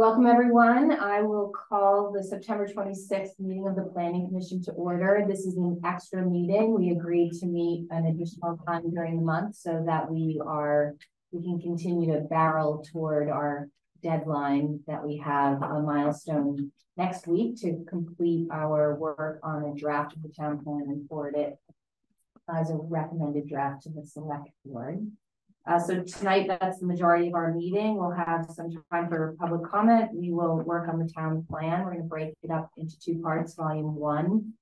Welcome, everyone. I will call the September twenty-sixth meeting of the Planning Commission to order. This is an extra meeting. We agreed to meet an additional time during the month so that we are, we can continue to barrel toward our deadline that we have a milestone next week to complete our work on a draft of the town plan and forward it as a recommended draft to the select board. Uh, so tonight, that's the majority of our meeting. We'll have some time for public comment. We will work on the town plan. We're gonna break it up into two parts, volume one,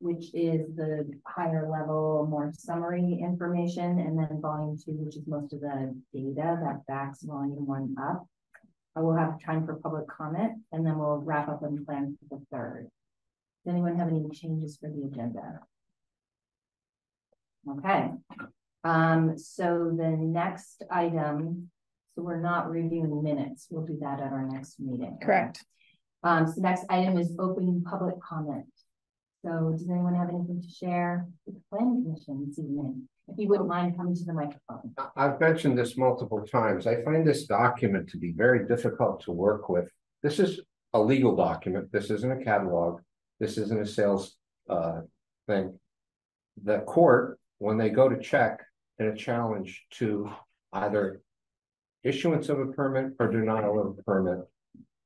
which is the higher level, more summary information, and then volume two, which is most of the data that backs volume one up. I will have time for public comment, and then we'll wrap up and plan for the third. Does anyone have any changes for the agenda? Okay, um, so the next item, so we're not reviewing minutes, we'll do that at our next meeting. Correct. Um, so next item is opening public comment. So does anyone have anything to share with the planning commission this evening? If you wouldn't mind coming to the microphone. I- I've mentioned this multiple times. I find this document to be very difficult to work with. This is a legal document. This isn't a catalog. This isn't a sales uh thing. The court, when they go to check in a challenge to either issuance of a permit or denial of a permit,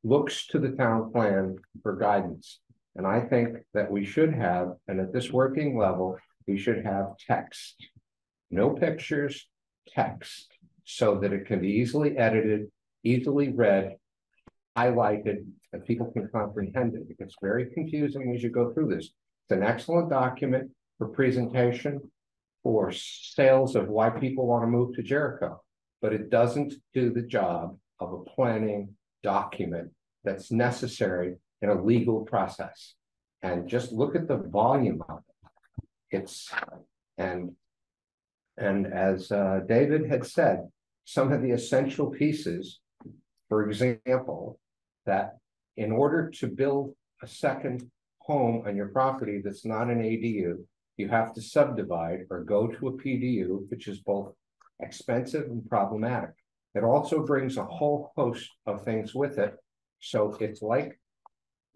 looks to the town plan for guidance. And I think that we should have, and at this working level, we should have text. No pictures, text, so that it can be easily edited, easily read. Highlighted, and people can comprehend it. It gets very confusing as you go through this. It's an excellent document for presentation. For sales of why people want to move to Jericho. But it doesn't do the job of a planning document that's necessary in a legal process. And just look at the volume of it. It's, and. And as uh David had said, some of the essential pieces. For example, that in order to build a second home on your property that's not an ADU. You have to subdivide or go to a PDU, which is both expensive and problematic. It also brings a whole host of things with it. So it's like.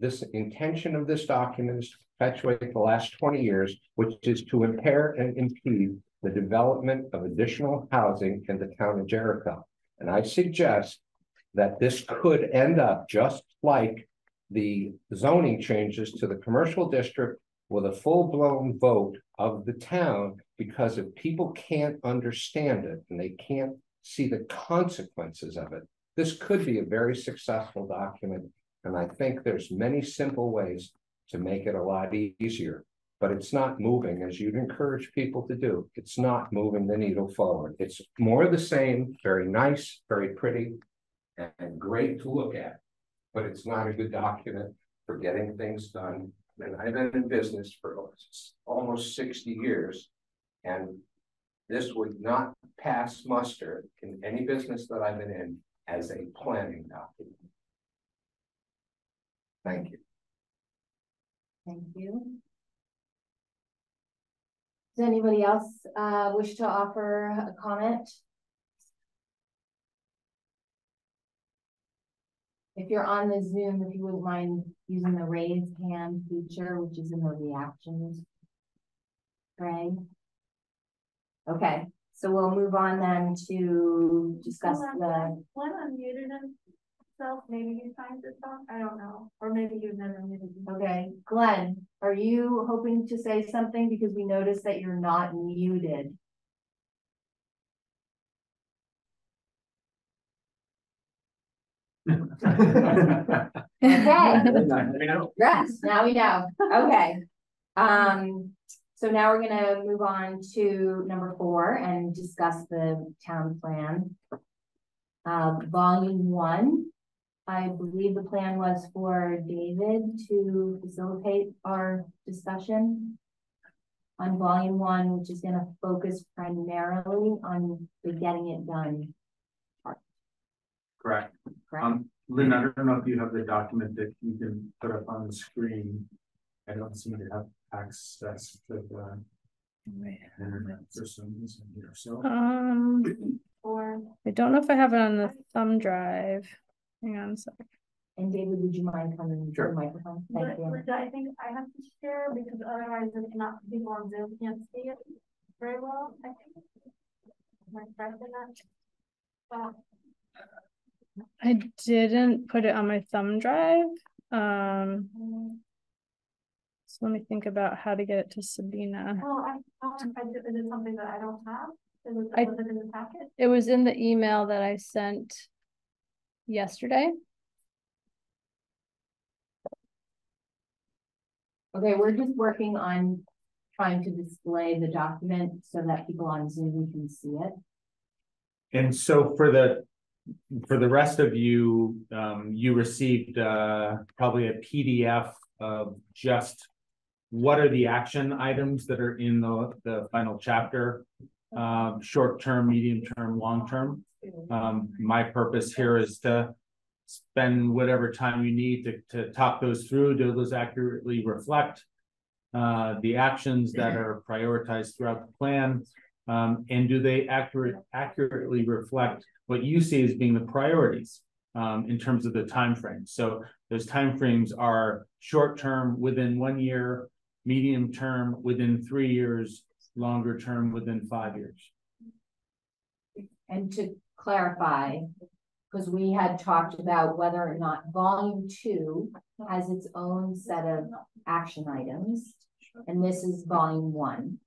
This intention of this document is to perpetuate the last twenty years, which is to impair and impede. The development of additional housing in the town of Jericho. And I suggest that this could end up just like. The zoning changes to the commercial district with a full-blown vote of the town. Because if people can't understand it and they can't see the consequences of it. This could be a very successful document, and I think there's many simple ways to make it a lot easier. But it's not moving as you'd encourage people to do. It's not moving the needle forward. It's more the same, very nice, very pretty. And great to look at. But it's not a good document for getting things done. And I've been in business for almost sixty years. And this would not pass muster in any business that I've been in as a planning document. Thank you. Thank you. Does anybody else uh wish to offer a comment? If you're on the Zoom, if you wouldn't mind using the raise hand feature, which is in the reactions. Ray. Okay, so we'll move on then to discuss Hold the, One unmuted himself, maybe he's trying to off. I don't know, or maybe you've never muted. him. okay, Glenn, are you hoping to say something? Because we noticed that you're not muted. Okay. Yes, now we know, okay. Um, so now we're gonna move on to number four and discuss the town plan. Uh, volume one. I believe the plan was for David to facilitate our discussion. On volume one, which is gonna focus primarily on the getting it done. Correct. Correct? Um, Lynn, I don't know if you have the document that you can put up on the screen. I don't seem to have access to the internet for some reason here, so. Um, Or I don't know if I have it on the thumb drive. Hang on a sec. And David, would you mind coming to Sure. the microphone? Thank But, you. but I think I have to share because otherwise it's not, people on Zoom can't see it very well, I think. Am I correct in that? Well, I didn't put it on my thumb drive. Um, so let me think about how to get it to Sabina. well, I, I, did- is it something that I don't have? Is it, I- was it in the packet? It was in the email that I sent yesterday. Okay, we're just working on trying to display the document so that people on Zoom can see it. And so for the, for the rest of you, um, you received, uh, probably a PDF of just. What are the action items that are in the, the final chapter? Um, short term, medium term, long term. Um, my purpose here is to. Spend whatever time you need to, to talk those through, do those accurately reflect. Uh, the actions that are prioritized throughout the plan. Um, and do they accurate, accurately reflect what you see as being the priorities? Um, in terms of the timeframe. So those timeframes are short term within one year, medium term within three years, longer term within five years. And to clarify, because we had talked about whether or not volume two has its own set of action items. And this is volume one.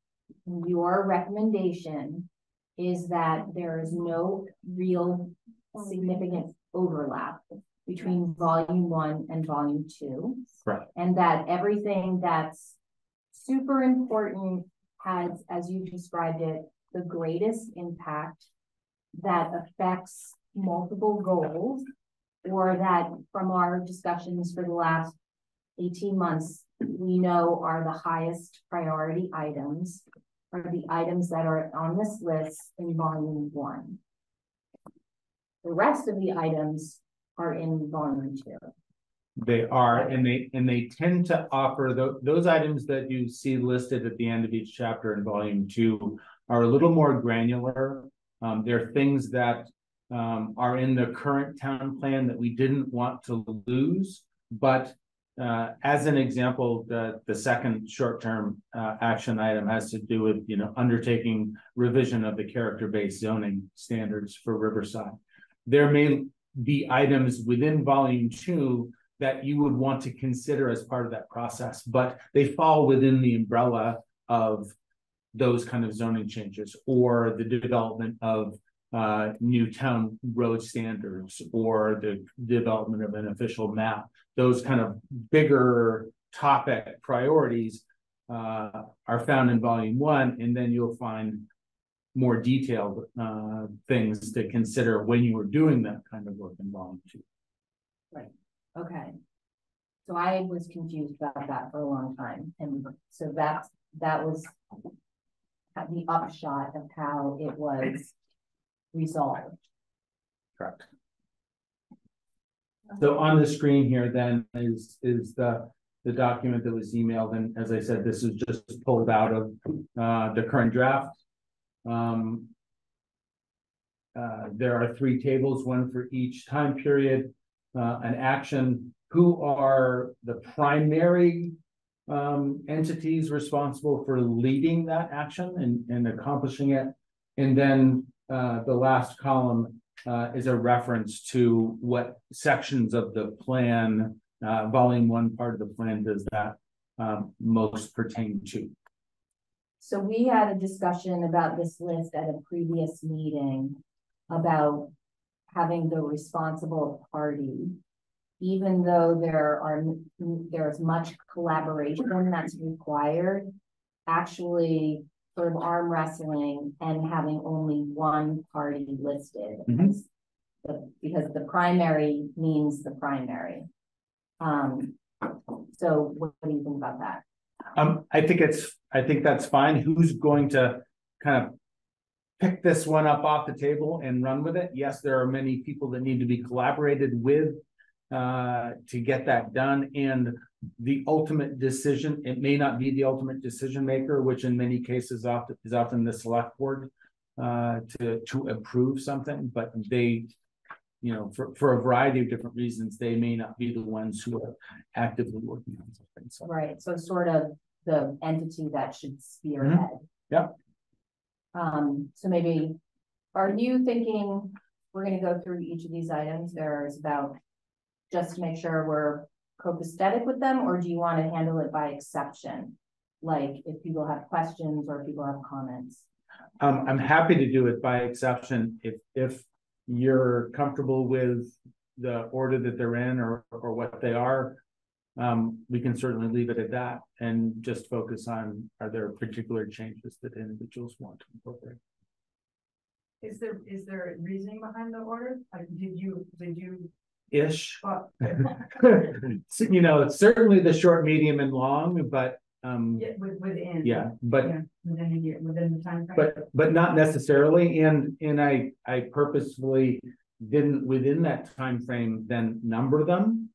Your recommendation is that there is no real significant overlap between volume one and volume two. Correct. And that everything that's super important has, as you described it, the greatest impact that affects multiple goals or that from our discussions for the last eighteen months, we know are the highest priority items are the items that are on this list in volume one. The rest of the items are in volume two. They are, and they, and they tend to offer tho- those items that you see listed at the end of each chapter in volume two. Are a little more granular. Um, they're things that um, are in the current town plan that we didn't want to lose. But uh, as an example, the, the second short-term uh, action item has to do with, you know, undertaking revision of the character-based zoning standards for Riverside. There may be items within volume two that you would want to consider as part of that process, but they fall within the umbrella of those kind of zoning changes or the development of uh, new town road standards or the development of an official map. Those kind of bigger topic priorities uh, are found in volume one, and then you'll find more detailed uh, things to consider when you were doing that kind of work in volume two. Right. Okay. So I was confused about that for a long time, and so that's, that was. The upshot of how it was resolved. Correct. So on the screen here then is, is the, the document that was emailed, and as I said, this is just pulled out of, uh, the current draft. Um. Uh, there are three tables, one for each time period, uh, an action, who are the primary. Um, entities responsible for leading that action and, and accomplishing it. And then, uh, the last column uh, is a reference to what sections of the plan, uh, volume one part of the plan does that um, most pertain to. So we had a discussion about this list at a previous meeting about having the responsible party. Even though there are, there's much collaboration that's required, actually sort of arm wrestling and having only one party listed. Mhm. as the- because the primary means the primary. Um, so what do you think about that? Um, I think it's, I think that's fine. Who's going to kind of pick this one up off the table and run with it? Yes, there are many people that need to be collaborated with uh, to get that done and the ultimate decision, it may not be the ultimate decision maker, which in many cases often is often the select board uh, to, to approve something, but they you know, for, for a variety of different reasons, they may not be the ones who are actively working on something, so. Right, so sort of the entity that should spearhead. Mm-hmm. Yep. Um, so maybe, are you thinking, we're gonna go through each of these items, there's about. Just to make sure we're copacetic with them, or do you wanna handle it by exception? Like if people have questions or if people have comments? Um, I'm happy to do it by exception if, if you're comfortable with the order that they're in or, or what they are. Um, we can certainly leave it at that and just focus on, are there particular changes that individuals want to incorporate? Is there, is there reasoning behind the order? Like, did you, did you, Ish. You know, certainly the short, medium and long, but, um, yeah, within? yeah, but Yeah, Within a year, within the time. frame. But, but not necessarily, and, and I, I purposefully didn't within that time frame then number them.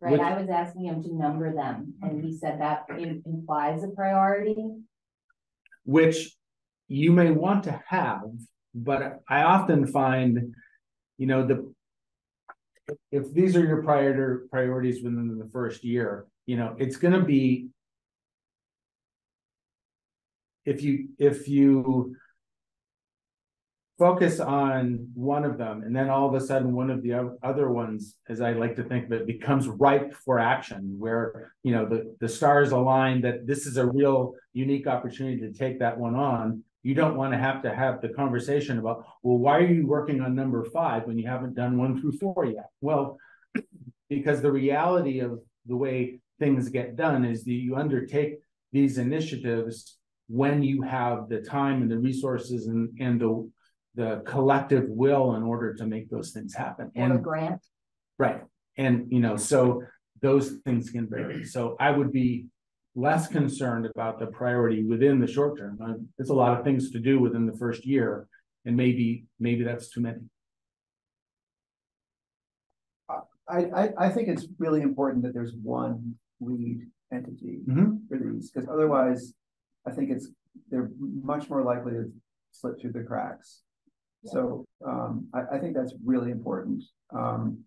Right, Which- I was asking him to number them, and he said that implies a priority. Which you may want to have, but I often find, you know, the. If these are your prior priorities within the first year, you know, it's gonna be. If you, if you. Focus on one of them and then all of a sudden one of the other ones, as I like to think of it, becomes ripe for action where. You know, the, the stars align that this is a real unique opportunity to take that one on. You don't want to have to have the conversation about, well, why are you working on number five when you haven't done one through four yet? Well. Because the reality of the way things get done is that you undertake these initiatives. When you have the time and the resources and, and the, the collective will in order to make those things happen. Or a And grant, Right, and you know, so those things can vary, so I would be less concerned about the priority within the short term. Uh, There's a lot of things to do within the first year, and maybe, maybe that's too many. I, I, I think it's really important that there's one lead entity Mhm. for these, because otherwise, I think it's, they're much more likely to slip through the cracks. So, um, I, I think that's really important. Um,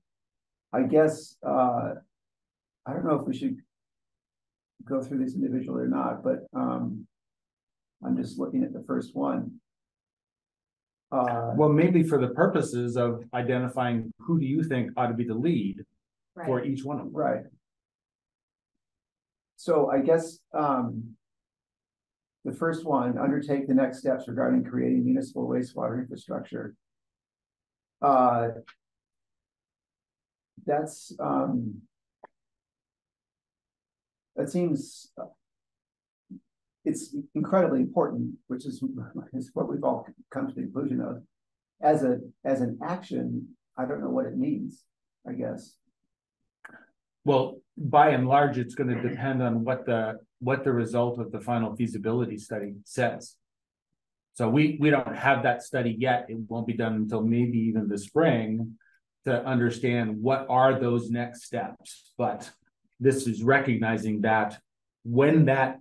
I guess, uh, I don't know if we should go through this individually or not, but, um, I'm just looking at the first one. Uh, Well, maybe for the purposes of identifying who do you think ought to be the lead for right, each one of them. Right. So I guess, um. The first one, undertake the next steps regarding creating municipal wastewater infrastructure. Uh. That's, um. That seems. It's incredibly important, which is, is what we've all come to the conclusion of. As a, as an action, I don't know what it means, I guess. Well, by and large, it's gonna depend on what the, what the result of the final feasibility study says. So we, we don't have that study yet. It won't be done until maybe even the spring. To understand what are those next steps, but this is recognizing that when that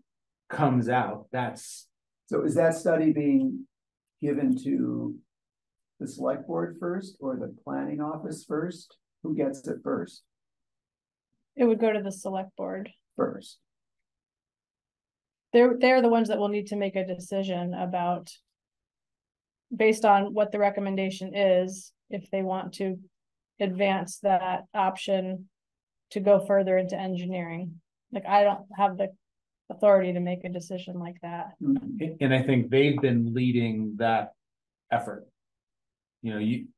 comes out, that's. So is that study being given to the select board first or the planning office first? Who gets it first? It would go to the select board. First. They're, they're the ones that will need to make a decision about. Based on what the recommendation is, if they want to advance that option. To go further into engineering, like I don't have the authority to make a decision like that. And I think they've been leading that effort. You know, you,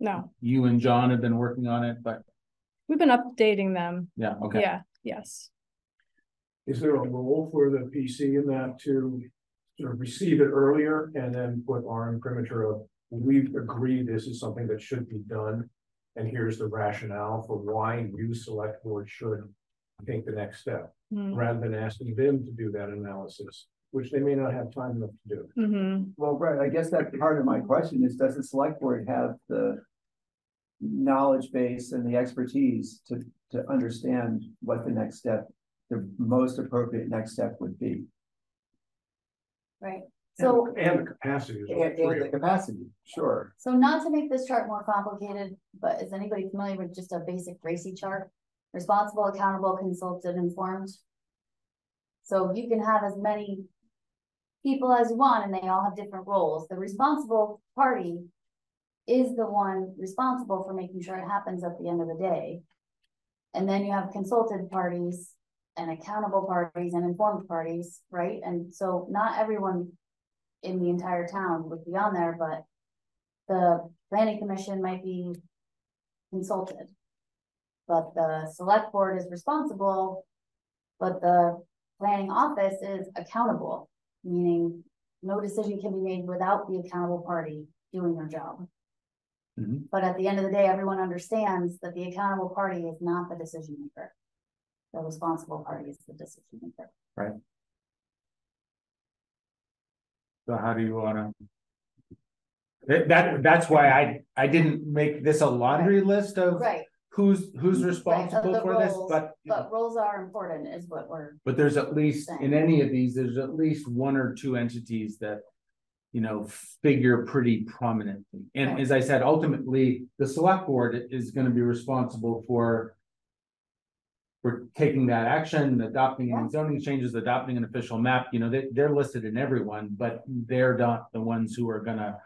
No, you and John have been working on it, but we've been updating them. yeah, okay. Yeah, yes. Is there a role for the PC in that to sort of receive it earlier and then put our imprimatur of, we've agreed this is something that should be done? And here's the rationale for why you select board should take the next step, Hmm, rather than asking them to do that analysis, which they may not have time enough to do. mhm. Well, right, I guess that part of my question is, does the select board have the knowledge base and the expertise to, to understand what the next step, the most appropriate next step would be? right. So, And the capacity is And, and the capacity, sure. so not to make this chart more complicated, but is anybody familiar with just a basic RACI chart? Responsible, accountable, consulted, informed. So you can have as many people as you want and they all have different roles. The responsible party is the one responsible for making sure it happens at the end of the day. And then you have consulted parties and accountable parties and informed parties, right? And so not everyone in the entire town would be on there, but the planning commission might be consulted. But the select board is responsible, but the planning office is accountable, meaning no decision can be made without the accountable party doing their job. Mhm. But at the end of the day, everyone understands that the accountable party is not the decision maker. The responsible party is the decision maker. So how do you wanna? That, that, that's why I, I didn't make this a laundry list of Right, who's, who's responsible the for this, roles, but. but roles are important is what we're, But there's at least, in any of these, there's at least one or two entities that. You know, figure pretty prominently, and as I said, ultimately, the select board is gonna be responsible for. For taking that action, adopting any zoning changes, adopting an official map, you know, they, they're listed in everyone, but they're not the ones who are gonna.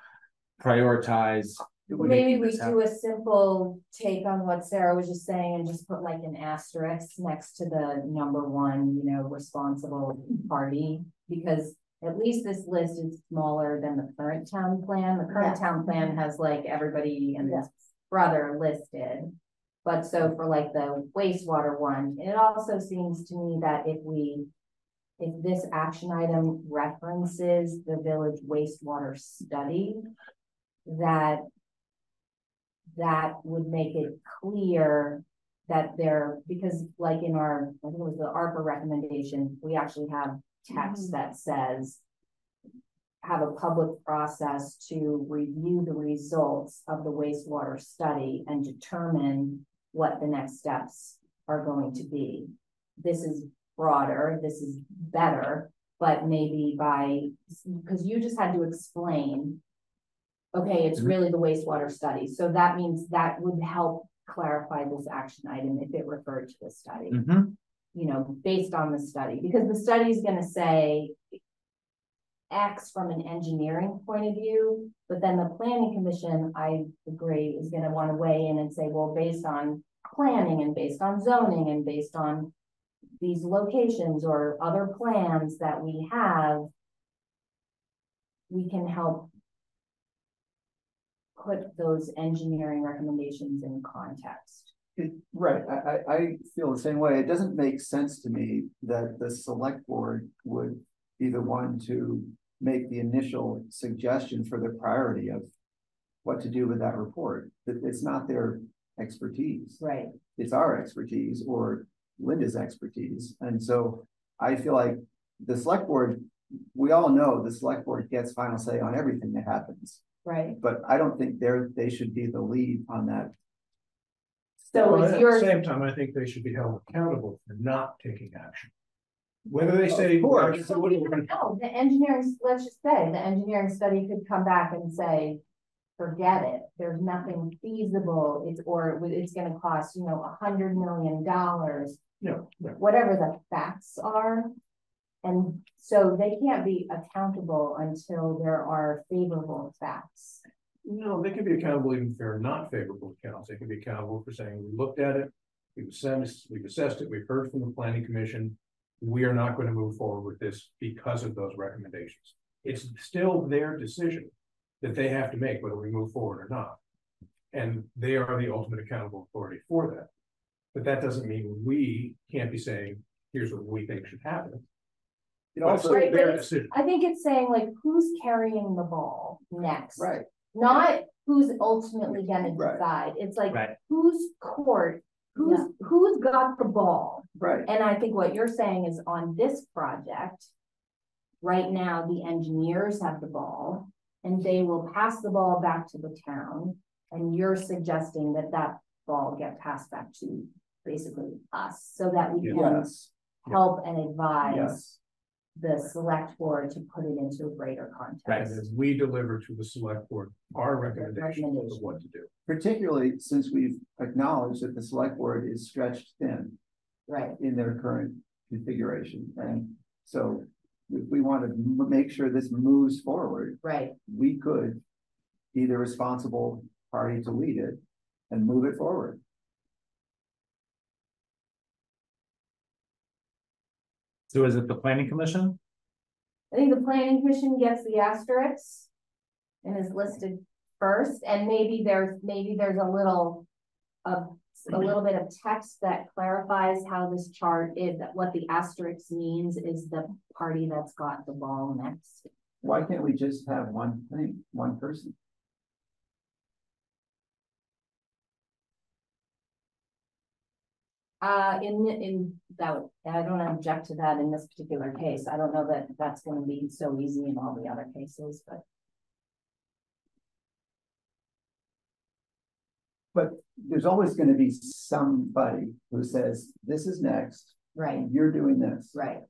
Prioritize, Maybe we this happen. do a simple take on what Sarah was just saying and just put like an asterisk next to the number one, you know, responsible party. Because at least this list is smaller than the current town plan. The current town plan has like everybody and his brother listed. But so for like the wastewater one, it also seems to me that if we. If this action item references the village wastewater study. That that would make it clear that there, because like in our, I think it was the ARPA recommendation, we actually have text mm-hmm. that says. Have a public process to review the results of the wastewater study and determine what the next steps are going to be. This is broader, this is better, but maybe by, because you just had to explain okay, it's Mhm. really the wastewater study, so that means that would help clarify this action item if it referred to the study. Mhm. You know, based on the study, because the study is gonna say. X from an engineering point of view, but then the planning commission, I agree, is gonna wanna weigh in and say, well, based on. Planning and based on zoning and based on these locations or other plans that we have. We can help put those engineering recommendations in context. It, right, I, I feel the same way. It doesn't make sense to me that the select board would be the one to make the initial suggestion for the priority of what to do with that report. It's not their expertise. Right. It's our expertise or Linda's expertise. And so I feel like the select board, we all know the select board gets final say on everything that happens. Right. But I don't think they're, they should be the lead on that. So Well, is At the same time, I think they should be held accountable for not taking action. Whether they Of say. course. so we don't know, the engineering, let's just say, the engineering study could come back and say. Forget it, there's nothing feasible, it's, or it's gonna cost, you know, a hundred million dollars, Yeah, yeah. whatever the facts are. And so they can't be accountable until there are favorable facts. No, they can be accountable even if they're not favorable accounts. They can be accountable for saying, we looked at it. We've assessed, we've assessed it, we've heard from the planning commission. We are not going to move forward with this because of those recommendations. It's still their decision that they have to make whether we move forward or not. And they are the ultimate accountable authority for that. But that doesn't mean we can't be saying, here's what we think should happen. It also, Right, their it's- decision. I think it's saying like, who's carrying the ball next? right, Not who's ultimately gonna Right. decide, it's like, Right. whose court, who's, who's got the ball? right. And I think what you're saying is on this project. Right now, the engineers have the ball and they will pass the ball back to the town. And you're suggesting that that ball get passed back to basically us so that we can Yes, help and advise yes. The select board to put it into a greater And context. as we deliver to the select board our recommendations of what to do. Particularly since we've acknowledged that the select board is stretched thin Right, in their current configuration. And so if we want to m- make sure this moves forward, right. we could be the responsible party to lead it and move it forward. So is it the planning commission? I think the planning commission gets the asterisks. And is listed first, and maybe there's, maybe there's a little. A, a little bit of text that clarifies how this chart is, that what the asterisk means is the party that's got the ball next. Why can't we just have one thing, one person? Uh, in, in, that, I don't object to that in this particular case, I don't know that that's gonna be so easy in all the other cases, but. But there's always gonna be somebody who says, this is next, Right, you're doing this. right.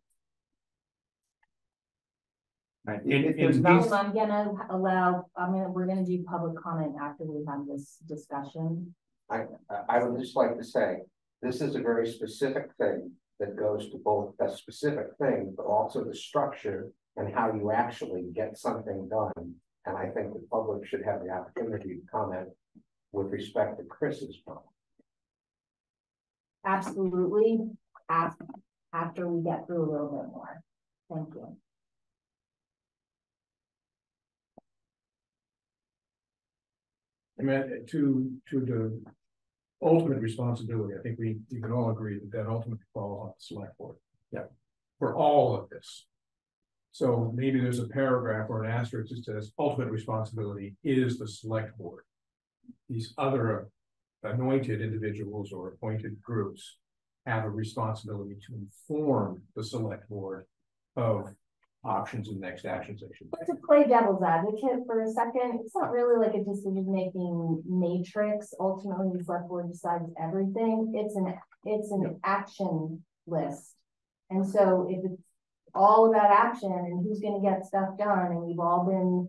Right, If- in- if there's in not- these- I'm gonna allow, I mean, we're gonna do public comment after we have this discussion. I, I would just like to say, this is a very specific thing that goes to both that specific thing, but also the structure and how you actually get something done. And I think the public should have the opportunity to comment with respect to Chris's comment. Absolutely, after, after we get through a little bit more. Thank you. I mean, to, to the ultimate responsibility, I think we, we can all agree that that ultimately falls on the select board. Yeah. For all of this. So maybe there's a paragraph or an asterisk that says ultimate responsibility is the select board. These other anointed individuals or appointed groups have a responsibility to inform the select board of options and next actions they should But to play devil's advocate for a second, it's not really like a decision-making matrix. Ultimately, the select board decides everything. It's an, it's an action list. And so if it's all about action and who's gonna get stuff done, and we've all been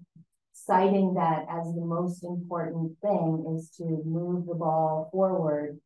citing that as the most important thing is to move the ball forward,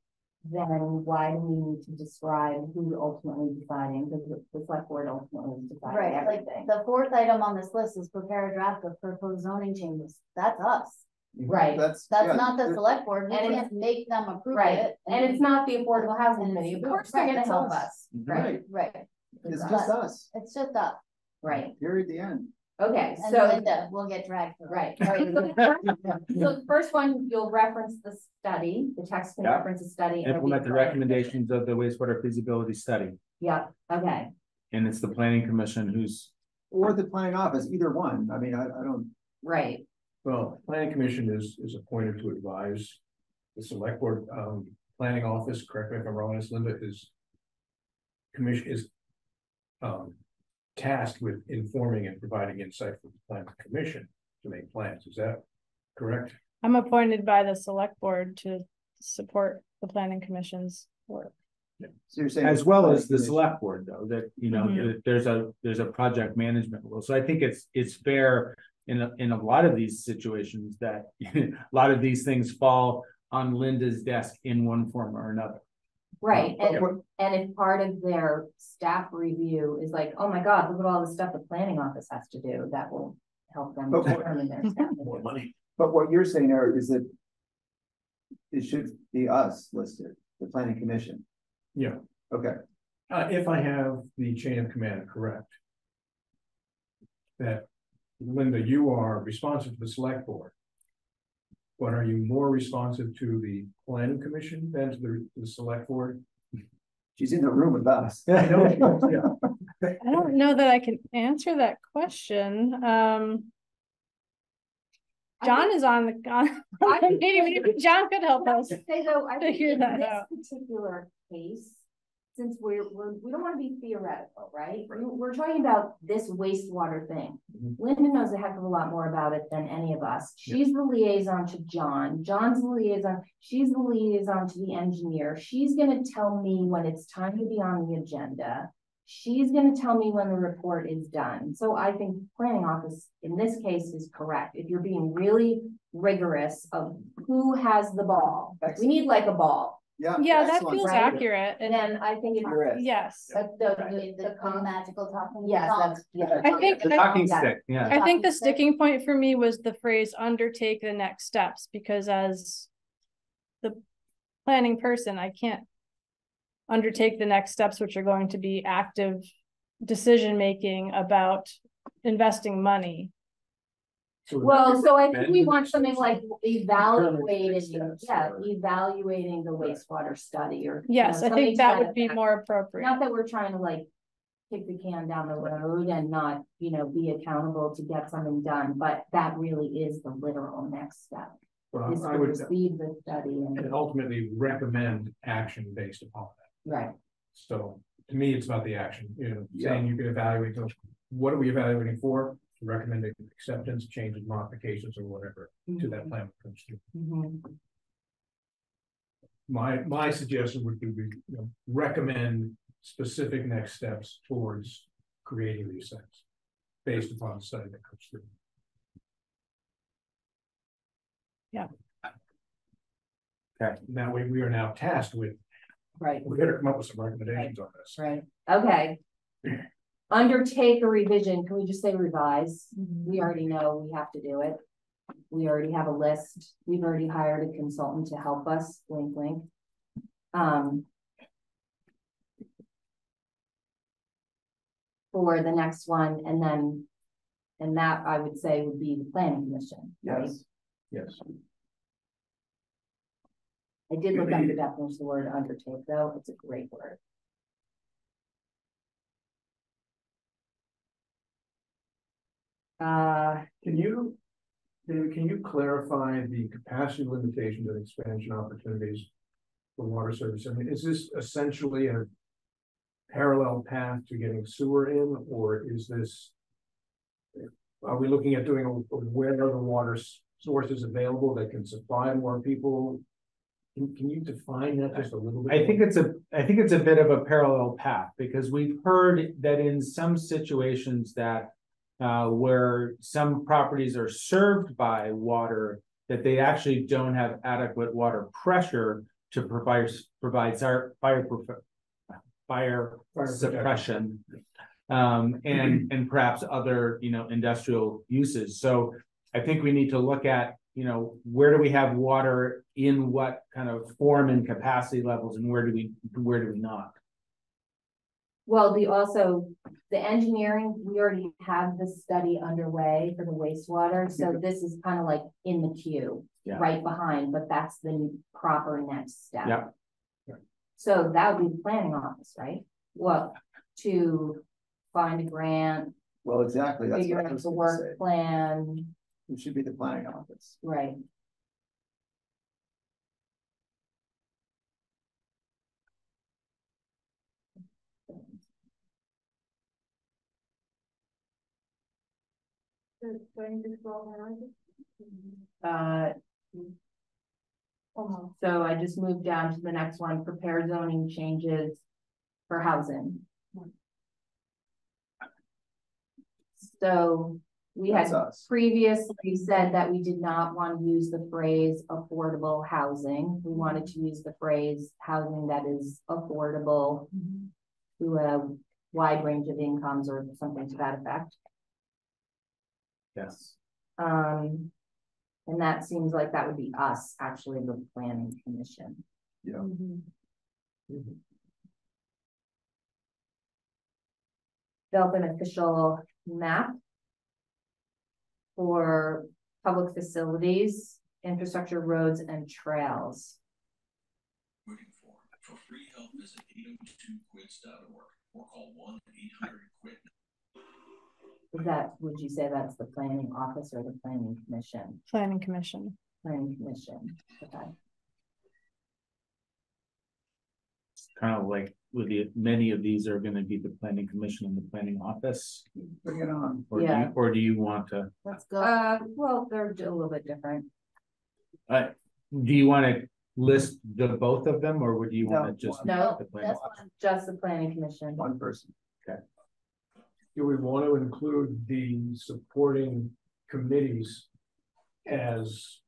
then why do we need to describe who's ultimately deciding? Because the the select board ultimately is deciding Right, like everything. the fourth item on this list is prepare a draft of proposed zoning changes. That's us. Mhm. Right. That's. That's yeah, not the there- select board. We And it's- can't make them approve Right, it. and it's not the Affordable Housing And Committee, of course they're gonna it's help us. us, right, Right, Right, it's us. just us, it's just us. right, period, the end. Okay, And so, Linda will get dragged. through it. right. So the first- so the first one, you'll reference the study, the text can Yeah. reference the study. and it'll be Implement the recommendations of the wastewater feasibility study, commission. Yeah, okay, and it's the planning commission who's, Or the planning office, either one, I mean, I, I don't, right, Well, planning commission is, is appointed to advise the select board, um, planning office, correct me if I'm wrong, Ms. Linda, is. Commission is. Um, tasked with informing and providing insight for the planning commission to make plans, is that correct? I'm appointed by the select board to support the planning commission's work. so you're saying. as well as the Planning select board, though, that, you know, Mhm. that there's a, there's a project management rule, so I think it's, it's fair. In a, in a lot of these situations that, a lot of these things fall on Linda's desk in one form or another. Right, and, what- and if part of their staff review is like, oh my god, look at all the stuff the planning office has to do, that will help them But what- determine their staff. More money. But what you're saying, Eric, is that. It should be us listed, the planning commission, Yeah, okay, uh, if I have the chain of command correct. That Linda, you are responsive to the select board. But are you more responsive to the planning commission than to the, the select board? she's in the room with us. I know, she is, yeah. I don't know that I can answer that question, um. I John is on the, on I the think- meeting, maybe John could help I us. to Say though, I think figure in that this out. particular case, since we're, we're, we don't wanna be theoretical, right? We- We're talking about this wastewater thing. Mhm. Linda knows a heck of a lot more about it than any of us. She's the liaison to John, John's the liaison, she's the liaison to the engineer. She's gonna tell me when it's time to be on the agenda. She's gonna tell me when the report is done. So I think planning office in this case is correct. If you're being really rigorous of who has the ball. We need like a ball. Yeah. Yeah, that excellent. feels right? accurate, And and then I think You're it's, yes. but the, The, the, the the, magical talking. yes, song. that's, yeah. I think, The I talking Yeah. stick, yeah. I think the sticking point for me was the phrase undertake the next steps, because as the planning person, I can't undertake the next steps, which are going to be active decision-making about investing money. So Well, so I think we want something like evaluating, yeah, evaluating the wastewater study or. you Yes, know, I something think to that would be effect. more appropriate. Not that we're trying to like kick the can down the road and not, you know, be accountable to get something done, but that really is the literal next step. Well, Is I to would, receive the study and and, ultimately recommend action based upon that. right, So to me, it's about the action, you know, saying you can evaluate those. What are we evaluating for? Recommending acceptance, changes, modifications or whatever to that plan. comes through. Mhm. My, my suggestion would be, you know, recommend specific next steps towards creating these things. Based upon the study that comes through. Yeah. Okay, that way we are now tasked with, right. we gotta come up with some recommendations on this. Right, okay. Undertake a revision, can we just say revise? We already know we have to do it. We already have a list, we've already hired a consultant to help us, wink, wink. Um. For the next one, and then. And that I would say would be the planning commission, right? Yes, yes. I did look up the definition of the word undertake, though, it's a great word. Uh, Can you, David, can you clarify the capacity limitations and expansion opportunities for water service? I mean, is this essentially a parallel path to getting sewer in, or is this are we looking at doing, a where are the water s- sources available that can supply more people? Can, can you define that just a little bit? I think it's a, I think it's a bit of a parallel path, because we've heard that in some situations that. Uh, where some properties are served by water, that they actually don't have adequate water pressure. To provide, provide fire, fire, fire Fire suppression. Um, and, and perhaps other, you know, industrial uses, so I think we need to look at, you know, where do we have water? In what kind of form and capacity levels, and where do we, where do we not? Well, the also, the engineering, we already have the study underway for the wastewater, so this is kind of like in the queue. Yeah. Right behind, but that's the proper next step. Yeah. So that would be the planning office, right? Well, to find a grant, Well, exactly, that's figure out the work say. plan, It should be the planning office. right? Do do I need to scroll down? Uh, Almost. so I just moved down to the next one, prepare zoning changes for housing. So we had us. previously said that we did not want to use the phrase affordable housing. We wanted to use the phrase housing that is affordable to a wide range of incomes or something to that effect. Yes. Um, and that seems like that would be us, actually, the planning commission. Yeah. Develop an official map for public facilities, infrastructure, roads and trails. looking for. For free help, visit 802quits.org or call one eight hundred quit. Is that, would you say that's the planning office or the planning commission? Planning commission. Planning commission, okay. Kind of like with the, many of these are gonna be the planning commission and the planning office. Bring it on. Or do you, Yeah. or do you want to, Let's go. Uh, well, they're a little bit different. uh, do you wanna list the both of them, or would you wanna No, just? No, the planning That's office? Just the planning commission. One person. Do we want to include the supporting committees as,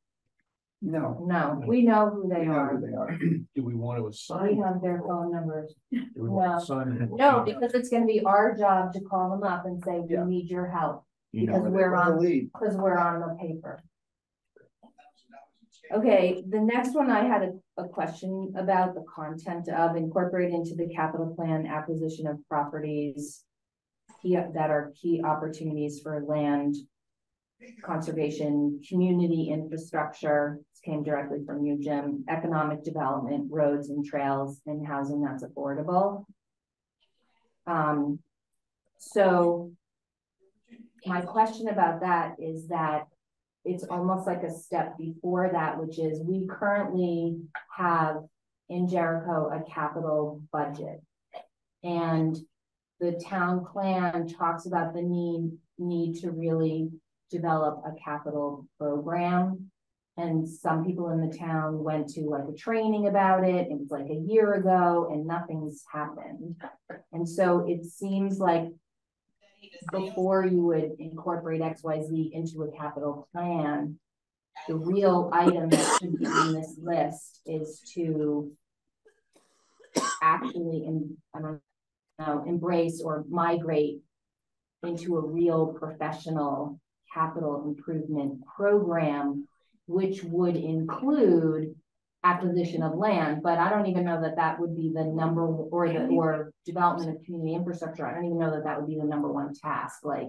No. No, we know who they we know are. who they are. do we want to assign? We have their phone numbers. do we want to no. assign- No, because it's gonna be our job to call them up and say, we Yeah. need your help, You know, because we're The on, lead. because we're on the paper. Okay, the next one I had a, a question about the content of incorporate into the capital plan acquisition of properties. Key, that are key opportunities for land. Conservation, community infrastructure, this came directly from you, Jim, economic development, roads and trails, and housing that's affordable. Um, so. My question about that is that it's almost like a step before that, which is we currently have in Jericho a capital budget. And the town plan talks about the need, need to really develop a capital program. And some people in the town went to like a training about it, it was like a year ago and nothing's happened. And so it seems like before you would incorporate X, Y, Z into a capital plan, the real item that should be in this list is to actually, in, I don't know, embrace or migrate into a real professional capital improvement program, which would include acquisition of land, but I don't even know that that would be the number, or the, or development of community infrastructure, I don't even know that that would be the number one task, like.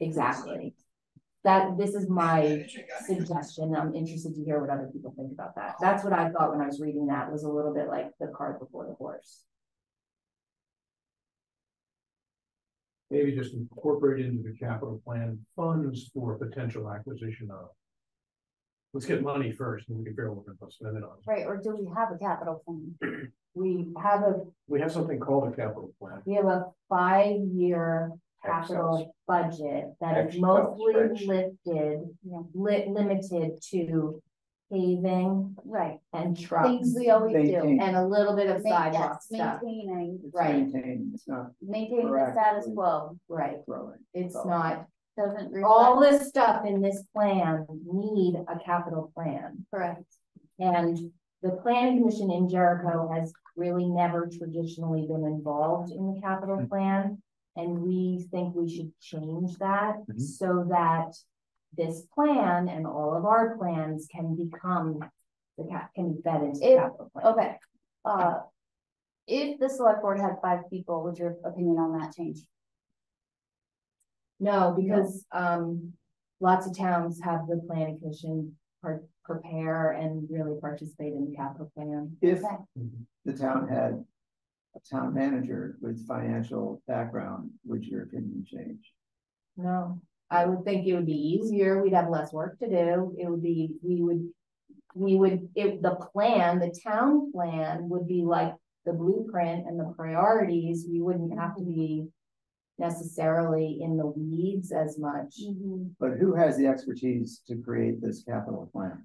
Exactly. That, this is my suggestion, I'm interested to hear what other people think about that, that's what I thought when I was reading that, was a little bit like the cart before the horse. Maybe just incorporate into the capital plan funds for potential acquisition of. Let's get money first, and we can figure out what we're gonna spend it on. Right, or do we have a capital plan? We have a, We have something called a capital plan. we have a five-year capital budget that is mostly spreadsheet. lifted, Yeah. li- limited to paving Right, and trucks. things we always do. Maintain. And a little bit of Ma- sidewalk yes, stuff, Maintaining, It's Right. maintained, it's not maintaining the status quo, right, growing. it's Oh. not, doesn't all reflect, this stuff in this plan need a capital plan. correct, And the planning commission in Jericho has really never traditionally been involved in the capital plan. And we think we should change that Mhm. so that this plan and all of our plans can become. The cap, can be fed into the If- capital plan. okay, uh. If the select board had five people, would your opinion on that change? No, because um lots of towns have the planning commission par- prepare and really participate in the capital plan. If Okay. the town had a town manager with financial background, would your opinion change? No, I would think it would be easier, we'd have less work to do, it would be, we would. We would, if the plan, the town plan would be like the blueprint and the priorities, we wouldn't have to be. Necessarily in the weeds as much. Mm-hmm. But who has the expertise to create this capital plan?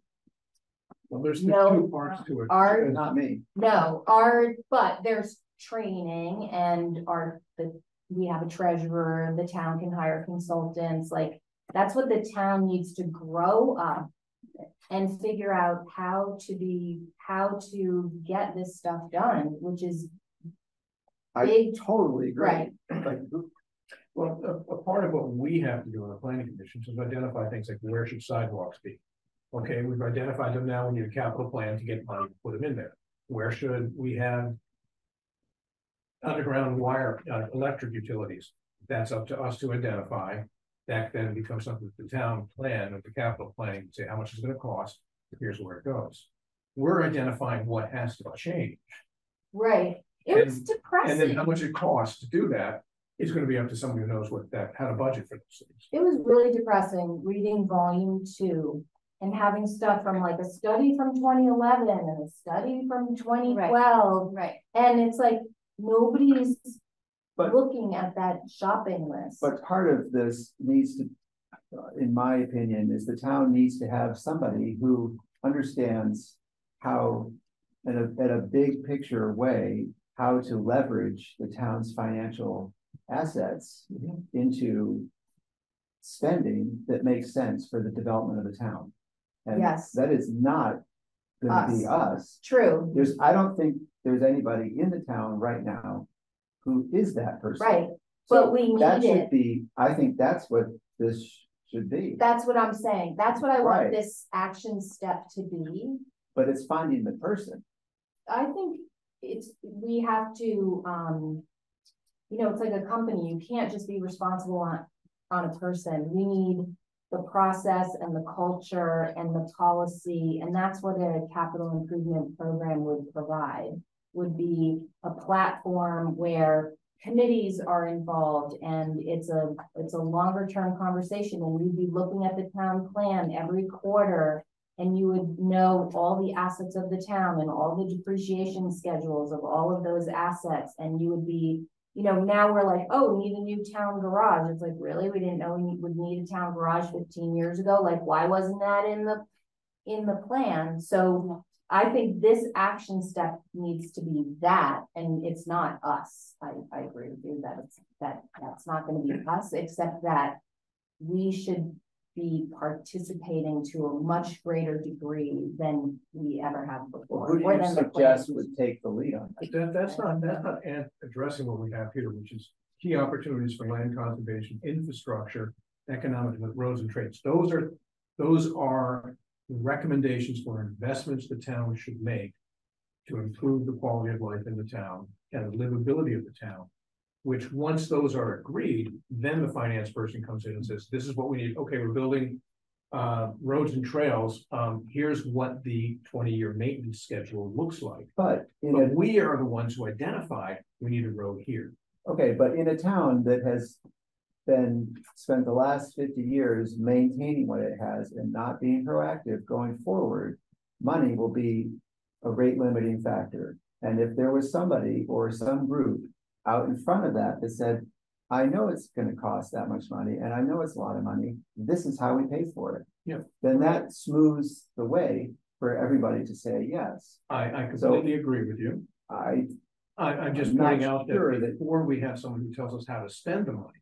Well, there's No, two parts to it. our- Not me. No, our, but there's training and our, the, we have a treasurer, the town can hire consultants, like. That's what the town needs to grow up. And figure out how to be, how to get this stuff done, which is I big, totally agree. right, Like, well, a, a part of what we have to do in the planning commission is identify things like where should sidewalks be? Okay, we've identified them now, we need a capital plan to get money, to put them in there. Where should we have? Underground wire, uh, electric utilities, that's up to us to identify. That then becomes something that the town plan, or the capital planning, say how much it's gonna cost, here's where it goes. We're identifying what has to change. right, it was And- And then how much it costs to do that is gonna be up to somebody who knows what that, how to budget for those things. It was really depressing reading volume two. And having stuff from like a study from twenty eleven and a study from twenty twelve, Right, and it's like, nobody's. But- Looking at that shopping list. But part of this needs to, in my opinion, is the town needs to have somebody who understands how. In a, in a big picture way, how to leverage the town's financial assets mm-hmm. into spending that makes sense for the development of the town. And Yes. that is not gonna be us. True, There's, I don't think there's anybody in the town right now who is that person. right, So but we That should it. be, I think that's what this should be, That's what I'm saying. That's what I want this action step to be. but it's finding the person. I think it's, we have to, um. You know, it's like a company, you can't just be responsible on, on a person, we need the process and the culture and the policy, and that's what a capital improvement program would provide. Would be a platform where committees are involved and it's a, it's a longer term conversation, and we'd be looking at the town plan every quarter. And you would know all the assets of the town and all the depreciation schedules of all of those assets, and you would be. You know, now we're like, oh, we need a new town garage. It's like, really? We didn't know we would need a town garage fifteen years ago. Like, why wasn't that in the? In the plan? So I think this action step needs to be that, and it's not us. I, I agree with you that it's, that, that's not gonna be us, except that. We should be participating to a much greater degree than we ever have before. Who do you the suggest would take the lead on that? That, that's not, that's not addressing what we have here, which is key opportunities for land conservation, infrastructure, economic development, roads and trades. Those are, those are the recommendations for investments the town should make to improve the quality of life in the town and the livability of the town. Which, once those are agreed, then the finance person comes in and says, this is what we need. Okay, we're building uh, roads and trails. Um, here's what the twenty-year maintenance schedule looks like. But in a But we are the ones who identify, we need a road here. Okay, but in a town that has been, spent the last fifty years maintaining what it has and not being proactive going forward, money will be a rate limiting factor. And if there was somebody or some group out in front of that that said, I know it's gonna cost that much money and I know it's a lot of money, this is how we pay for it. Yeah. Then that smooths the way for everybody to say yes. I, I completely agree with you. I, I, I'm just pointing out sure that that- before we have someone who tells us how to spend the money.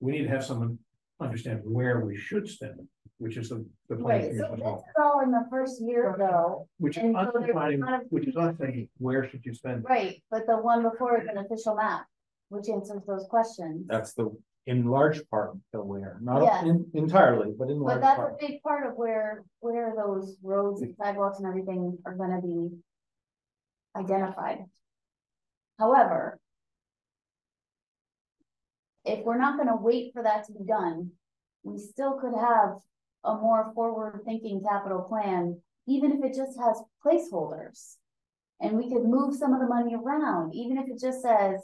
We need to have someone understand where we should spend it, which is the, the plan. Right, so this is all in the first year though, Which is and us so there's defining, kind of- which is us saying, where should you spend? it? right, but the one before is an official map, which answers those questions. That's the, in large part, the where, not Yeah. en- entirely, but in large part. But large that's a part. big part of where, where those roads and sidewalks and everything are gonna be identified. However, if we're not gonna wait for that to be done, we still could have a more forward-thinking capital plan, even if it just has placeholders. And we could move some of the money around, even if it just says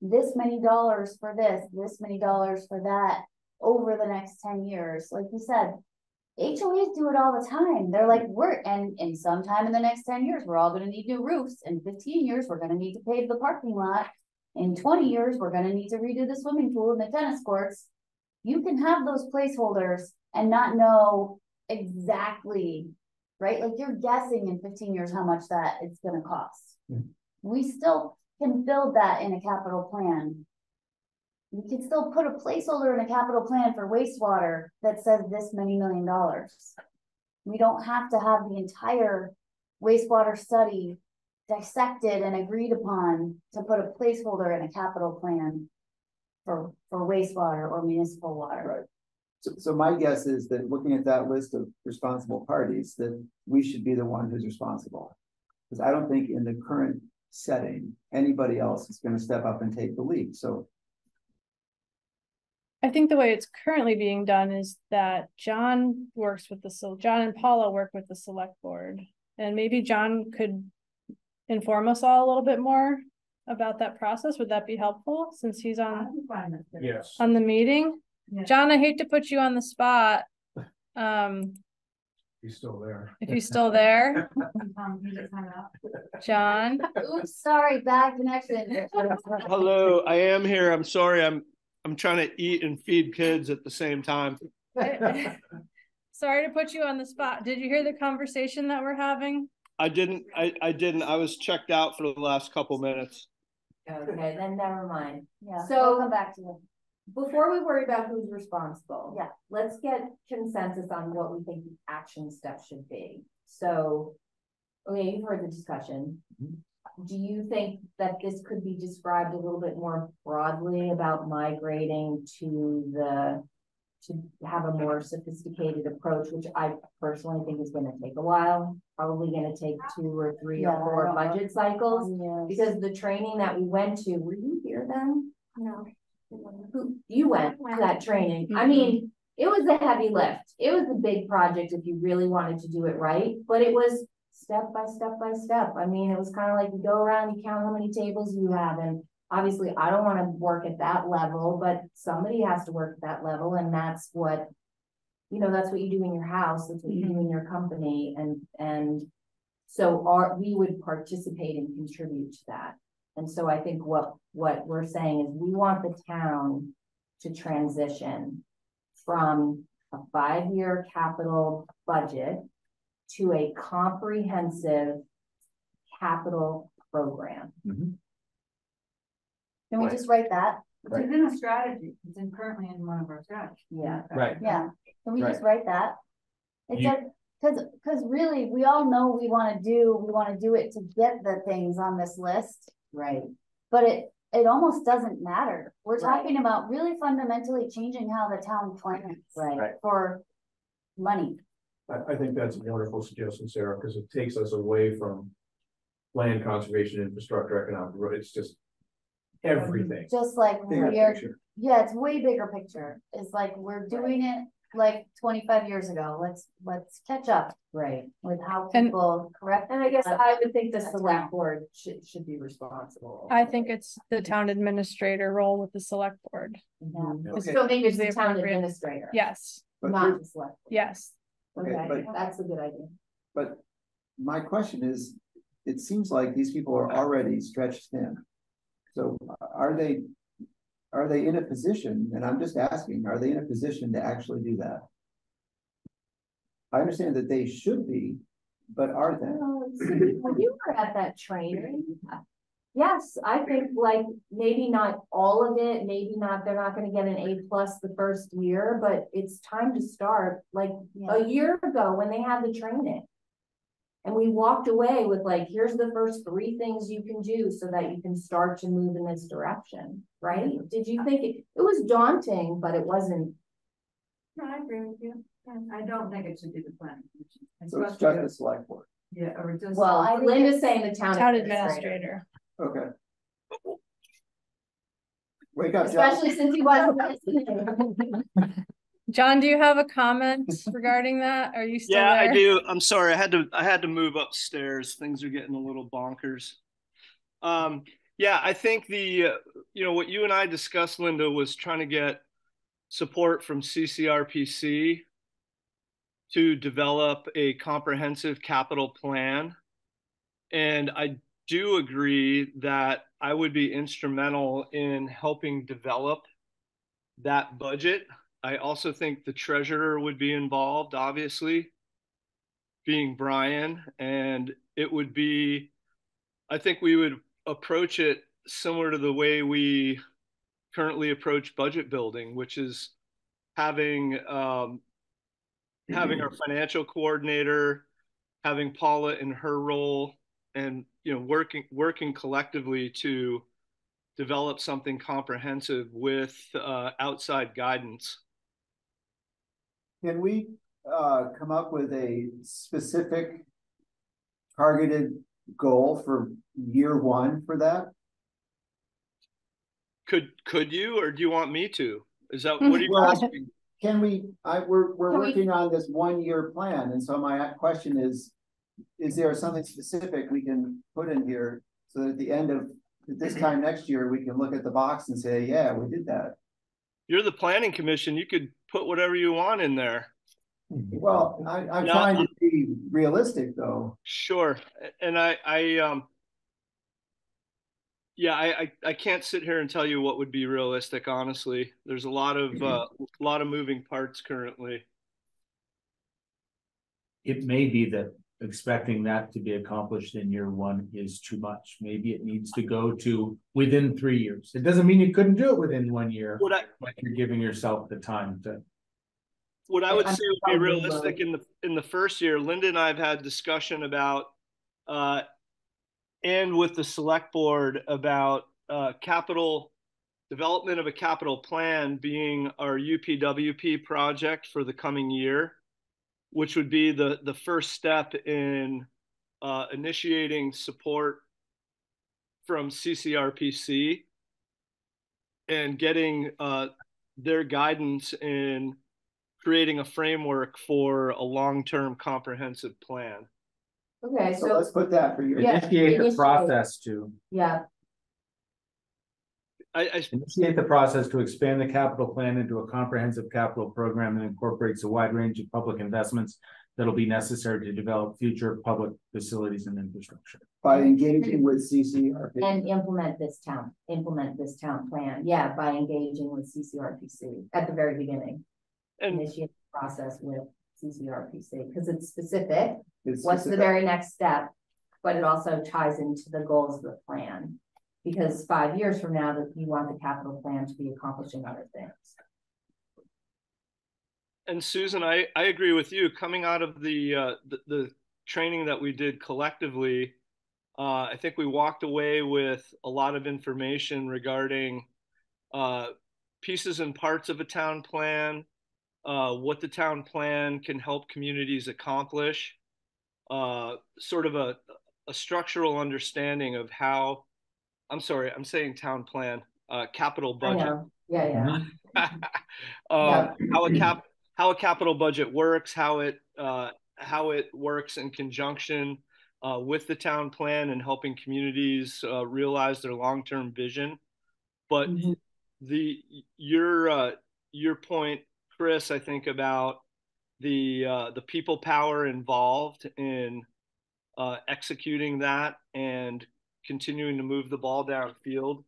this many dollars for this, this many dollars for that over the next ten years, like you said. HOAs do it all the time. They're like, we're, and, and sometime in the next ten years, we're all gonna need new roofs. In fifteen years, we're gonna need to pave the parking lot. In twenty years, we're gonna need to redo the swimming pool and the tennis courts. You can have those placeholders and not know exactly, right? Like you're guessing in fifteen years how much that it's gonna cost. Hmm. We still can build that in a capital plan. We can still put a placeholder in a capital plan for wastewater that says this many million dollars. We don't have to have the entire wastewater study dissected and agreed upon to put a placeholder in a capital plan for, for wastewater or municipal water. Right. So, so my guess is that looking at that list of responsible parties, that we should be the one who's responsible. Because I don't think in the current setting, anybody else is gonna step up and take the lead, so. I think the way it's currently being done is that John works with the, so John and Paula work with the select board. And maybe John could inform us all a little bit more about that process. Would that be helpful since he's on, I'm fine with it. Yes. on the meeting? Yeah. John, I hate to put you on the spot. Um, He's still there. if you're still there, you just hung up. John, Oops, sorry, bad connection. Hello, I am here. I'm sorry. I'm, I'm trying to eat and feed kids at the same time. sorry to put you on the spot. Did you hear the conversation that we're having? I didn't, I, I didn't, I was checked out for the last couple minutes. Okay, then never mind. Yeah, So- we'll come back to it. Before we worry about who's responsible. Yeah. Let's get consensus on what we think the action steps should be. So, okay, you've heard the discussion. Mm-hmm. Do you think that this could be described a little bit more broadly about migrating to the to have a more sophisticated approach, which I personally think is gonna take a while, probably gonna take two or three Yeah, or four budget cycles. Yes. Because the training that we went to, were you here then? No. Who, you went to that training, I Mhm. mean, it was a heavy lift, it was a big project if you really wanted to do it right, but it was. Step by step by step, I mean, it was kind of like you go around, you count how many tables you have, and obviously, I don't wanna work at that level, but somebody has to work at that level, and that's what. You know, that's what you do in your house, that's what you do mm-hmm. in your company, and, and. So our, we would participate and contribute to that. And so I think what, what we're saying is we want the town to transition from a five-year capital budget to a comprehensive capital program. Mm-hmm. Can we just write that? It's in a strategy, it's in currently in one of our strategies. Yeah. Right. Yeah, can we Right. just write that? It You- said, cause, cause really, we all know we wanna do, we wanna do it to get the things on this list. Right. But it, it almost doesn't matter. We're Right. talking about really fundamentally changing how the town plans. Right. Right. For money. I, I think that's a wonderful suggestion, Sarah, because it takes us away from land conservation, infrastructure, economic, growth. it's just everything. Just like Bigger we're, picture. yeah, it's way bigger picture. It's like we're doing it like twenty-five years ago. Let's, let's catch up Right. with how And- people correct. And I guess I would think the select fine. board should, should be responsible. I think it's the town administrator role with the select board. Mhm. Okay. So maybe it's the The town administrator. Yes, But Not the select. board. yes. Okay, Okay, but- that's a good idea. But my question is, it seems like these people are already stretched thin. So are they, are they in a position, and I'm just asking, are they in a position to actually do that? I understand that they should be, but are they? Well, see, when you were at that training. Yes, I think like maybe not all of it, maybe not, they're not gonna get an A plus the first year, but it's time to start, like Yeah. a year ago when they had the training. And we walked away with like, here's the first three things you can do so that you can start to move in this direction, right? Did you think it, it was daunting, but it wasn't, No, I agree with you. I don't think it should be the planning commission. So it's especially just the select board. Yeah, or just. well, I think Linda's saying the town. Town administrator. administrator. Okay. Wake up, John. Especially since he wasn't listening. John, do you have a comment regarding that? Are you still Yeah, I do. I'm sorry. I had to I had to move upstairs. Things are getting a little bonkers. Um yeah, I think the uh, you know what you and I discussed Linda was trying to get support from CCRPC to develop a comprehensive capital plan. And I do agree that I would be instrumental in helping develop that budget. I also think the treasurer would be involved, obviously, being Brian, and it would be, I think we would approach it similar to the way we currently approach budget building, which is having um, having our financial coordinator, having Paula in her role, and you know working working collectively to develop something comprehensive with uh, outside guidance. Can we uh come up with a specific targeted goal for year one for that? Could could you, or do you want me to? Is that what are you Well, asking? Can we, I, we're, we're Can we- working on this one-year plan, and so my question is, is there something specific we can put in here? So that at the end of, at this time next year, we can look at the box and say, yeah, we did that. You're the planning commission. You could put whatever you want in there. Well, I, I'm No, trying to be realistic, though. Sure. And I, I, um, yeah, I, I, I can't sit here and tell you what would be realistic, honestly. There's a lot of, uh, a lot of moving parts currently. It may be that expecting that to be accomplished in year one is too much. Maybe it needs to go to within three years. It doesn't mean you couldn't do it within one year, What I, but you're giving yourself the time to. what I would say would be realistic in the, in the first year, Linda and I have had discussion about, uh, and with the select board about, uh, capital, development of a capital plan being our UPWP project for the coming year, which would be the, the first step in, uh, initiating support from CCRPC and getting, uh, their guidance in creating a framework for a long-term comprehensive plan. Okay, So so, let's put that for you. Yeah, Initiate the initiate. process to, yeah, I, I, initiate the process to expand the capital plan into a comprehensive capital program that incorporates a wide range of public investments that'll be necessary to develop future public facilities and infrastructure. By engaging with CCRP. and implement this town, implement this town plan, yeah, by engaging with CCRPC at the very beginning. and Initiate the process with CCRPC, because it's specific, It's what's the very next step? But it also ties into the goals of the plan. Because five years from now, that you want the capital plan to be accomplishing other things. and Susan, I, I agree with you. Coming out of the, uh, the, the training that we did collectively, uh, I think we walked away with a lot of information regarding, uh, pieces and parts of a town plan, uh, what the town plan can help communities accomplish, uh, sort of a, a structural understanding of how, I'm sorry, I'm saying town plan, uh, capital budget. yeah, yeah. uh, how a cap how a capital budget works, how it uh, how it works in conjunction uh, with the town plan and helping communities uh, realize their long term vision. But Mhm. the your uh, your point, Chris, I think about the uh, the people power involved in uh, executing that and continuing to move the ball downfield.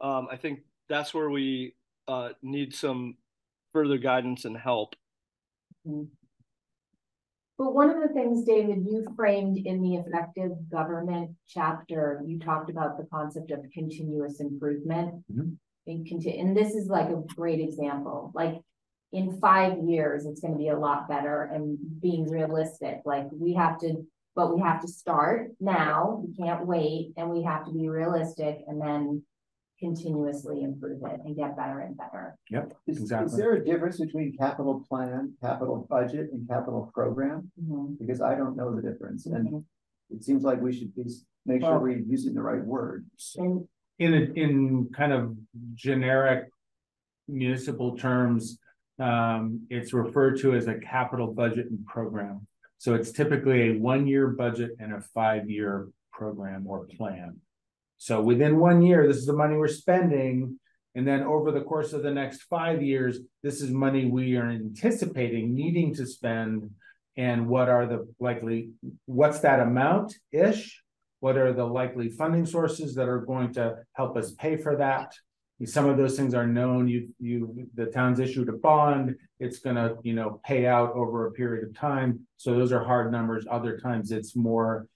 Um, I think that's where we uh, need some further guidance and help. But one of the things, David, you framed in the effective government chapter, you talked about the concept of continuous improvement. Mhm. And conti- and this is like a great example, like in five years, it's gonna be a lot better and being realistic, like we have to. But we have to start now, we can't wait, and we have to be realistic and then continuously improve it and get better and better. Yep, Is, is there a difference between capital plan, capital budget and capital program? Mhm. Because I don't know the difference and Mhm. it seems like we should be, make sure Well- we're using the right word. In a, in kind of generic municipal terms, um, it's referred to as a capital budget and program. So it's typically a one-year budget and a five-year program or plan. So within one year, this is the money we're spending. And then over the course of the next five years, this is money we are anticipating needing to spend. And what are the likely, what's that amount-ish? What are the likely funding sources that are going to help us pay for that? Some of those things are known, you, you, the town's issued a bond, it's gonna, you know, pay out over a period of time. So those are hard numbers, other times it's more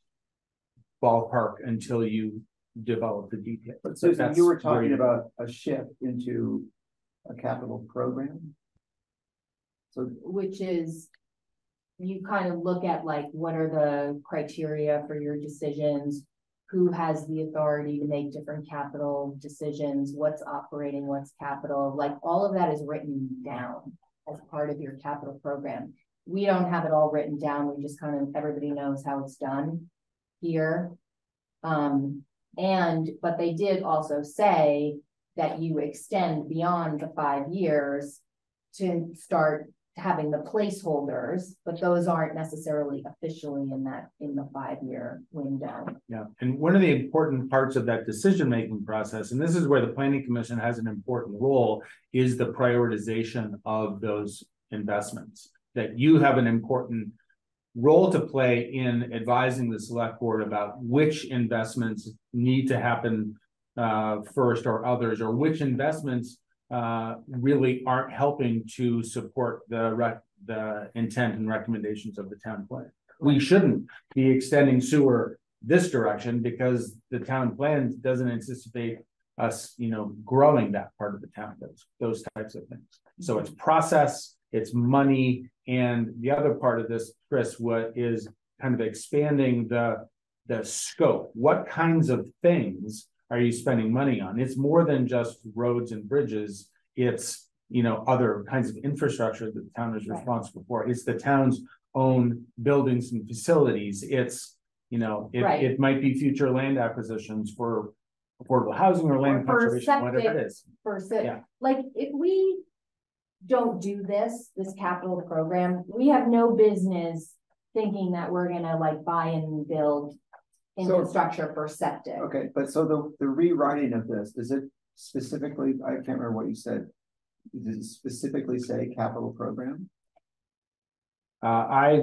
ballpark until you develop the details. But Susan, you were talking you- about a shift into a capital program? So which is. You kind of look at like, what are the criteria for your decisions? Who has the authority to make different capital decisions? What's operating, what's capital? Like, all of that is written down as part of your capital program. We don't have it all written down. We just kind of, everybody knows how it's done here. Um, and, but they did also say that you extend beyond the five years to start having the placeholders, but those aren't necessarily officially in that, in the five-year window. Yeah, and one of the important parts of that decision-making process, and this is where the planning commission has an important role, is the prioritization of those investments. That you have an important role to play in advising the select board about which investments need to happen uh, first or others, or which investments uh, really aren't helping to support the rec, the intent and recommendations of the town plan. we shouldn't be extending sewer this direction because the town plan doesn't anticipate us, you know, growing that part of the town, those, those types of things. So it's process, it's money, and the other part of this, Chris, what is kind of expanding the, the scope. What kinds of things are you spending money on? It's more than just roads and bridges. It's, you know, other kinds of infrastructure that the town is Right. responsible for. It's the town's own buildings and facilities. It's, you know, it, Right. it might be future land acquisitions for affordable housing or land For conservation, whatever it is. for Yeah. like, if we don't do this, this capital program, we have no business thinking that we're gonna like buy and build infrastructure for septic. Okay, but so the, the rewriting of this, does it specifically, I can't remember what you said. Does it specifically say capital program? Uh, I.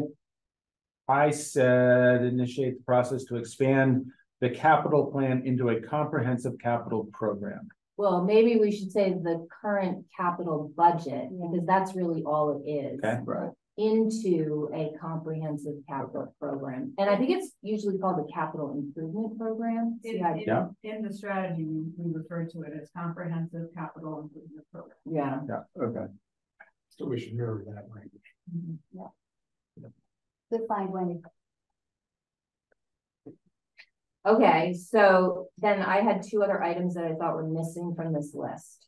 I said initiate the process to expand the capital plan into a comprehensive capital program. Well, maybe we should say the current capital budget, because that's really all it is. Okay. Right. Into a comprehensive capital program, and I think it's usually called the capital improvement program. In, CIP. Yeah. in, in the strategy, we we refer to it as comprehensive capital improvement program. Yeah, Yeah. Okay, So we should mirror that language. Yeah. Good find, Wendy. okay, so then I had two other items that I thought were missing from this list.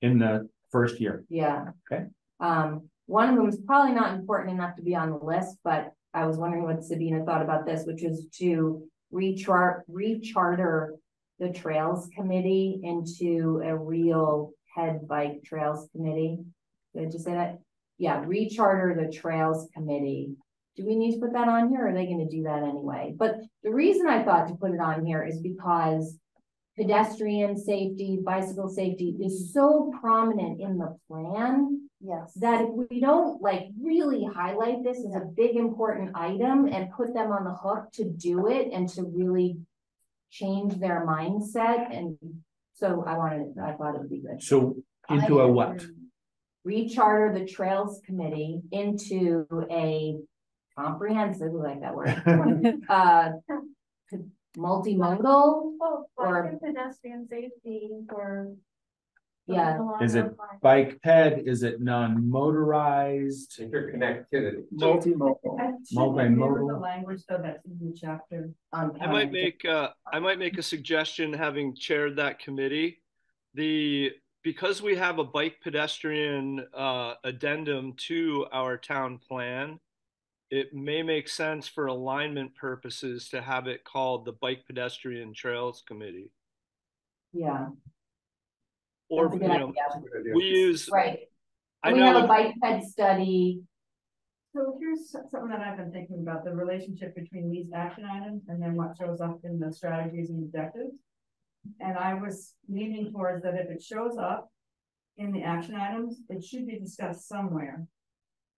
In the first year, Yeah. Okay. Um, one of them is probably not important enough to be on the list, but I was wondering what Sabina thought about this, which is to rechart, recharter the Trails Committee into a real head bike Trails Committee. Did I just say that? Yeah, recharter the Trails Committee. Do we need to put that on here? Are they gonna do that anyway? But the reason I thought to put it on here is because pedestrian safety, bicycle safety is so prominent in the plan Yes. that if we don't like really highlight this as a big important item and put them on the hook to do it and to really change their mindset and so I wanted, I thought it would be good. so into I a what? Recharter the Trails Committee into a comprehensive, we like that word, uh, multimodal, Oh, Or- bike and pedestrian safety for. Yeah. Is it. Bike ped, is it non-motorized? Interconnectivity. multimodal. I should remember the Multimodal. language though that's in the chapter. um, I might make, uh, I might make a suggestion, having chaired that committee. The, because we have a bike pedestrian, uh, addendum to our town plan. It may make sense for alignment purposes to have it called the Bike Pedestrian Trails Committee. Yeah, Or, you know, we use, right. I We have a know, bike ped study, So here's something that I've been thinking about, the relationship between these action items and then what shows up in the strategies and objectives. And I was leaning towards that if it shows up in the action items, it should be discussed somewhere.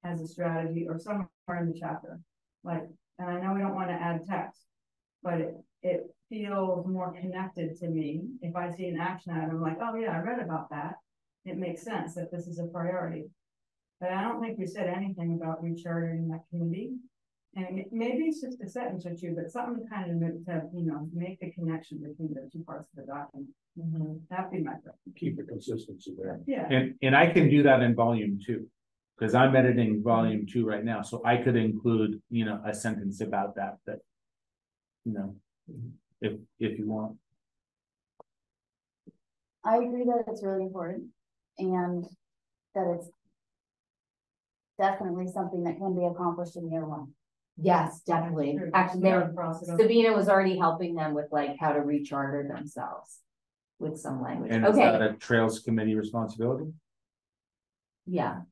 As a strategy or somewhere in the chapter, like, and I know we don't wanna add text. But it, it feels more connected to me, if I see an action item, like, oh yeah, I read about that. It makes sense that this is a priority. But I don't think we said anything about recharting that committee. And maybe it's just a sentence or two, but something kind of, to, you know, make the connection between the two parts of the document. Mm-hmm. That'd be my, preference. Keep the consistency there. yeah. And, and I can do that in volume two. Cause I'm editing volume two right now, so I could include, you know, a sentence about that, that. You know, mm-hmm. If, if you want. I agree that it's really important and that it's definitely something that can be accomplished in year one. yes, definitely, actually, they were Cross it off. Sabina was already helping them with like how to recharter themselves. With some language, And is that okay, a Trails Committee responsibility? yeah,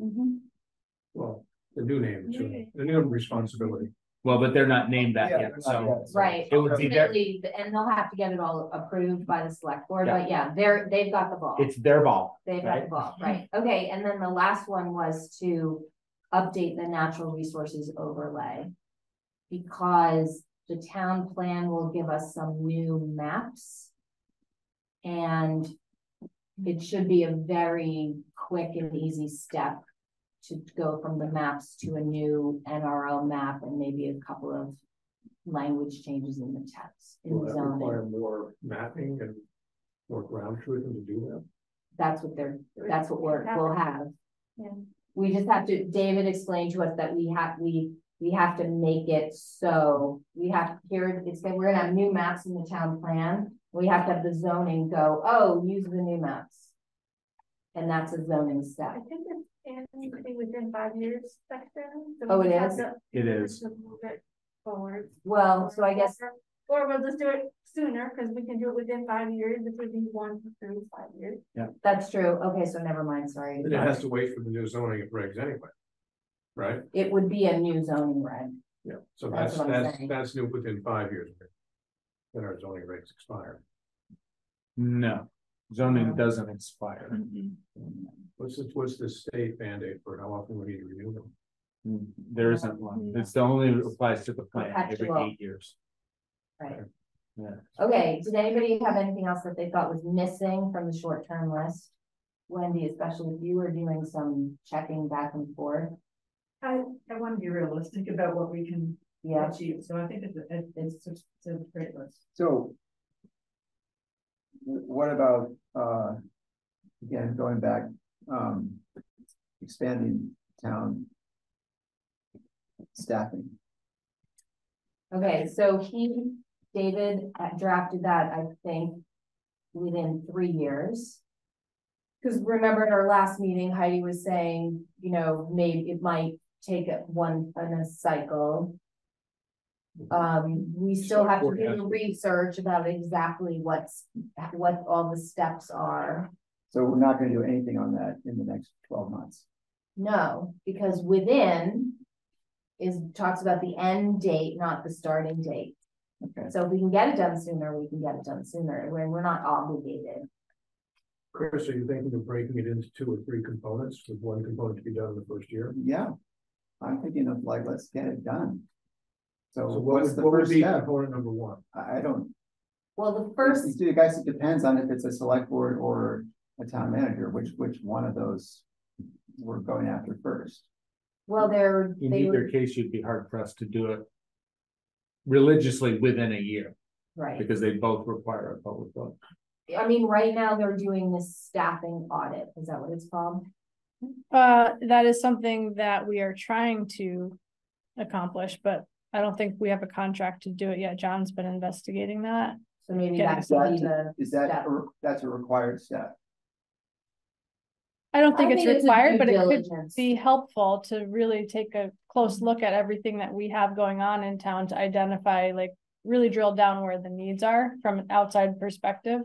Mhm. Well, the new name, too. the new responsibility. Well, but they're not named that Yeah, yet, not so. yet. right. It would be their, Ultimately, and they'll have to get it all approved by the select board, Yeah. but yeah, they're, they've got the ball. it's their ball, They've got right? the ball, right, okay, and then the last one was to update the natural resources overlay. Because the town plan will give us some new maps. And it should be a very quick and easy step to go from the maps to a new NRL map and maybe a couple of language changes in the text, in Will the that require zoning. more mapping and more ground truthing to do that? That's what they're, that's what we're, we'll have. Yeah. We just have to, David explained to us that we have, we, we have to make it so, we have, here, it's, gonna- we're gonna have new maps in the town plan. We have to have the zoning go, oh, use the new maps. And that's a zoning I step. think it's in the within five years section. so Oh, we it just have is? to- It is. move it Forward. Well, so I guess, Or we'll just do it sooner, because we can do it within five years, if we do one through five years. Yeah. That's true. Okay, so never mind, sorry. It has to wait for the new zoning regs anyway. Right? It would be a new zoning reg. Yeah, so That's that's, that's, that's new within five years. Then our zoning regs expire. No, zoning oh. doesn't expire. Mm-hmm. What's the, what's the state mandate for how often we need to renew them? There isn't one. It's the only applies to the plan every Perpetual. eight years. Right. Yeah. Okay, did anybody have anything else that they thought was missing from the short-term list? Wendy, especially if you were doing some checking back and forth, I, I want to be realistic about what we can yeah, achieve, so I think it's, a- it- it's, it's a great list. So. wh- What about, uh, again, going back, um, expanding town. Staffing, okay, so he, David uh, drafted that, I think, within three years. Cause remember at our last meeting Heidi was saying, you know, maybe it might take it one, in a cycle. Um, we still have to do the research about exactly what's, what all the steps are. So we're not gonna do anything on that in the next twelve months. No, because within is, talks about the end date, not the starting date. Okay, So if we can get it done sooner, we can get it done sooner, when we're not obligated. Chris, are you thinking of breaking it into two or three components, with one component to be done in the first year? yeah, I'm thinking of like, let's get it done. So So what what's would, the what would first be step? component number one? I, I don't, Well, the first, I guess it depends on if it's a select board or a town manager, which, which one of those we're going after first. well, they're, In they either were, case, you'd be hard pressed to do it. Religiously within a year, right, because they both require a public vote. I mean, right now, they're doing this staffing audit, is that what it's called? Uh, that is something that we are trying to accomplish, but I don't think we have a contract to do it yet. John's been investigating that. So maybe Yeah. that Is could be that, the, is that, step. a- that's a required step? I don't think I it's think required, due but it could be helpful to really take a close look at everything that we have going on in town to identify, like, really drill down where the needs are from an outside perspective.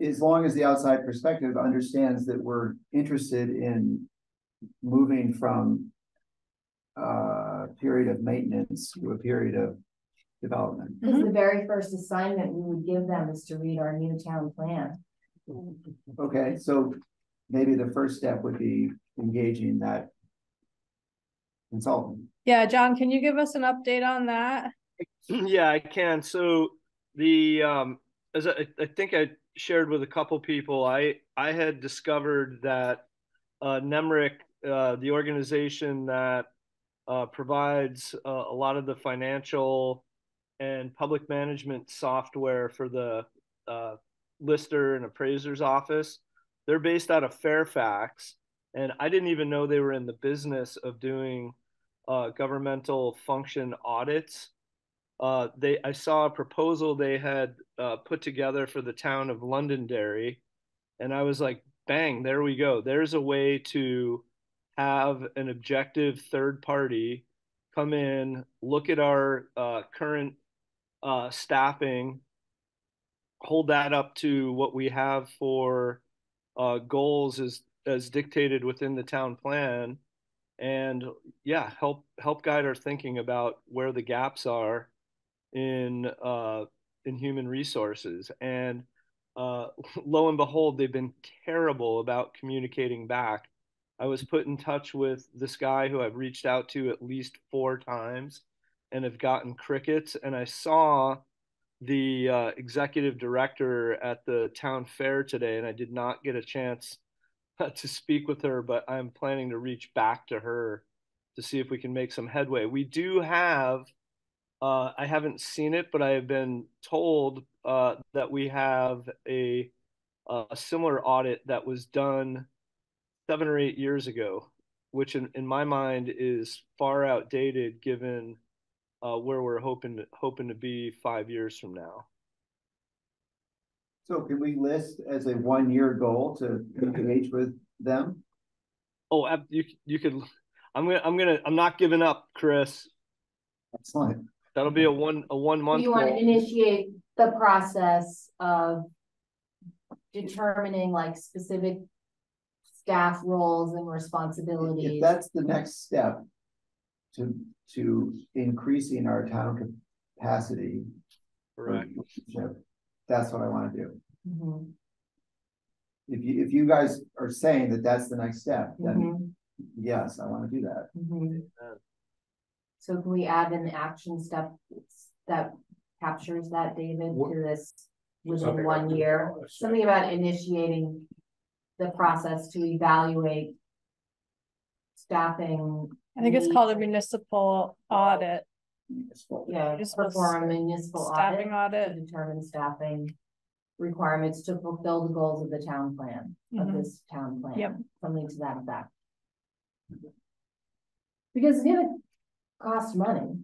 As long as the outside perspective understands that we're interested in moving from uh, a period of maintenance to a period of development. because the mm-hmm. very first assignment we would give them is to read our new town plan. Okay, so maybe the first step would be engaging that consultant. Yeah, John, can you give us an update on that? Yeah, I can. So the um as I, I think I shared with a couple people, I I had discovered that uh NEMRC, uh the organization that uh provides uh, a lot of the financial and public management software for the uh lister and appraiser's office, they're based out of Fairfax and I didn't even know they were in the business of doing uh governmental function audits uh, they I saw a proposal they had uh, put together for the town of Londonderry, and I was like, bang, there we go. There's a way to have an objective third party come in, look at our uh, current uh, staffing, hold that up to what we have for uh, goals as as dictated within the town plan, and yeah, help help guide our thinking about where the gaps are in uh, in human resources. And uh, lo and behold, they've been terrible about communicating back. I was put in touch with this guy who I've reached out to at least four times and have gotten crickets. And I saw the uh, executive director at the town fair today, and I did not get a chance to speak with her, but I'm planning to reach back to her to see if we can make some headway. We do have, uh, I haven't seen it, but I have been told uh, that we have a a similar audit that was done seven or eight years ago, which in, in my mind is far outdated given uh, where we're hoping to, hoping to be five years from now. So can we list as a one-year goal to engage with them? Oh, you you could. I'm gonna I'm gonna I'm not giving up, Chris. Excellent. That'll be a one a one month You want to initiate the process of determining like specific staff roles and If responsibilities. that's the next step to, to increasing our town capacity. for Correct. That's what I wanna do. Mhm, If you, if you guys are saying that that's the next step, then mhm, yes, I wanna do that. mhm. So can we add an action step that captures that, David, What- to this within Something one like year? Something about initiating the process to evaluate staffing. I think it's called a municipal audit, Yeah, Municipal perform a municipal audit staffing to audit. determine staffing requirements to fulfill the goals of the town plan, of Mhm. this town plan. Yep. Something to that effect. Because it's gonna cost money.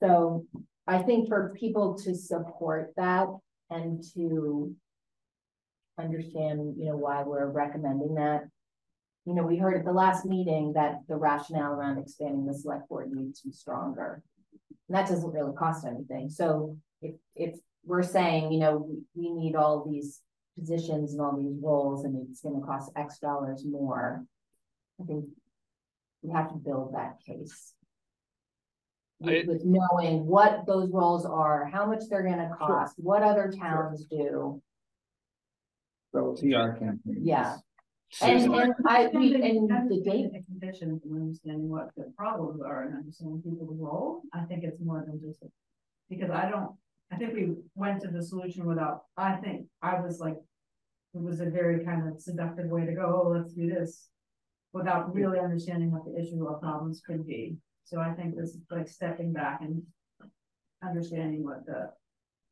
So I think for people to support that and to understand, you know, why we're recommending that. You know, we heard at the last meeting that the rationale around expanding the select board needs to be stronger. And that doesn't really cost anything, so if, if we're saying, you know, we, we need all these positions and all these roles and it's gonna cost X dollars more. I think we have to build that case. With, I- with knowing what those roles are, how much they're gonna cost, what other towns do, So TR campaign. yeah. And, and I, we, and Kind of the making date, a Condition and understanding what the problems are and understanding people's role, I think it's more than just. a- Because I don't, I think we went to the solution without, I think, I was like. It was a very kind of seductive way to go, oh, let's do this. Without really understanding what the issue or problems could be, so I think this is like stepping back and. Understanding what the.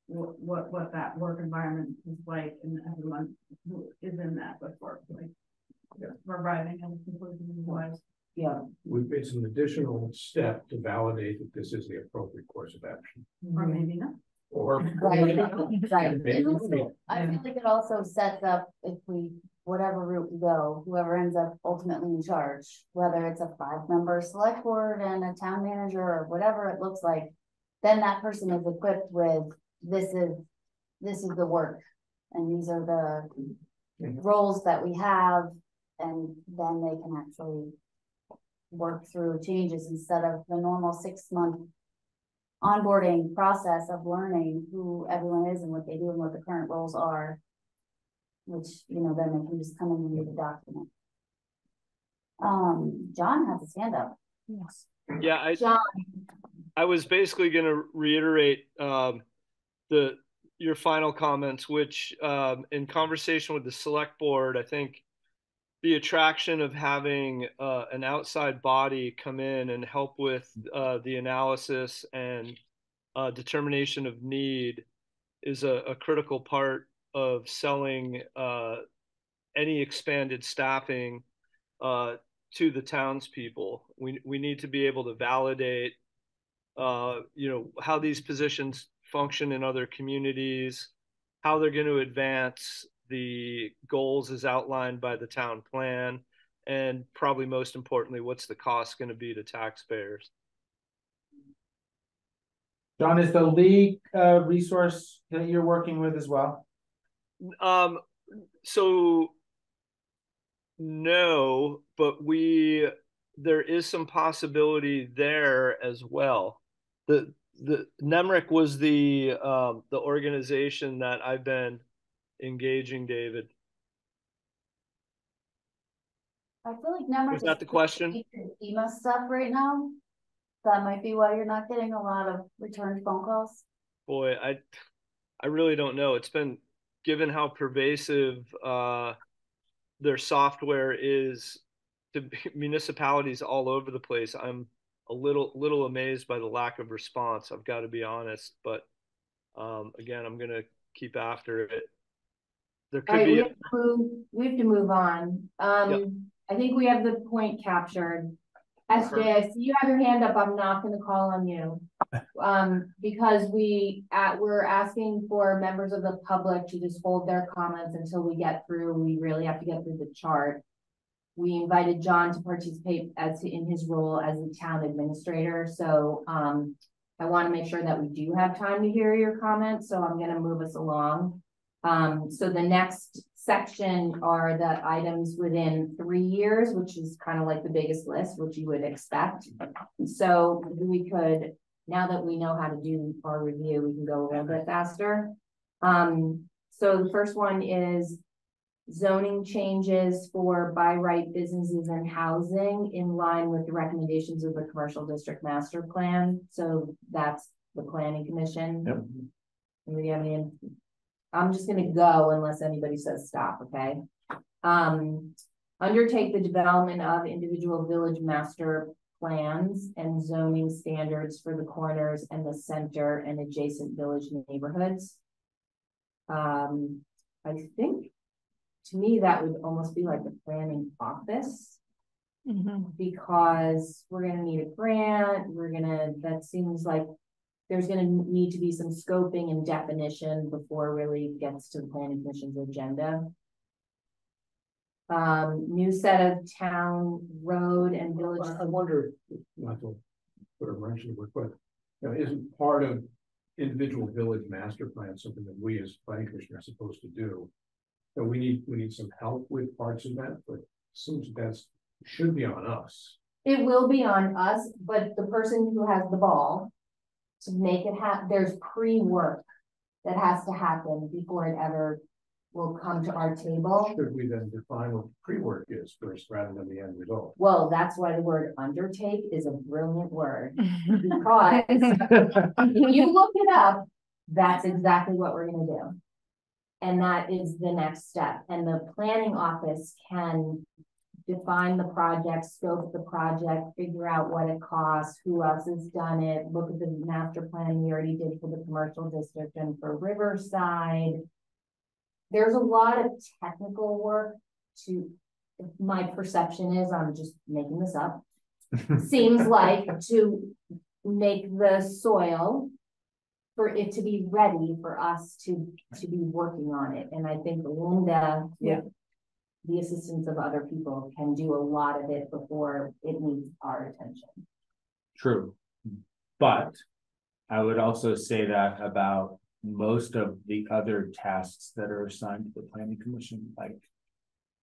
What, what, what that work environment is like and everyone who is in that with work, like we're arriving at a conclusion was. yeah. We've made some additional step to validate that this is the appropriate course of action. Or mm-hmm. maybe not. Or. Right, right. Maybe also- I feel like it also sets up, if we, whatever route we go, whoever ends up ultimately in charge, whether it's a five-member select board and a town manager or whatever it looks like, then that person is equipped with, this is, this is the work, and these are the mm-hmm. roles that we have, and then they can actually work through changes instead of the normal six-month onboarding process of learning who everyone is and what they do and what the current roles are. Which, you know, then they can just come in and read the document. Um, John has his hand up. Yes. Yeah, I John, I was basically going to reiterate um, the your final comments, which um, in conversation with the select board, I think the attraction of having uh, an outside body come in and help with uh, the analysis and uh, determination of need is a, a critical part of selling uh, any expanded staffing uh, to the townspeople. We we need to be able to validate uh, you know, how these positions function in other communities, how they're going to advance the goals as outlined by the town plan, and probably most importantly, what's the cost going to be to taxpayers? John, is the league uh resource that you're working with as well? Um, so no, but we there is some possibility there as well. The the NEMRC was the um the organization that I've been engaging, David. I feel like NEMRC. Was that is the question? FEMA stuff right now. That might be why you're not getting a lot of returned phone calls. Boy, I I really don't know. It's been given how pervasive uh their software is to municipalities all over the place. I'm a little little amazed by the lack of response. I've got to be honest, but um, again, I'm gonna keep after it. There could right, we be have to move, we have to move on. Um, I think we have the point captured. SJ, I see you have your hand up. I'm not gonna call on you. Um, because we, at, we're asking for members of the public to just hold their comments until we get through. We really have to get through the chart. We invited John to participate as in his role as the town administrator, so, um, I want to make sure that we do have time to hear your comments, so I'm gonna move us along. Um, so the next section are the items within three years, which is kind of like the biggest list, which you would expect. So we could, now that we know how to do our review, we can go a little bit faster. Um, so the first one is zoning changes for by right businesses and housing in line with the recommendations of the commercial district master plan. So that's the planning commission. Yep. Do you have any I'm just gonna go unless anybody says stop, okay? Um, undertake the development of individual village master plans and zoning standards for the corners and the center and adjacent village neighborhoods. Um, I think, to me, that would almost be like the planning office Mhm. because we're gonna need a grant, we're gonna, that seems like. There's gonna need to be some scoping and definition before it really gets to the planning commission's agenda. Um, new set of town, road and village. I I wonder, not to put a wrench in the work, but, you know, isn't part of individual village master plan something that we as planning commission are supposed to do? So we need, we need some help with parts of that, but seems that's, should be on us. It will be on us, but the person who has the ball. To make it happen. there's pre-work that has to happen before it ever will come to our table. Should we then define what pre-work is first rather than the end result? Well, that's why the word undertake is a brilliant word, because if you look it up, that's exactly what we're gonna do. And that is the next step, and the planning office can define the project, scope the project, figure out what it costs, who else has done it, look at the master plan we already did for the commercial district and for Riverside. There's a lot of technical work to, my perception is, I'm just making this up, seems like to make the soil for it to be ready for us to, to be working on it. And I think Linda, Yeah. With the assistance of other people, can do a lot of it before it needs our attention. True. But I would also say that about most of the other tasks that are assigned to the planning commission, like.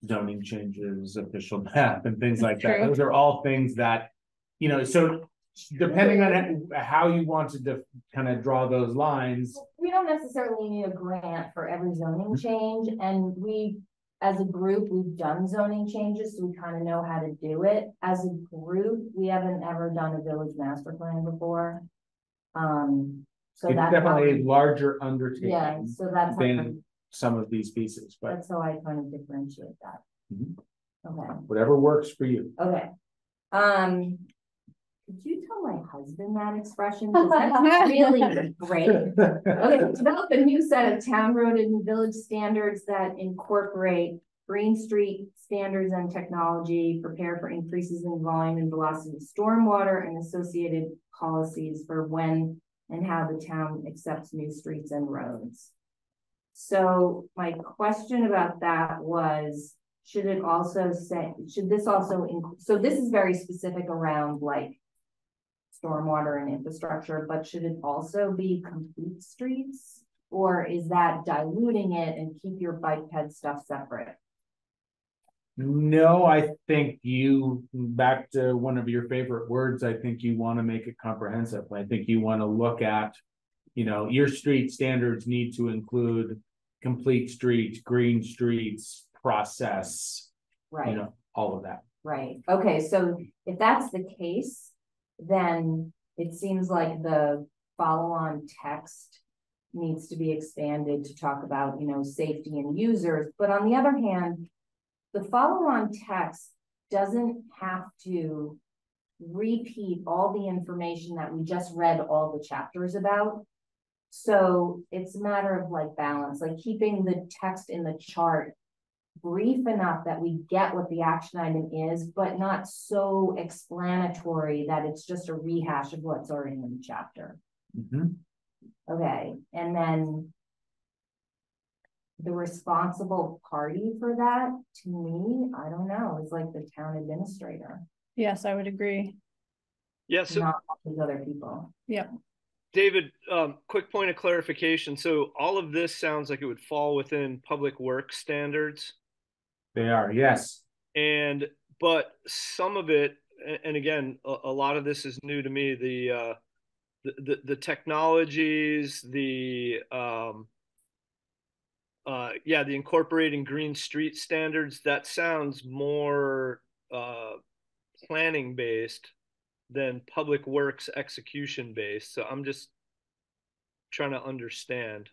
Zoning changes, official map and things like that. Those are all things that, you know, so depending on how you wanted to kind of draw those lines. We don't necessarily need a grant for every zoning mm-hmm. change, and we, as a group, we've done zoning changes, so we kind of know how to do it. As a group, we haven't ever done a village master plan before. Um, so It's that's. definitely a larger Yeah, undertaking so that's, how than some of these pieces, but that's how I kind of differentiate that. Mhm. Okay. whatever works for you. Okay, um. Could you tell my husband that expression? 'Cause that's really great. Okay, develop a new set of town road and village standards that incorporate Green Street standards and technology. Prepare for increases in volume and velocity of stormwater and associated policies for when and how the town accepts new streets and roads. So my question about that was, should it also say, should this also, inc- so this is very specific around like stormwater and infrastructure, but should it also be complete streets? Or is that diluting it and keep your bike ped stuff separate? No, I think you, back to one of your favorite words, I think you want to make it comprehensive. I think you want to look at. You know, your street standards need to include complete streets, green streets, process, you Right, know, all of that. right. Okay, so if that's the case, then it seems like the follow-on text needs to be expanded to talk about, you know, safety and users, but on the other hand, the follow-on text doesn't have to repeat all the information that we just read all the chapters about. So it's a matter of like balance, like keeping the text in the chart brief enough that we get what the action item is, but not so explanatory that it's just a rehash of what's already in the chapter. Mhm. Okay, and then the responsible party for that, to me, I don't know, is like the town administrator, Yes, I would agree. Yeah, so not these other people. David, um, quick point of clarification. So all of this sounds like it would fall within public work standards. They are, yes. And, but some of it, and again, a, a lot of this is new to me, the, uh, the, the, the technologies, the, um, uh, yeah, the incorporating green street standards, that sounds more, uh, planning based than public works execution based. So I'm just trying to understand.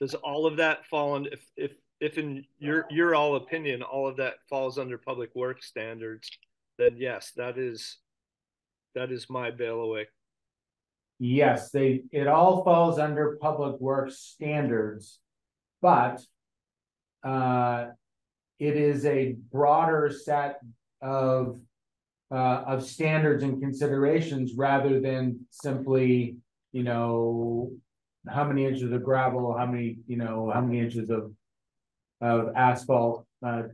Does all of that fall on, if, if, if in your, your all opinion, all of that falls under public work standards, then yes, that is, that is my bailiwick. Yes, they, it all falls under public works standards, but. Uh, it is a broader set of. Uh, of standards and considerations rather than simply, you know. How many inches of gravel, how many, you know, how many inches of. Of asphalt, uh,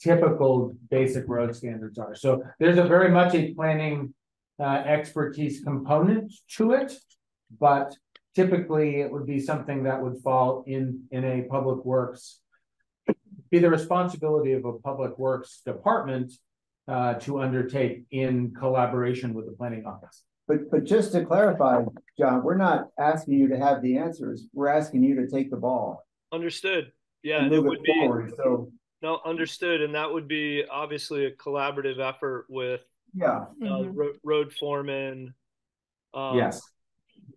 typical basic road standards are, so there's a very much a planning uh, expertise component to it. But typically, it would be something that would fall in, in a public works. Be the responsibility of a public works department, uh, to undertake in collaboration with the planning office. But, but just to clarify, John, we're not asking you to have the answers. We're asking you to take the ball. Understood. Yeah, and and it Move would it be, forward, so, no, understood. And that would be obviously a collaborative effort with, yeah, uh, Mhm. road, road foreman. Um, Yes,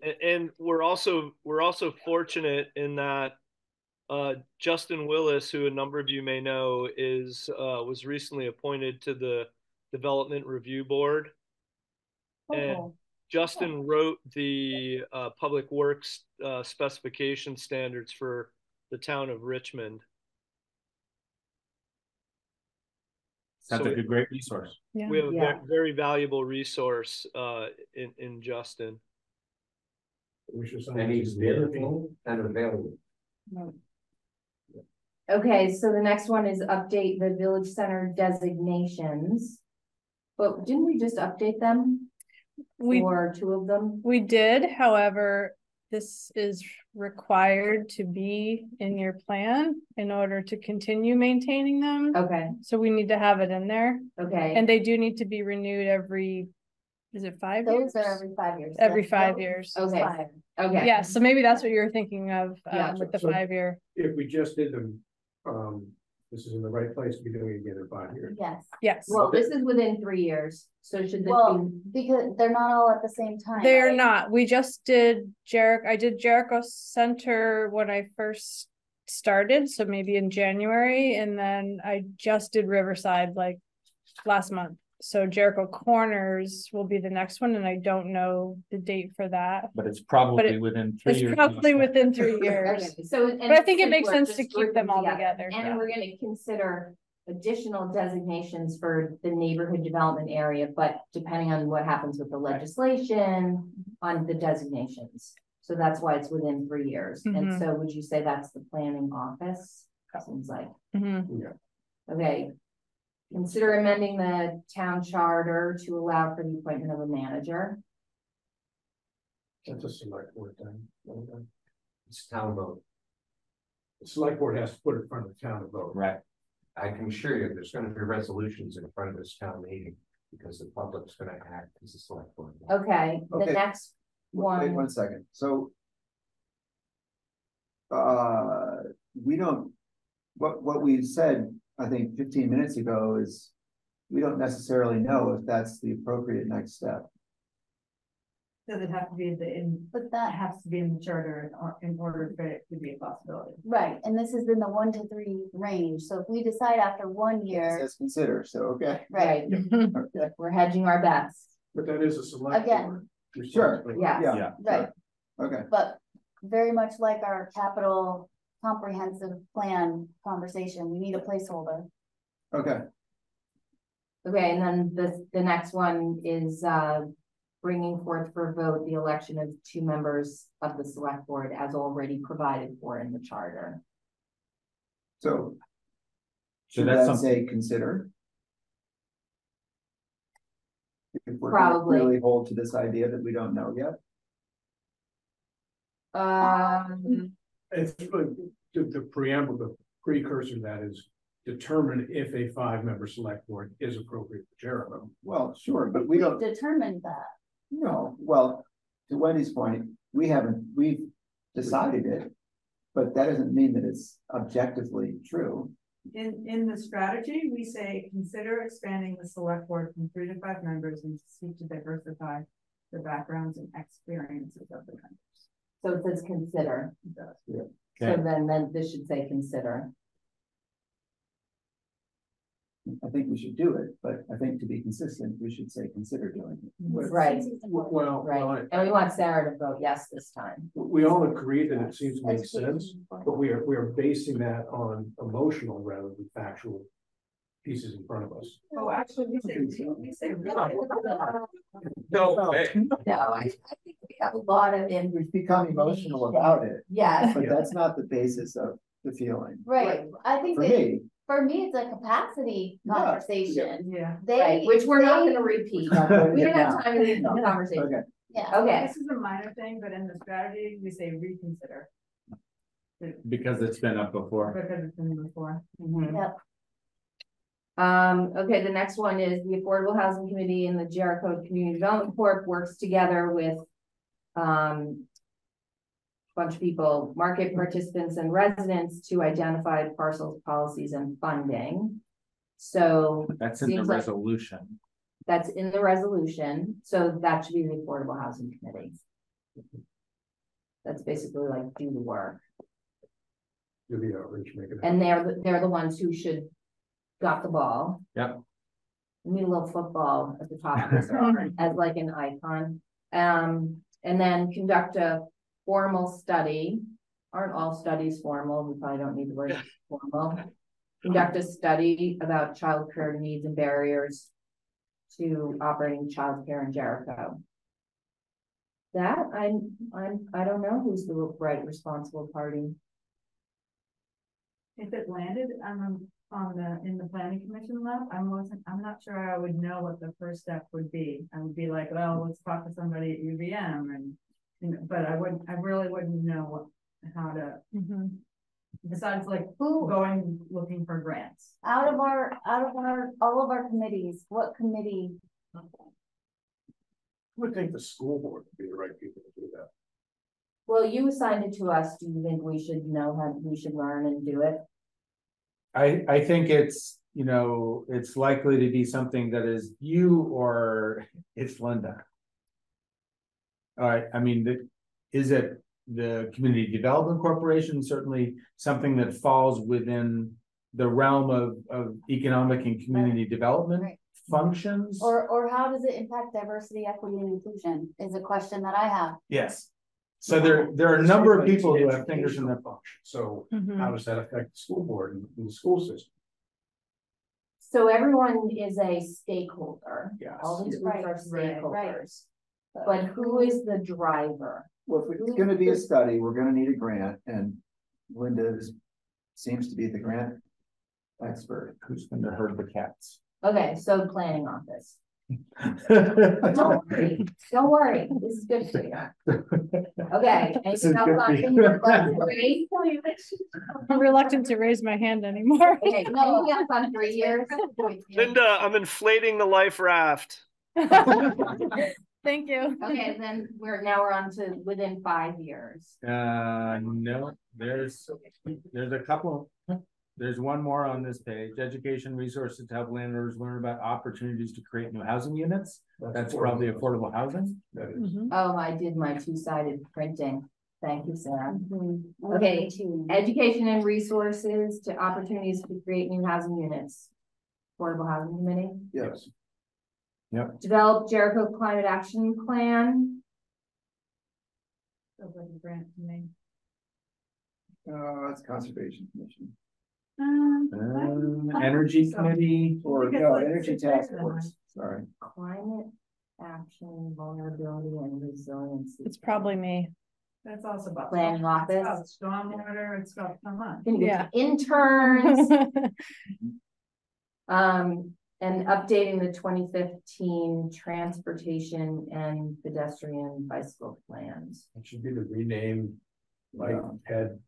A- And we're also, we're also fortunate in that uh, Justin Willis, who a number of you may know, is, uh, was recently appointed to the Development Review Board. And Oh, Justin wrote the uh, Public Works uh, specification standards for the town of Richmond. sounds So like a great resource. yeah. We have a Yeah. ve- very valuable resource uh, in, in Justin. We should assign And it he's the other beautiful and available. Okay, so the next one is update the village center designations. But didn't we just update them We, for two of them? we did, however, this is required to be in your plan in order to continue maintaining them. Okay, So we need to have it in there, okay. and they do need to be renewed every, is it five years? Those are every five years. Every That's- five years. Okay. five. Okay. Yeah, so maybe that's what you're thinking of, Yeah. um, with the So- five year. If we just did them, um, this is in the right place to be doing it again in five years. Yes, Yes, Well, this is within three years, so should this well, be, because they're not all at the same time. they're right? not. We just did Jericho, I did Jericho Center when I first started, so maybe in January, and then I just did Riverside like last month. So Jericho Corners will be the next one, and I don't know the date for that. But it's probably it- within three It's years. probably within three okay, years. so. and But I think it makes sense to keep them all together, yeah. And we're gonna consider additional designations for the neighborhood development area, but depending on what happens with the legislation on the designations. So that's why it's within three years. And Mhm. so would you say that's the planning office? Seems like. Mhm. Okay. Consider amending the town charter to allow for the appointment of a manager. That's a select board thing. The It's town vote. The select board has to put it in front of the town to vote. Right, I can assure you, there's gonna be resolutions in front of this town meeting, because the public's gonna act as a select board. Okay, the Okay. next wait one, one second, so. Uh, we don't, what, what we've said, I think fifteen minutes ago is. We don't necessarily know if that's the appropriate next step. Does it have to be the, in, But that, has to be in the charter in or- in order for it to be a possibility? right, and this is in the one to three range, so if we decide after one It year, says consider, so, okay, right, okay, We're hedging our bets. But that is a select. Again. board Sure. responsibility. Yeah. yeah, Yeah. right, okay, but very much like our capital comprehensive plan conversation, we need a placeholder. okay. Okay, and then the, the next one is, uh, bringing forth for vote the election of two members of the select board as already provided for in the charter. So. So Should that's that something, say consider? If we're Probably. really hold to this idea that we don't know yet, Um, It's really, the, the preamble, the precursor to that is determine if a five-member select board is appropriate for Jericho. well, sure, but we don't, determine that, no, well, to Wendy's point, we haven't, we've decided it. But that doesn't mean that it's objectively true, In, in the strategy, we say, consider expanding the select board from three to five members and seek to diversify the backgrounds and experiences of the members. So it says consider. It does. So Okay. then, then this should say consider. I think we should do it, but I think to be consistent, we should say consider doing it. Right, Well, right. well, And we want Sarah to vote yes this time. we all agree that it seems to make sense, but we are, we are basing that on emotional rather than factual pieces in front of us. Oh, actually, we say, we say. No, No, I, I think we have a lot of in, We've become emotional about it, yes, but that's not the basis of the feeling. right, I think For that, me, for me, it's a capacity Yeah, conversation. Yeah. They. right, which we're not they- gonna repeat. Not doing We it don't have time to read the conversation. okay, Yeah, Okay, This is a minor thing, but in the strategy, we say reconsider. because it's been up before. Because it's been before. Mhm. Yep. Um, okay, the next one is the Affordable Housing Committee and the Jericho Community Development Corp works together with. Um. Bunch of people, market participants and residents to identify parcels, policies and funding. So That's in the Seems like- resolution. that's in the resolution, so that should be the Affordable Housing Committee. That's basically like do the work, Do the outreach, make it. and they're, the- they're the ones who should got the ball. Yep. We Need a little football at the top of this, as like an icon. Um, and then conduct a formal study. Aren't all studies formal? We probably don't need the word formal. Conduct a study about childcare needs and barriers to operating childcare in Jericho. That, I'm, I'm, I don't know who's the right responsible party. If it landed on, the- on the, in the planning commission lap, I wasn't, I'm not sure I would know what the first step would be. I would be like, well, let's talk to somebody at UVM and, you know, but I wouldn't, I really wouldn't know what, how to, Mhm. besides like who, going, looking for grants. out of our, out of our, all of our committees, what committee? I would think the school board would be the right people to do that. Well, you assigned it to us. Do you think we should know how, we should learn and do it? I, I think it's, you know, it's likely to be something that is you or it's Linda. All right, I mean, the, is it the Community Development Corporation, certainly something that falls within the realm of, of economic and community development Right. functions? Or, or how does it impact diversity, equity and inclusion is a question that I have. Yes. So there, there are a number of people who have fingers in that the, function. So Mhm. how does that affect the school board and and the school system? So everyone is a stakeholder. Yes. All these groups Right, are right, right. stakeholders. But who is the driver? well, if it's gonna be a study, we're gonna need a grant, and Linda is, seems to be the grant expert. who's gonna herd the cats? Okay, so planning office. Don't worry, don't worry, this is good for you. Okay, anything else on finger left three? I'm reluctant to raise my hand anymore. Okay, anything else on three years? Linda, I'm inflating the life raft. Thank you. Okay, then we're, now we're on to within five years. Uh, no, there's, there's a couple, there's one more on this page, education resources to help landlords learn about opportunities to create new housing units. That's probably affordable housing. That is. Mhm. Oh, I did my two-sided printing. Thank you, Sarah. Mhm. Okay, Education and resources to opportunities to create new housing units. Affordable Housing Committee, Yes. Yep. Develop Jericho Climate Action Plan. Sounds like a grant to me. Uh, it's Conservation Commission. Um, energy committee, Or, think no, like Energy six Task percent. Force, sorry. Climate Action, Vulnerability and Resiliency. It's probably me. That's also about. Planning office. It's about Stormwater, it's got, come on. Gonna Yeah. get interns, um, and updating the twenty fifteen transportation and pedestrian bicycle plans. It should be the renamed like head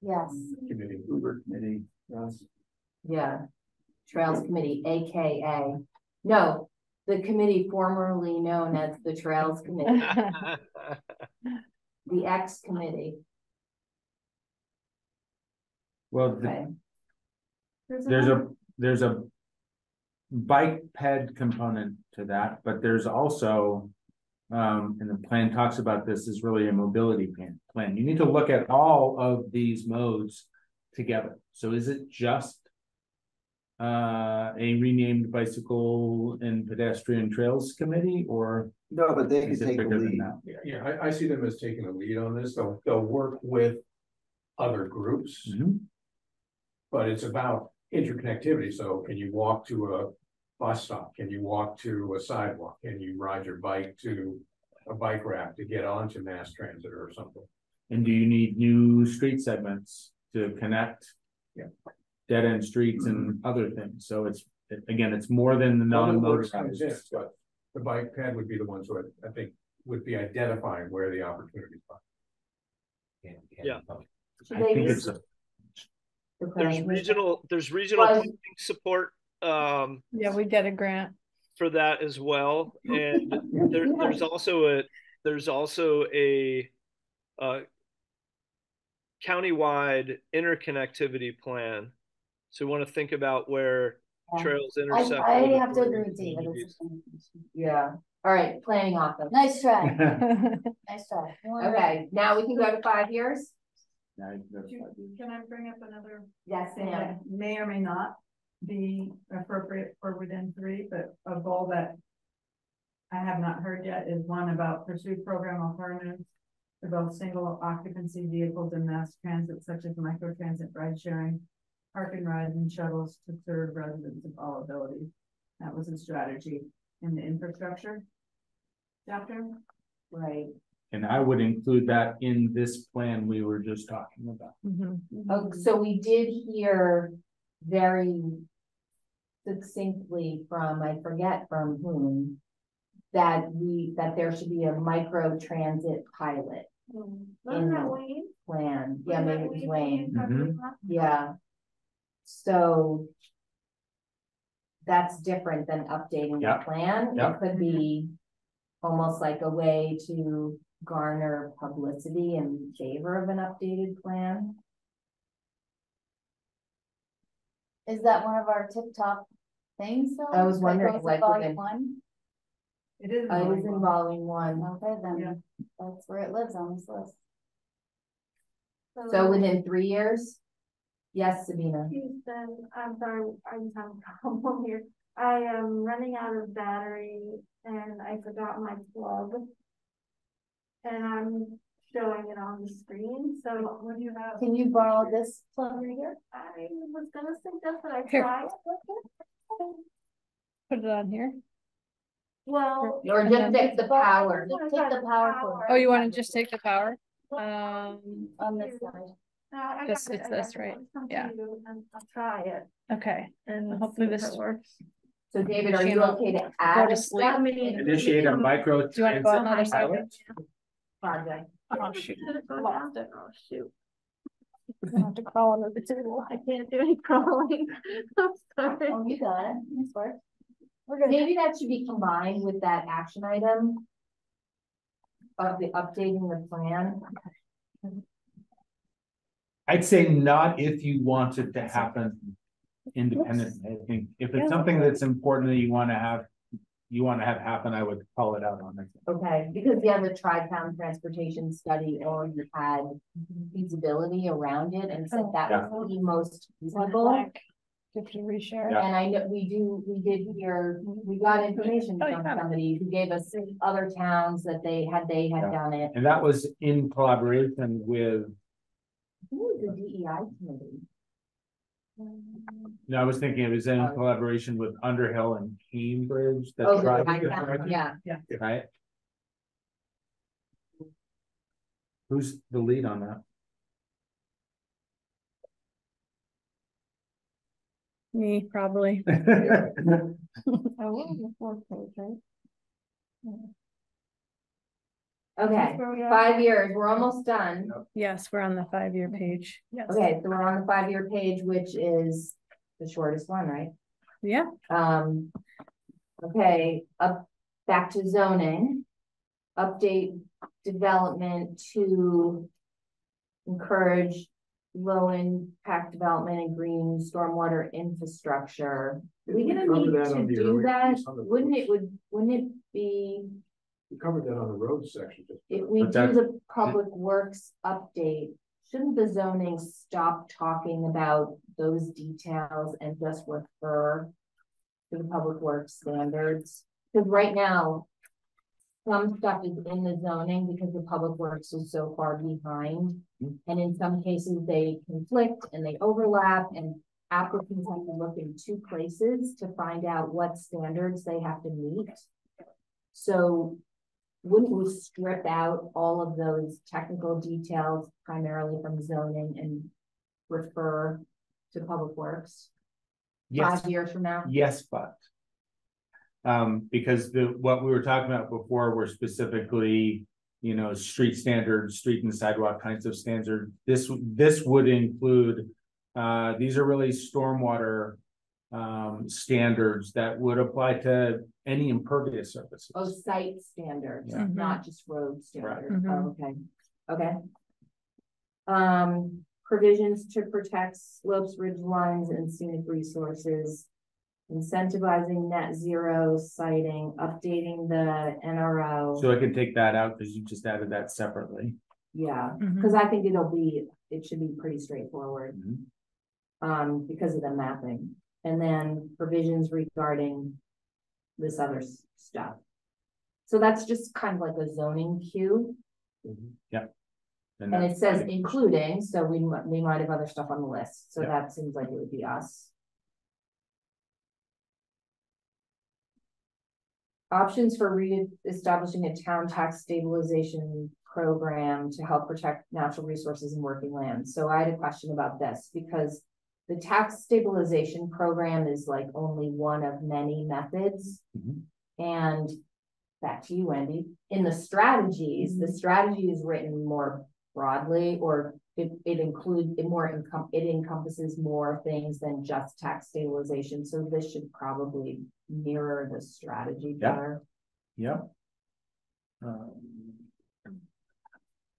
Yes, committee. Uber Committee, yes. Yeah, Trails Committee, AKA, no, the committee formerly known as the Trails Committee, the X Committee, well, the- okay? there's a, there's a. Bike ped component to that, but there's also. Um, and the plan talks about this is really a mobility plan, plan. You need to look at all of these modes together. So is it just? Uh, a renamed bicycle and pedestrian trails committee or No, but they can take a bigger than lead. that? Yeah, yeah, I, I see them as taking a lead on this. They'll, they'll work with other groups, Mhm. but it's about interconnectivity. So can you walk to a bus stop? Can you walk to a sidewalk? Can you ride your bike to a bike rack to get onto mass transit or something? And do you need new street segments to connect? Yeah. Dead end streets and mm-hmm. other things, so it's, again, it's more than the Public Works comes non-motorized. But the bike ped would be the ones who I, I think would be identifying where the opportunities are. Yeah. I think it's a, There's regional, there's regional Was- support, um, Yeah, we get a grant. for that as well. And there, there's also a, there's also a, uh, countywide interconnectivity plan. So we want to think about where Yeah. trails intersect. I with have to agree with David. Yeah, all right, planning office, Nice try, nice try. Okay, now we can go to five years? Can I bring up another Yes, thing ma'am. that may or may not be appropriate for within three, but a goal that I have not heard yet is one about pursuit program alternatives for both single occupancy vehicles and mass transit such as micro transit ride sharing, park and ride and shuttles to serve residents of all abilities. That was a strategy in the infrastructure chapter. Right, and I would include that in this plan we were just talking about. Mhm. oh, so we did hear very succinctly from, I forget from whom, that we, that there should be a micro transit pilot Wasn't In that the- Wayne? plan, yeah, maybe it was Wayne. Mhm. Yeah. So. That's different than updating the Yeah. plan. It could be. Almost like a way to garner publicity in favor of an updated plan. Is that one of our tip top things though? I was that within- goes with like, volume within- One, It is. I was volleyball. involving one, okay, Yeah. then that's where it lives on this list. so within three years? Yes, Sabina. Houston, I'm sorry, I'm having a problem here. I am running out of battery and I forgot my plug. And I'm showing it on the screen, so what do you have? Can you borrow this plug right here? I was gonna suggest that I Here. try it. Put it on here. Well. Or just take the power. Just take the power cord. Oh, you wanna just take the power? Um, On this side. No, I This- got it, it's this, right? I'll come to Yeah. I'll try it okay, and hopefully see if this works. So David, are you Shannon, okay to go add to a sleep. step Initiate a micro. Do you wanna go out another transit side? pilot? project? Oh shoot, lost it. Oh, shoot. I have to crawl under the table. I can't do any crawling. I'm sorry. Oh, you got it, nice work. We're good. Maybe that should be combined with that action item. Of the updating the plan. I'd say not if you want it to happen independently. I think if Yeah. it's something that's important that you want to have, you want to have happen, I would call it out on it. Okay, because the tri-town transportation study already had feasibility around it and said that was the most feasible. Like, you to reshare. Yeah. And I know, we do, we did hear, we got information Oh, from got somebody who gave us other towns that they had, they had Yeah. done it. And that was in collaboration with, Who was the DEI committee? No, I was thinking it was in collaboration with Underhill and Cambridge. that Oh, the tried- tri-town, yeah. Right? Who's the lead on that? Me, probably. Okay, five years, we're almost done. Yes, we're on the five-year page. Yes. Okay, so we're on the five-year page, which is the shortest one, right? Yeah, Um, okay, up, back to zoning. Update development to encourage low impact development and green stormwater infrastructure. Are we gonna Cover need to do that? piece on the Wouldn't it, would, wouldn't it be, We covered that on the road section. if we But do that- the public works update? Shouldn't the zoning stop talking about those details and just refer to the public works standards? Cause right now, some stuff is in the zoning because the public works is so far behind. Hmm. And in some cases, they conflict and they overlap and applicants have to look in two places to find out what standards they have to meet. So wouldn't we strip out all of those technical details primarily from zoning and refer to public works Yes, five years from now? yes, but. Um, because the, what we were talking about before were specifically, you know, street standards, street and sidewalk kinds of standards. This, this would include, uh, these are really stormwater. Um, standards that would apply to any impervious surfaces. Oh, site standards, Yeah. not just road standards, Mhm. Oh, okay, okay. Um, provisions to protect slopes, ridge lines and scenic resources. Incentivizing net zero siting, updating the NRO, So I can take that out because you just added that separately. yeah, Mhm. cause I think it'll be, it should be pretty straightforward. Mhm. Um, because of the mapping, and then provisions regarding this other stuff. So that's just kind of like a zoning cue, mm-hmm, Yep. and it that's- says including, so we might, we might have other stuff on the list, so Yeah. that seems like it would be us. Options for re-establishing a town tax stabilization program to help protect natural resources and working lands. So I had a question about this, because the tax stabilization program is like only one of many methods. Mhm. And back to you, Wendy, in the strategies, Mm-hmm. the strategy is written more broadly, or it, it includes, it more encom- it encompasses more things than just tax stabilization, so this should probably mirror the strategy Yeah. better. Yep. Um,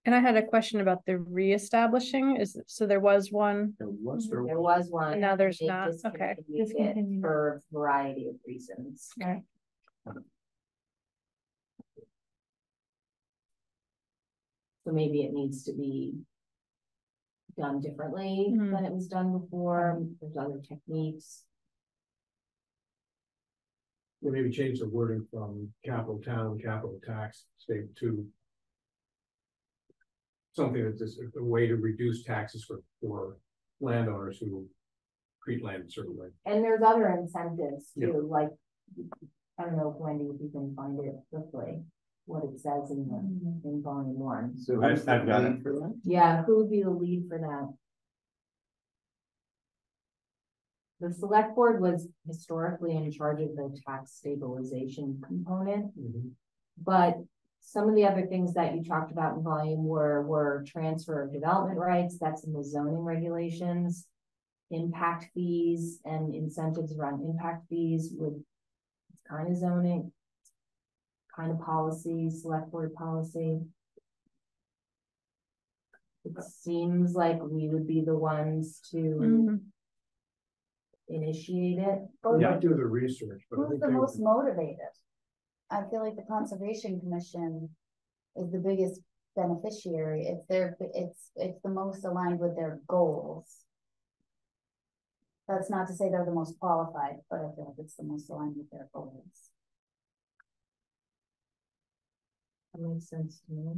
and I had a question about the reestablishing, is, so there was one, There was, there There was one. And now there's they not, okay. discontinued it Discontinued. For a variety of reasons. Okay. So maybe it needs to be done differently Mhm. than it was done before, there's other techniques. Or maybe change the wording from capital town, capital tax state to. Something that's just a way to reduce taxes for, for landowners who treat land a certain way. And there's other incentives Yeah. too, like, I don't know, if Wendy, if you can find it quickly, what it says in the, mm-hmm. in volume one. So I- who's the I've got lead it. for that? Yeah, who would be the lead for that? The select board was historically in charge of the tax stabilization component, mm-hmm. but some of the other things that you talked about in volume were, were transfer of development rights, that's in the zoning regulations. Impact fees and incentives around impact fees would, it's kind of zoning. Kind of policy, select board policy. It seems like we would be the ones to Mhm. initiate it. We might do the research, but I Who's think the they most would- motivated? I feel like the Conservation Commission is the biggest beneficiary. It's their, it's, it's the most aligned with their goals. That's not to say they're the most qualified, but I feel like it's the most aligned with their goals. That makes sense to me.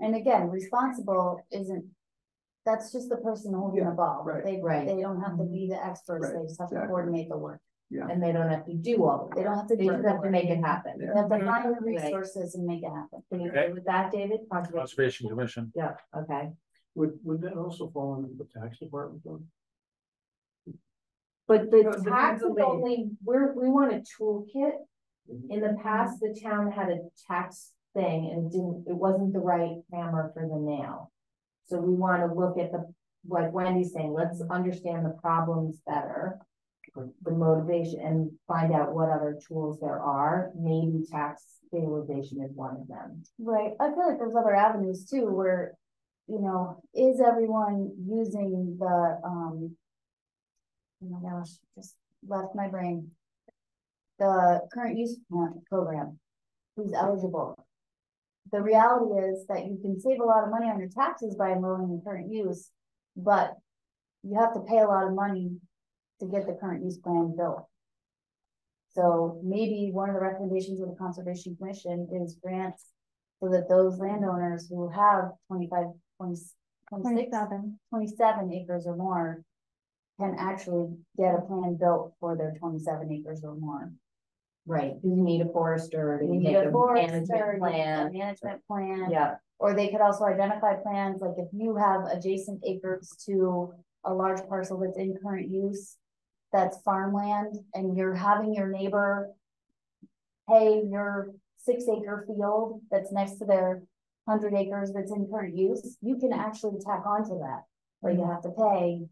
And again, responsible isn't, that's just the person holding the ball. right. They, Right. they don't have to be the mm-hmm. experts, Right, they just have to coordinate the work. And they don't have to do all of it. They don't have to They do just have to make it happen. They have to find the mm-hmm. resources and make it happen. Can you Okay. agree with that, David? Conservation- Conservation Commission. Yeah, okay. Would, would that also fall under the tax department though? But No, the it tax depends is the- only, we're, we want a toolkit. In the past, the town had a tax thing and it didn't, it wasn't the right hammer for the nail. So we wanna look at the, like Wendy's saying, let's understand the problems better. The motivation and find out what other tools there are, maybe tax stabilization is one of them. Right, I feel like there's other avenues too, where, you know, is everyone using the, um. Oh my gosh, just left my brain. The current use program, who's eligible. The reality is that you can save a lot of money on your taxes by enrolling in current use, but. You have to pay a lot of money to get the current use plan built. So maybe one of the recommendations of the Conservation Commission is grants so that those landowners who have 25, 20 26, 27 acres or more can actually get a plan built for their twenty-seven acres or more. Right, you need a forester to You need a a forester, management you a plan. Management plan. Yeah, Or they could also identify plans, like if you have adjacent acres to a large parcel that's in current use. That's farmland and you're having your neighbor. Pay your six acre field that's next to their hundred acres that's in current use, you can actually tack onto that. Or you have to pay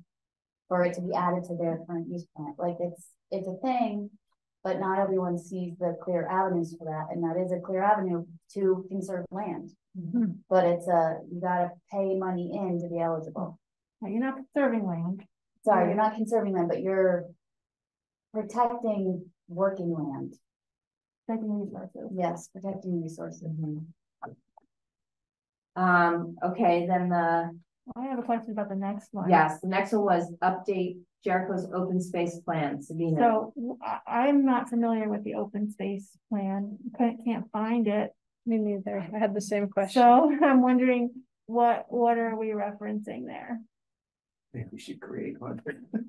for it to be added to their current use plan, like it's, it's a thing. But not everyone sees the clear avenues for that, and that is a clear avenue to conserve land. Mhm. But it's a, you gotta pay money in to be eligible. You're not conserving land. Sorry, you're not conserving them, but you're protecting working land. Taking resources. Yes, protecting resources. um, okay, then the, I have a question about the next one. yes, the next one was update Jericho's open space plan, Sabina. So I'm not familiar with the open space plan, couldn't, can't find it. Me neither. I had the same question. So I'm wondering, what, what are we referencing there? Maybe we should create one.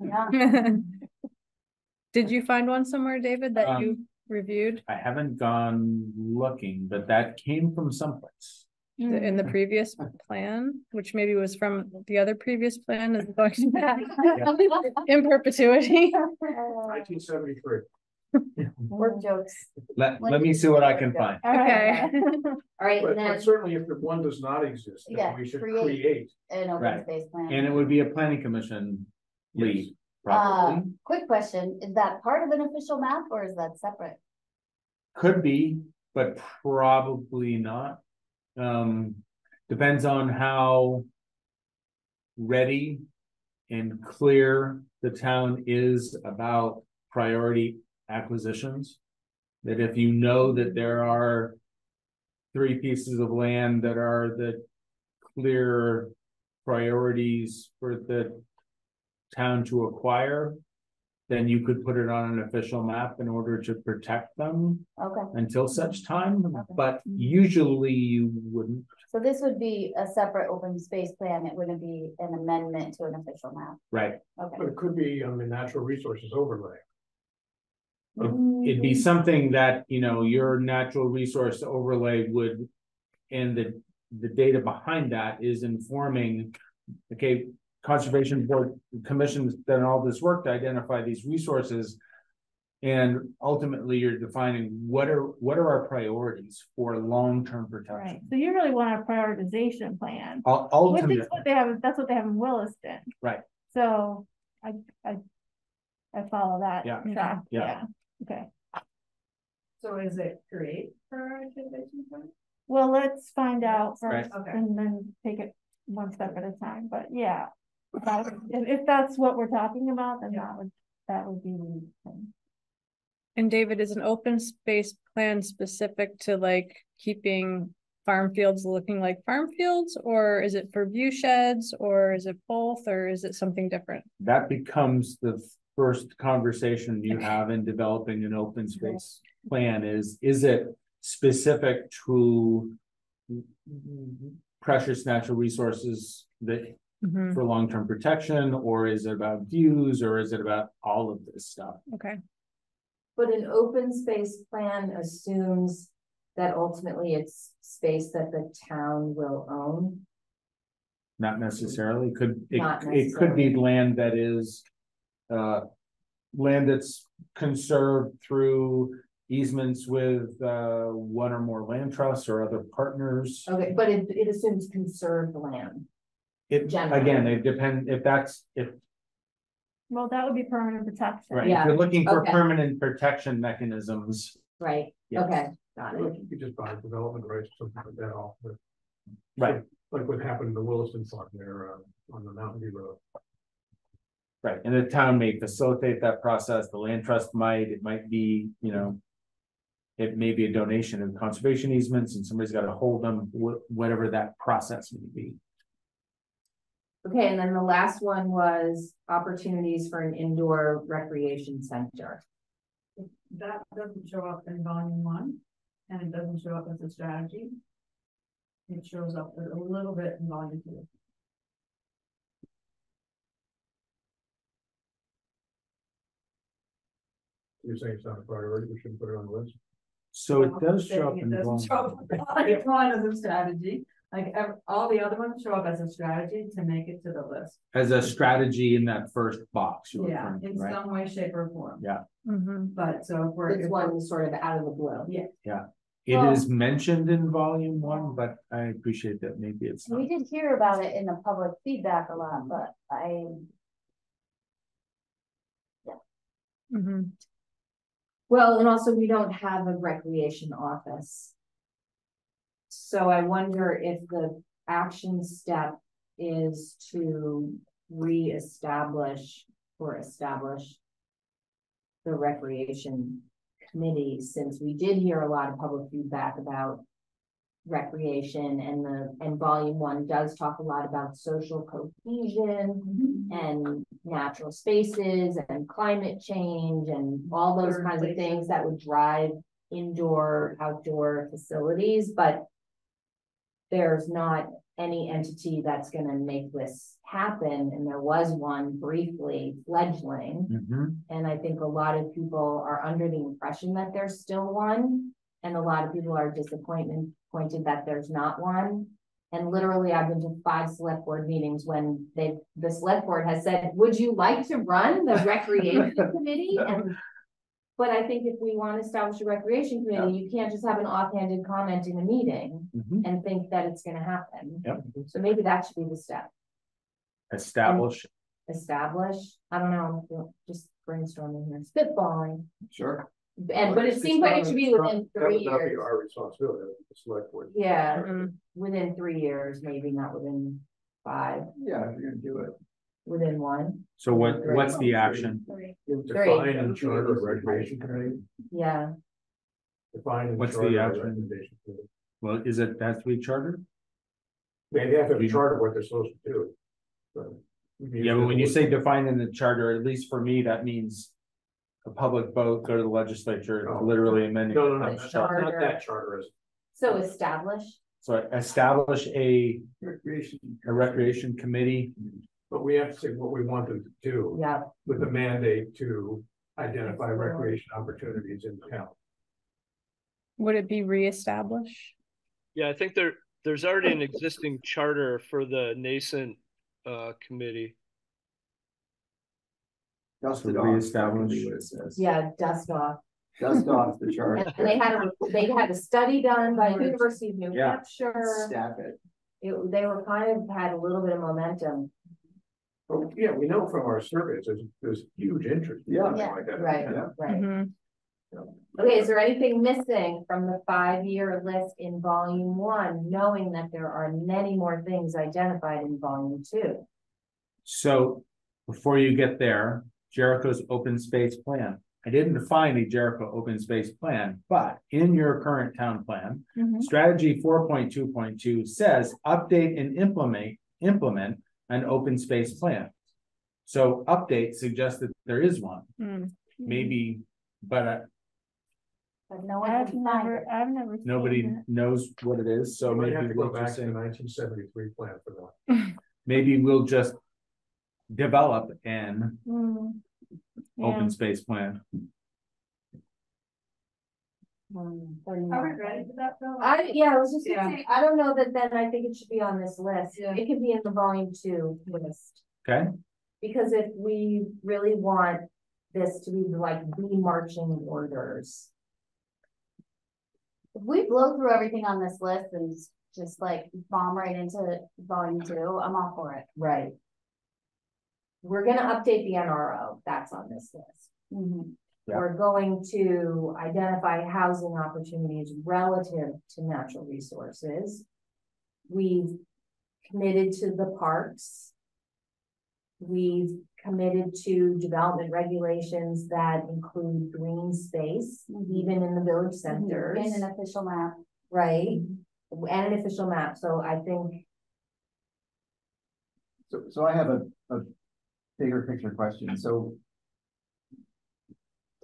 Yeah, Did you find one somewhere, David, that you Um, reviewed I haven't gone looking, but that came from someplace. The- in the previous plan, which maybe was from the other previous plan is going back in perpetuity? Nineteen seventy-three. Work jokes. Let, let me see what I can find. Okay. All right, But and but then, certainly if the one does not exist, Yeah, then we should create. create. An open Right. space plan. And it would be a planning commission lead, probably. quick question, is that part of an official map or is that separate? Could be, but probably not. Um, depends on how ready and clear the town is about priority acquisitions. That if you know that there are three pieces of land that are the clear priorities for the town to acquire, then you could put it on an official map in order to protect them Okay, until such time, Okay. but usually you wouldn't. so this would be a separate open space plan, it wouldn't be an amendment to an official map, Right, okay. But it could be on the natural resources overlay. It'd be mm-hmm. something that, you know, your natural resource overlay would. And the, the data behind that is informing, okay, conservation board commission's done all this work to identify these resources. And ultimately, you're defining what are, what are our priorities for long-term Right, protection? so you really want a prioritization plan, Ul- which Ultimately, is what they have, that's what they have in Williston. Right. So, I, I, I follow that. Yeah. track, Yeah. Okay, So is it create prioritization plan? Well, let's find out Right. first Okay. and then take it one step at a time, but yeah. that- If, if that's what we're talking about, then that would, that would be the thing. And David, is an open space plan specific to like keeping farm fields looking like farm fields? Or is it for view sheds, or is it both, or is it something different? That becomes the first conversation you have in developing an open space plan is, is it specific to precious natural resources that Mhm, for long-term protection, or is it about views, or is it about all of this stuff? okay, But an open space plan assumes that ultimately it's space that the town will own. Not necessarily, could, it, Not it could be land that is. Uh, land that's conserved through easements with, uh, one or more land trusts or other partners. Okay, but it, it assumes conserved land. It, generally. again, it depend, if that's, if, Well, that would be permanent protection. right, if Yeah, you're looking for okay. permanent protection mechanisms. Right, yes. okay, got it. You could just buy development rights, something like that off, the- Right, like what happened in the Williston Farm there, uh, on the Mountain View Road. Right, and the town may facilitate that process, the land trust might, it might be, you know. It may be a donation of conservation easements and somebody's gotta hold them, wh- whatever that process may be. Okay, and then the last one was opportunities for an indoor recreation center. That doesn't show up in volume one, and it doesn't show up as a strategy. It shows up a little bit in volume two. You're saying it's not a priority, we shouldn't put it on the list? So it does show up it in the. doesn't volume. show up on volume one as a strategy, like, ev- all the other ones show up as a strategy to make it to the list. As a strategy in that first box. you're Yeah, referring to, in right? some way, shape or form, mhm. but so if we're. This if we're- one sort of out of the blue. It Well- is mentioned in volume one, but I appreciate that maybe it's not. We did hear about it in the public feedback a lot, but I, Mhm. Well, and also we don't have a recreation office. So I wonder if the action step is to reestablish or establish. The recreation committee, since we did hear a lot of public feedback about. Recreation and the, and volume one does talk a lot about social cohesion and natural spaces and climate change and all those kinds of things that would drive indoor, outdoor facilities, but there's not any entity that's gonna make this happen, and there was one briefly fledgling. Mhm. And I think a lot of people are under the impression that there's still one. And a lot of people are disappointed, pointed that there's not one. And literally, I've been to five select board meetings when they, the select board has said, would you like to run the recreation committee? And. But I think if we want to establish a recreation committee, you can't just have an offhanded comment in a meeting Mhm. and think that it's gonna happen. Yep. So maybe that should be the step, Establish, establish, I don't know, just brainstorming here, spitballing. Sure. And, but it seems like it should be within That three would not be years. our responsibility, that would be the select board. Yeah, Mhm. within three years, maybe not within five, Yeah, if you're gonna do it. within one, so what, what's the action? Define and charter a recreation committee, yeah. define and What's the charter a action? recommendation committee. Well, is it, has to charter? chartered? They have to have a charter what they're supposed to do. So, Yeah, but when you say define in the charter, at least for me, that means. A public vote, go to the legislature, Oh. literally amending. No, no, no, A not not charter. that charter is, So establish, So establish a, Recreation. a recreation committee, but we have to say what we want them to do yeah, with the mandate to identify recreation opportunities in the town. Would it be reestablish? Yeah, I think there, there's already an existing charter for the nascent, uh, committee. Dust To it off. reestablish. be what it says. yeah, dust off. Dust off the chart. And and they had, a they had a study done by the University of New Yeah. Hampshire. Staff it. It, they were kind of, had a little bit of momentum, But yeah, we know from our surveys, there's, there's huge interest. in Yeah. something Yeah, like that. right, Yeah. right. Mhm. Okay, is there anything missing from the five-year list in volume one, knowing that there are many more things identified in volume two? So before you get there, Jericho's open space plan. I didn't define a Jericho open space plan, but in your current town plan, Mhm. strategy four point two point two says update and implement, implement an open space plan. So update suggests that there is one, Hmm. maybe, but uh, But no one I've can it. never, I've never. nobody it. knows what it is, so So we maybe have to we'll back just to the say, nineteen seventy-three plan for that. maybe we'll just develop an Hmm. Yeah. open space plan. Um, Are we ready for that, Bill? I, yeah, I was just gonna Yeah. say, I don't know that then I think it should be on this list. Yeah. It could be in the volume two list. Okay, Because if we really want this to be like the marching orders. If we blow through everything on this list and just like bomb right into volume two, I'm all for it. Right. We're gonna update the NRO, that's on this list. Mhm. Yeah. We're going to identify housing opportunities relative to natural resources. We've committed to the parks. We've committed to development regulations that include green space, even in the village centers, And an official map. right? And an official map, so I think, So, so I have a, a bigger picture question, so.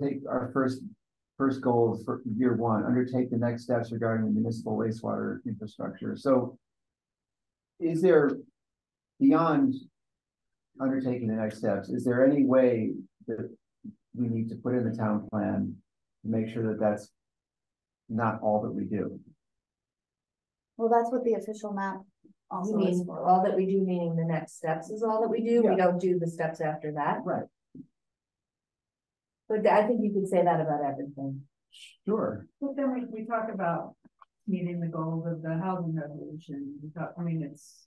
Take our first, first goal for year one, undertake the next steps regarding the municipal wastewater infrastructure, so. Is there, beyond undertaking the next steps, is there any way that we need to put in the town plan? To make sure that that's not all that we do? Well, that's what the official map also is mean, for. all that we do, meaning the next steps is all that we do, we Yeah. don't do the steps after that. Right. But I think you could say that about everything. Sure. But then we, we talk about meeting the goals of the housing revolution, we talk, I mean, it's.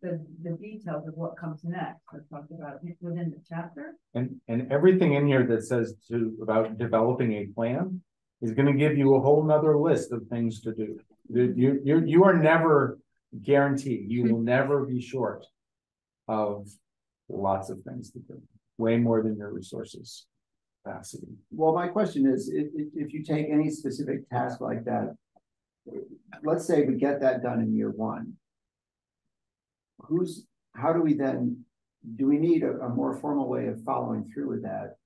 The, the details of what comes next, are talked about within the chapter. and, and everything in here that says to, about developing a plan. Is gonna give you a whole nother list of things to do. You, you, you, you are never guaranteed, you will mm-hmm. never be short. Of lots of things to do, way more than your resources. Capacity. Well, my question is, if, if, if you take any specific task like that. Let's say we get that done in year one. Who's, how do we then, do we need a, a more formal way of following through with that?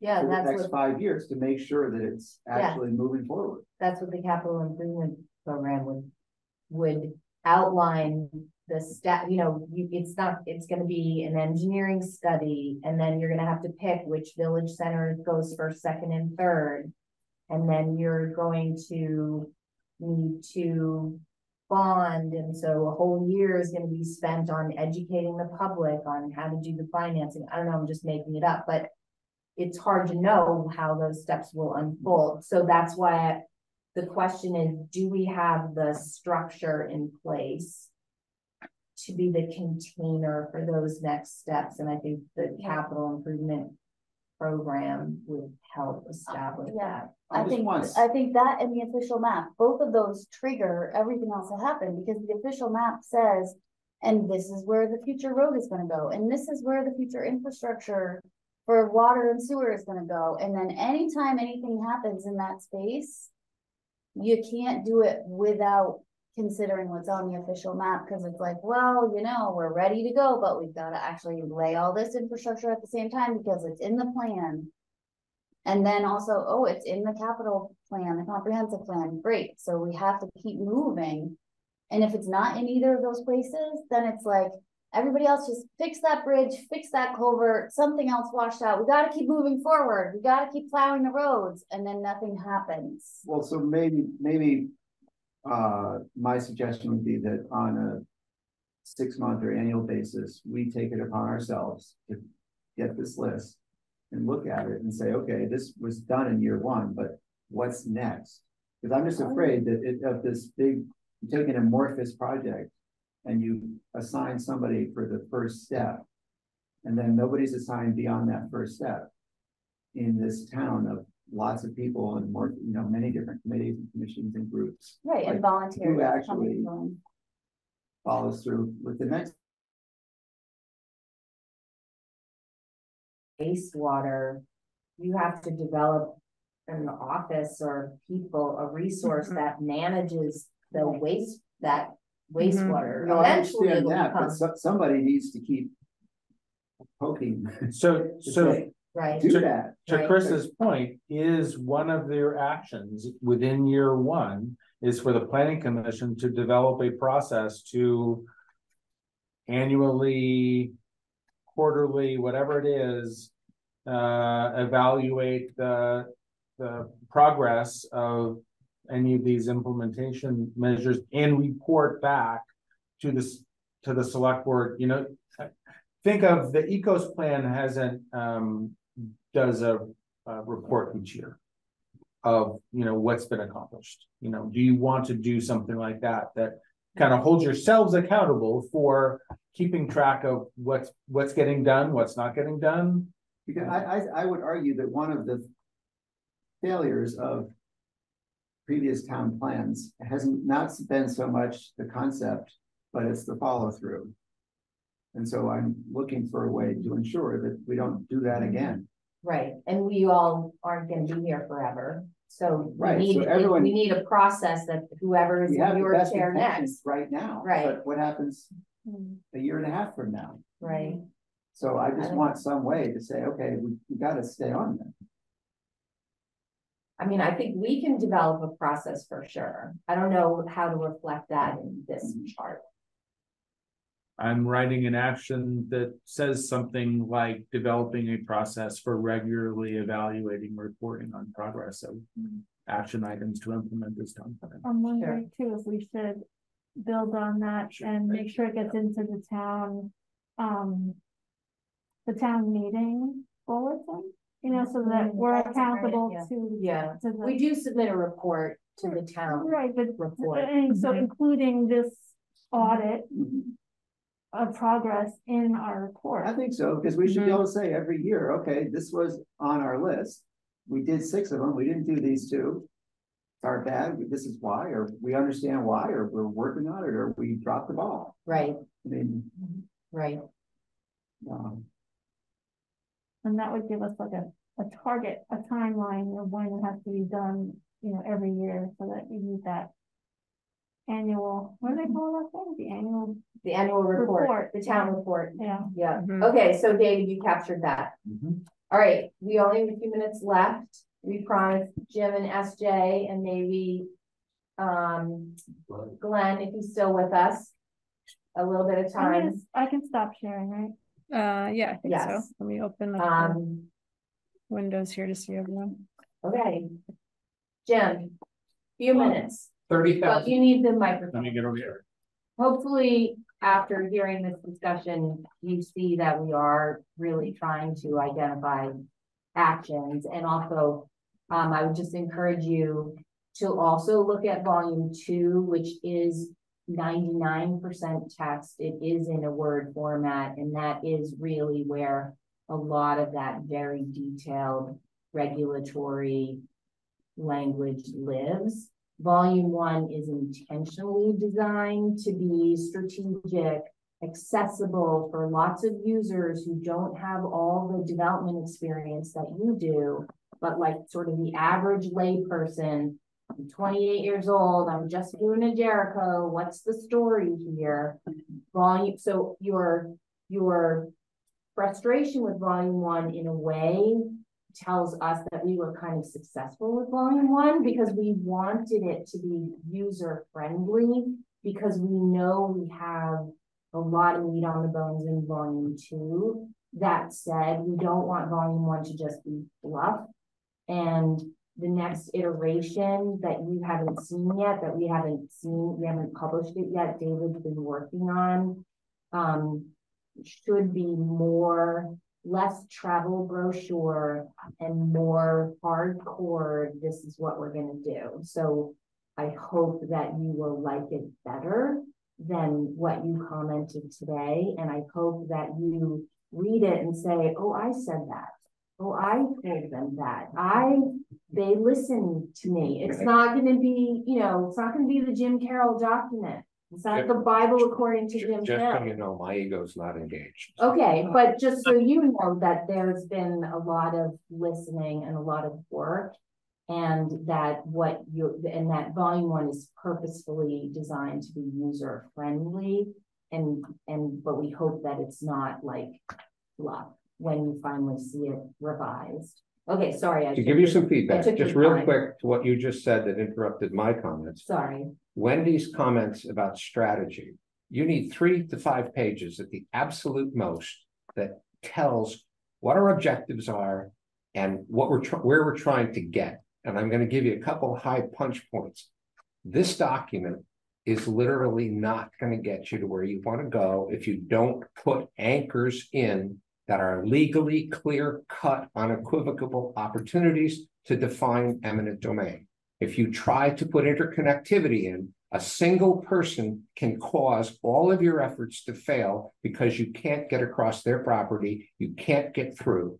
Yeah, For the that's next what, five years to make sure that it's Yeah. actually moving forward. that's what the capital improvement program would, would outline the step, you know, you, it's not, it's gonna be an engineering study, and then you're gonna have to pick which village center goes first, second, and third. And then you're going to need to bond, and so a whole year is gonna be spent on educating the public on how to do the financing. I don't know, I'm just making it up, but it's hard to know how those steps will unfold. So that's why the question is, do we have the structure in place to be the container for those next steps? And I think the capital improvement program would help establish Yeah. that. I I think, want- I think that and the official map, both of those trigger everything else that happened, because the official map says. And this is where the future road is gonna go, and this is where the future infrastructure. For water and sewer is gonna go, and then anytime anything happens in that space. You can't do it without considering what's on the official map, cause it's like, well, you know, we're ready to go, but we've gotta actually lay all this infrastructure at the same time, because it's in the plan. And then also, oh, it's in the capital plan, the comprehensive plan, great, so we have to keep moving. And if it's not in either of those places, then it's like, everybody else just fix that bridge, fix that culvert, something else washed out, we gotta keep moving forward, we gotta keep plowing the roads, and then nothing happens. Well, so maybe, maybe, uh, my suggestion would be that on a six month or annual basis, we take it upon ourselves to get this list and look at it and say, okay, this was done in year one, but what's next? Cause I'm just afraid that it, of this big, an amorphous project and you assign somebody for the first step. And then nobody's assigned beyond that first step in this town of lots of people and more, you know, many different committees and commissions and groups. Right, and volunteers. who coming actually- and going. Follows through with the next wastewater, you have to develop an office or people, a resource mm-hmm. that manages the waste, that wastewater. No, I Eventually it understand will that, but become, so- somebody needs to keep poking, So, to so say, right, do that. to Right. Chris's point, is one of their actions within year one is for the planning commission to develop a process to annually, quarterly, whatever it is, uh, evaluate the, the progress of any of these implementation measures and report back to this, to the select board, you know, think of the ecos plan hasn't, um, does a, a report each year of, you know, what's been accomplished. You know, do you want to do something like that, that kind of holds yourselves accountable for keeping track of what's, what's getting done, what's not getting done? Because I, I, I would argue that one of the failures of previous town plans hasn't not been so much the concept, but it's the follow through. And so I'm looking for a way to ensure that we don't do that again. right, and we all aren't gonna be here forever, so we Right, need, so everyone- we need a process that whoever is We in the your best chair intentions next, right now. Right. But what happens a year and a half from now? right? So I just want some way to say, okay, we, we gotta stay on that. I mean, I think we can develop a process for sure. I don't know how to reflect that in this chart. I'm writing an action that says something like developing a process for regularly evaluating, reporting on progress of action items to implement this town. I'm wondering too, if we should build on that and make sure it gets into the town, um. The town meeting bulletin, you know, so that Mm, we're that's a great accountable idea. to. Yeah, To we do submit a report to the town right, but, report. and so Mhm. including this audit Mhm. of progress in our report. I report. think so, because we should be able to say every year, okay, this was on our list. We did six of them, we didn't do these two. Are bad, this is why, or we understand why, or we're working on it, or we dropped the ball. Right, I mean, right. um, And that would give us like a, a target, a timeline of when it has to be done, you know, every year, so that we need that. Annual, what do they call that thing? The annual, The annual report, Report, the town report. yeah. Yeah, Mhm. okay, so David, you captured that. mhm. All right, we only have a few minutes left. We promised Jim and SJ and maybe um Glenn, if he's still with us. A little bit of I'm gonna time. s- I can stop sharing, right? Uh, yeah, I think so. Let me open up the Um, windows here to see everyone. okay. Jim, few minutes, Thirty but thousand, you need the microphone. Let me get over here. Hopefully, after hearing this discussion, you see that we are really trying to identify actions and also, um, I would just encourage you to also look at volume two, which is ninety-nine percent text. It is in a Word format, and that is really where a lot of that very detailed regulatory language lives. Volume one is intentionally designed to be strategic, accessible for lots of users who don't have all the development experience that you do. But like sort of the average layperson, I'm twenty-eight years old, I'm just doing a Jericho, what's the story here? Volume, so your, your frustration with volume one in a way tells us that we were kind of successful with volume one because we wanted it to be user friendly because we know we have a lot of meat on the bones in volume two. That said, we don't want volume one to just be fluff. And the next iteration that you haven't seen yet, that we haven't seen, we haven't published it yet, David's been working on. Um, should be more less travel brochure and more hardcore, this is what we're gonna do. So I hope that you will like it better than what you commented today. And I hope that you read it and say, oh, I said that. Oh, I told them that. I they listen to me. It's not gonna be, you know, it's not gonna be the Jim Carroll document. It's not the Bible according to Jim Just so Carroll. you know, my ego's not engaged. Okay, but just so you know that there's been a lot of listening and a lot of work. And that what you, and that volume one is purposefully designed to be user friendly. And, and, but we hope that it's not like fluff when you finally see it revised. Okay, sorry. I To give you some feedback, took just your real time. quick to what you just said that interrupted my comments. Sorry, Wendy's comments about strategy. You need three to five pages at the absolute most that tells what our objectives are and what we're, tr- where we're trying to get. And I'm gonna give you a couple high punch points. This document is literally not gonna get you to where you wanna go if you don't put anchors in that are legally clear cut, unequivocal opportunities to define eminent domain. If you try to put interconnectivity in, a single person can cause all of your efforts to fail because you can't get across their property, you can't get through.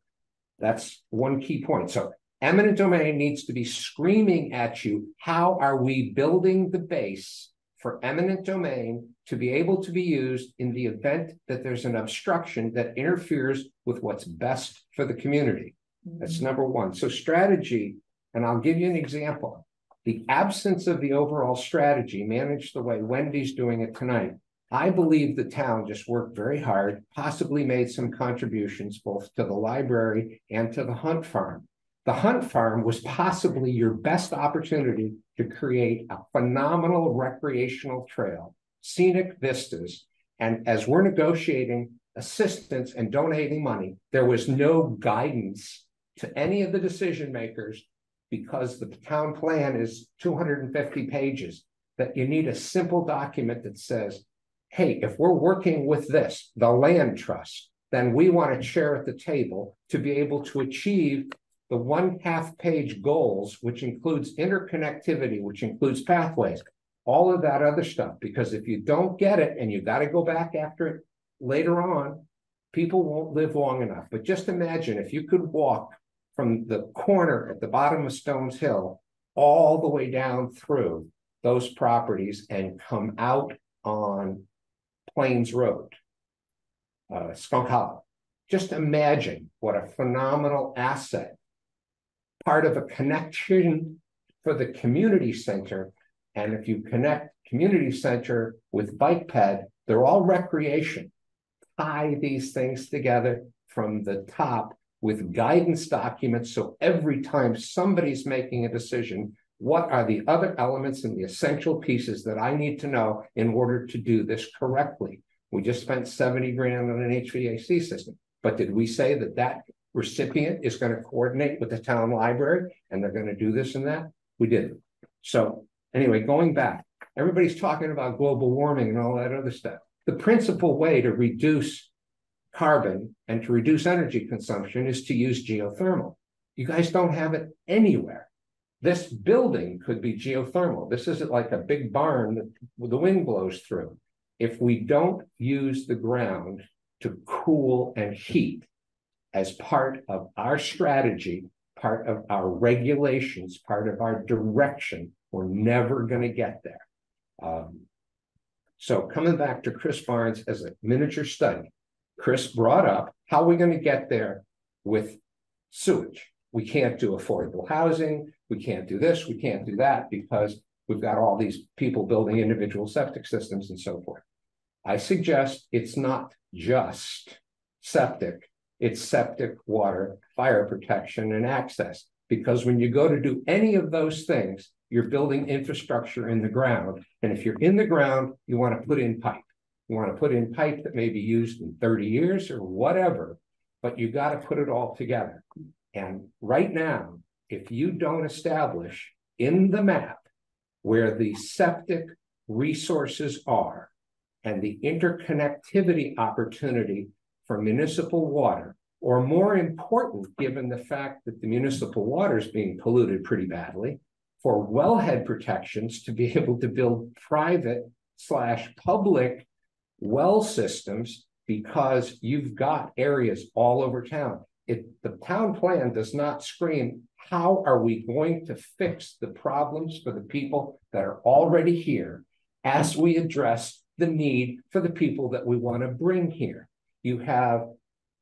That's one key point. So eminent domain needs to be screaming at you, how are we building the base for eminent domain to be able to be used in the event that there's an obstruction that interferes with what's best for the community? That's number one. So strategy, and I'll give you an example. The absence of the overall strategy managed the way Wendy's doing it tonight. I believe the town just worked very hard, possibly made some contributions both to the library and to the Hunt Farm. The Hunt Farm was possibly your best opportunity to create a phenomenal recreational trail, scenic vistas. And as we're negotiating assistance and donating money, there was no guidance to any of the decision makers because the town plan is two hundred and fifty pages, that you need a simple document that says, hey, if we're working with this, the land trust, then we want to share at the table to be able to achieve the one half page goals, which includes interconnectivity, which includes pathways, all of that other stuff, because if you don't get it and you got to go back after it later on, people won't live long enough. But just imagine if you could walk from the corner at the bottom of Stones Hill all the way down through those properties and come out on Plains Road, uh, Skunk Hollow. Just imagine what a phenomenal asset. Part of a connection for the community center. And if you connect community center with bike ped, they're all recreation. Tie these things together from the top with guidance documents. So every time somebody's making a decision, what are the other elements and the essential pieces that I need to know in order to do this correctly? We just spent 70 grand on an HVAC system, but did we say that that recipient is going to coordinate with the town library and they're going to do this and that? We didn't. So anyway, going back, everybody's talking about global warming and all that other stuff. The principal way to reduce carbon and to reduce energy consumption is to use geothermal. You guys don't have it anywhere. This building could be geothermal. This isn't like a big barn that the wind blows through. If we don't use the ground to cool and heat as part of our strategy, part of our regulations, part of our direction, we're never going to get there. Um, so coming back to Chris Barnes as a miniature study, Chris brought up how are we going to get there with sewage. We can't do affordable housing. We can't do this. We can't do that because we've got all these people building individual septic systems and so forth. I suggest it's not just septic, it's septic, water, fire protection, and access. Because when you go to do any of those things, you're building infrastructure in the ground. And if you're in the ground, you want to put in pipe. You want to put in pipe that may be used in 30 years or whatever, but you got to put it all together. And right now, if you don't establish in the map where the septic resources are and the interconnectivity opportunity for municipal water, or more important, given the fact that the municipal water is being polluted pretty badly, for wellhead protections to be able to build private slash public well systems because you've got areas all over town. It, the town plan does not scream, how are we going to fix the problems for the people that are already here? As we address the need for the people that we want to bring here. You have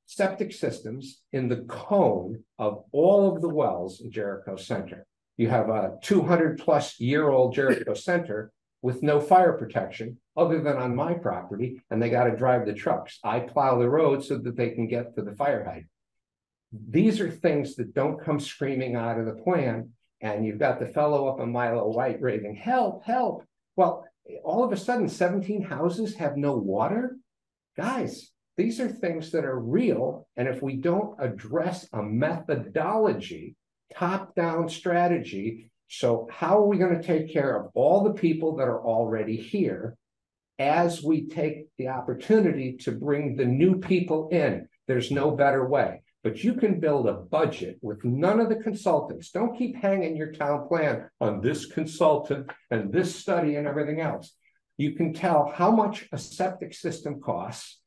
septic systems in the cone of all of the wells in Jericho Center. You have a two hundred plus year old Jericho Center with no fire protection other than on my property, and they got to drive the trucks. I plow the road so that they can get to the fire hydrant. These are things that don't come screaming out of the plan. And you've got the fellow up a Milo White raving, help, help. Well, all of a sudden, 17 houses have no water. Guys, these are things that are real. And if we don't address a methodology, top down strategy, so how are we going to take care of all the people that are already here as we take the opportunity to bring the new people in? There's no better way. But you can build a budget with none of the consultants. Don't keep hanging your town plan on this consultant and this study and everything else. You can tell how much a septic system costs.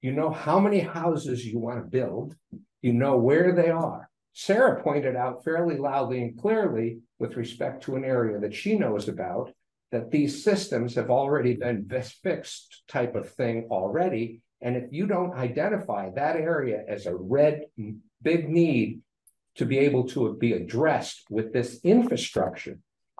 You know how many houses you want to build. You know where they are. Sarah pointed out fairly loudly and clearly with respect to an area that she knows about that these systems have already been fixed type of thing already. And if you don't identify that area as a red big need to be able to be addressed with this infrastructure,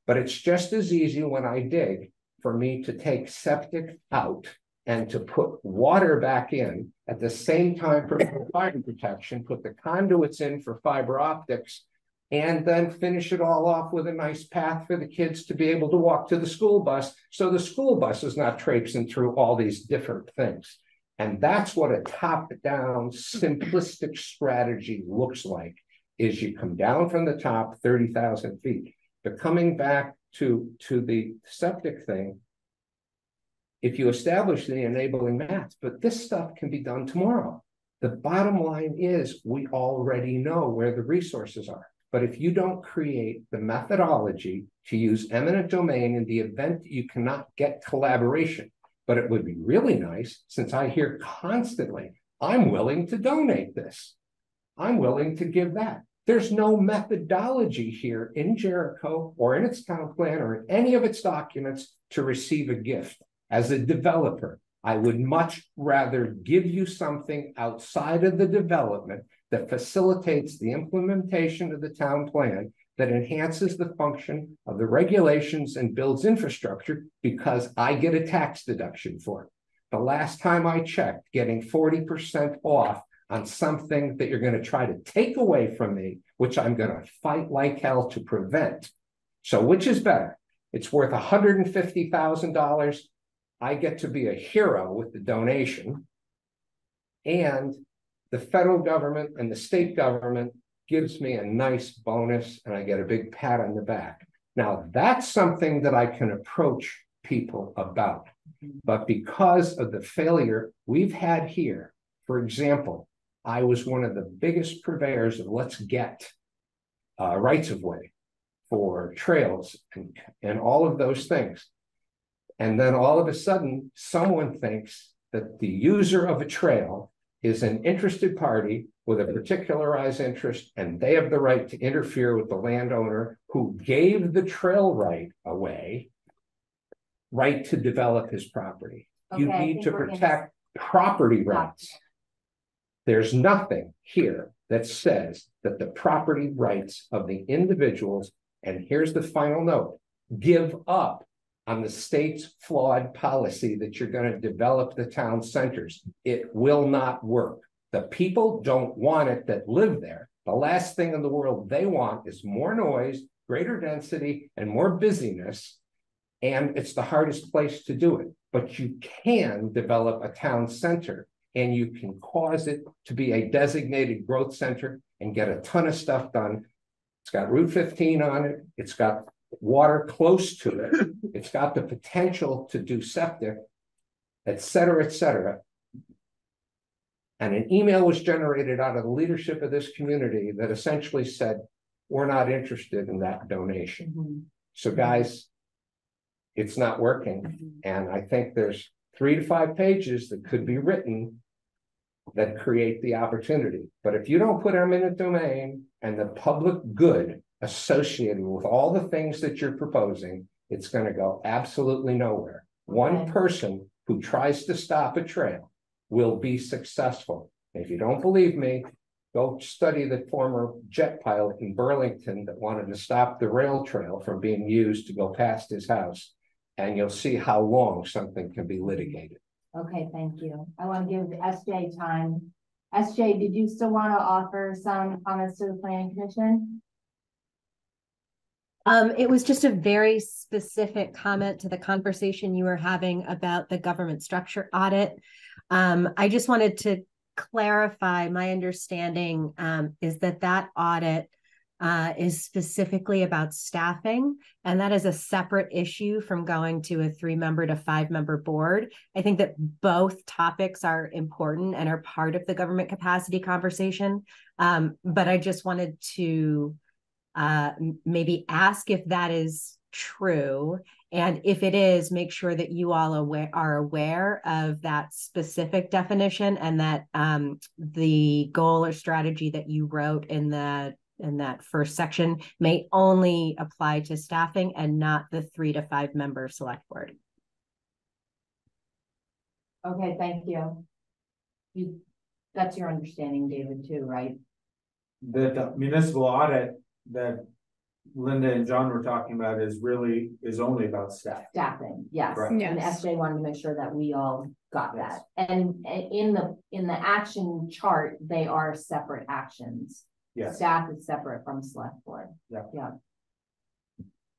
but it's just as easy when I dig for me to take septic out and to put water back in at the same time for fire protection, put the conduits in for fiber optics, and then finish it all off with a nice path for the kids to be able to walk to the school bus. So the school bus is not traipsing through all these different things. And that's what a top-down simplistic strategy looks like, is you come down from the top 30,000 feet. But coming back to, to the septic thing, if you establish the enabling math, but this stuff can be done tomorrow. The bottom line is we already know where the resources are. But if you don't create the methodology to use eminent domain in the event you cannot get collaboration, but it would be really nice since I hear constantly, I'm willing to donate this. I'm willing to give that. There's no methodology here in Jericho or in its town plan or in any of its documents to receive a gift. As a developer, I would much rather give you something outside of the development that facilitates the implementation of the town plan that enhances the function of the regulations and builds infrastructure because I get a tax deduction for it. The last time I checked, getting 40% off on something that you're going to try to take away from me, which I'm going to fight like hell to prevent. So, which is better? It's worth $150,000. I get to be a hero with the donation. And the federal government and the state government gives me a nice bonus and I get a big pat on the back. Now, that's something that I can approach people about. But because of the failure we've had here, for example, I was one of the biggest purveyors of let's get uh, rights of way for trails and, and all of those things. And then all of a sudden, someone thinks that the user of a trail is an interested party with a particularized interest, and they have the right to interfere with the landowner who gave the trail right away, right to develop his property. You Okay, I need to we're gonna protect property rights. There's nothing here that says that the property rights of the individuals, and here's the final note, give up on the state's flawed policy that you're going to develop the town centers. It will not work. The people don't want it that live there. The last thing in the world they want is more noise, greater density, and more busyness. And it's the hardest place to do it. But you can develop a town center and you can cause it to be a designated growth center and get a ton of stuff done. It's got Route 15 on it. It's got water close to it. It's got the potential to do septic, et cetera, et cetera. And an email was generated out of the leadership of this community that essentially said, we're not interested in that donation. Mm-hmm. So guys, it's not working. Mm-hmm. And I think there's three to five pages that could be written that create the opportunity. But if you don't put eminent domain and the public good associated with all the things that you're proposing, it's gonna go absolutely nowhere. One person who tries to stop a trail will be successful. If you don't believe me, go study the former jet pilot in Burlington that wanted to stop the rail trail from being used to go past his house. And you'll see how long something can be litigated. Okay, thank you. I want to give SJ time. SJ, did you still want to offer some comments to the planning commission? Um, it was just a very specific comment to the conversation you were having about the government structure audit. Um, I just wanted to clarify my understanding, um, is that that audit uh, is specifically about staffing, and that is a separate issue from going to a three-member to five-member board. I think that both topics are important and are part of the government capacity conversation. Um, but I just wanted to uh, maybe ask if that is true. And if it is, make sure that you all aware, are aware of that specific definition and that um, the goal or strategy that you wrote in the in that first section may only apply to staffing and not the three to five member select board. Okay, thank you. You, that's your understanding, David, too, right? The municipal audit that Linda and John were talking about is really, is only about staff. Staffing, yes. Correct. And Yes. SJ wanted to make sure that we all got Yes. that. And uh, in the, in the action chart, they are separate actions. Yes. Staff is separate from select board. Yeah. Yeah.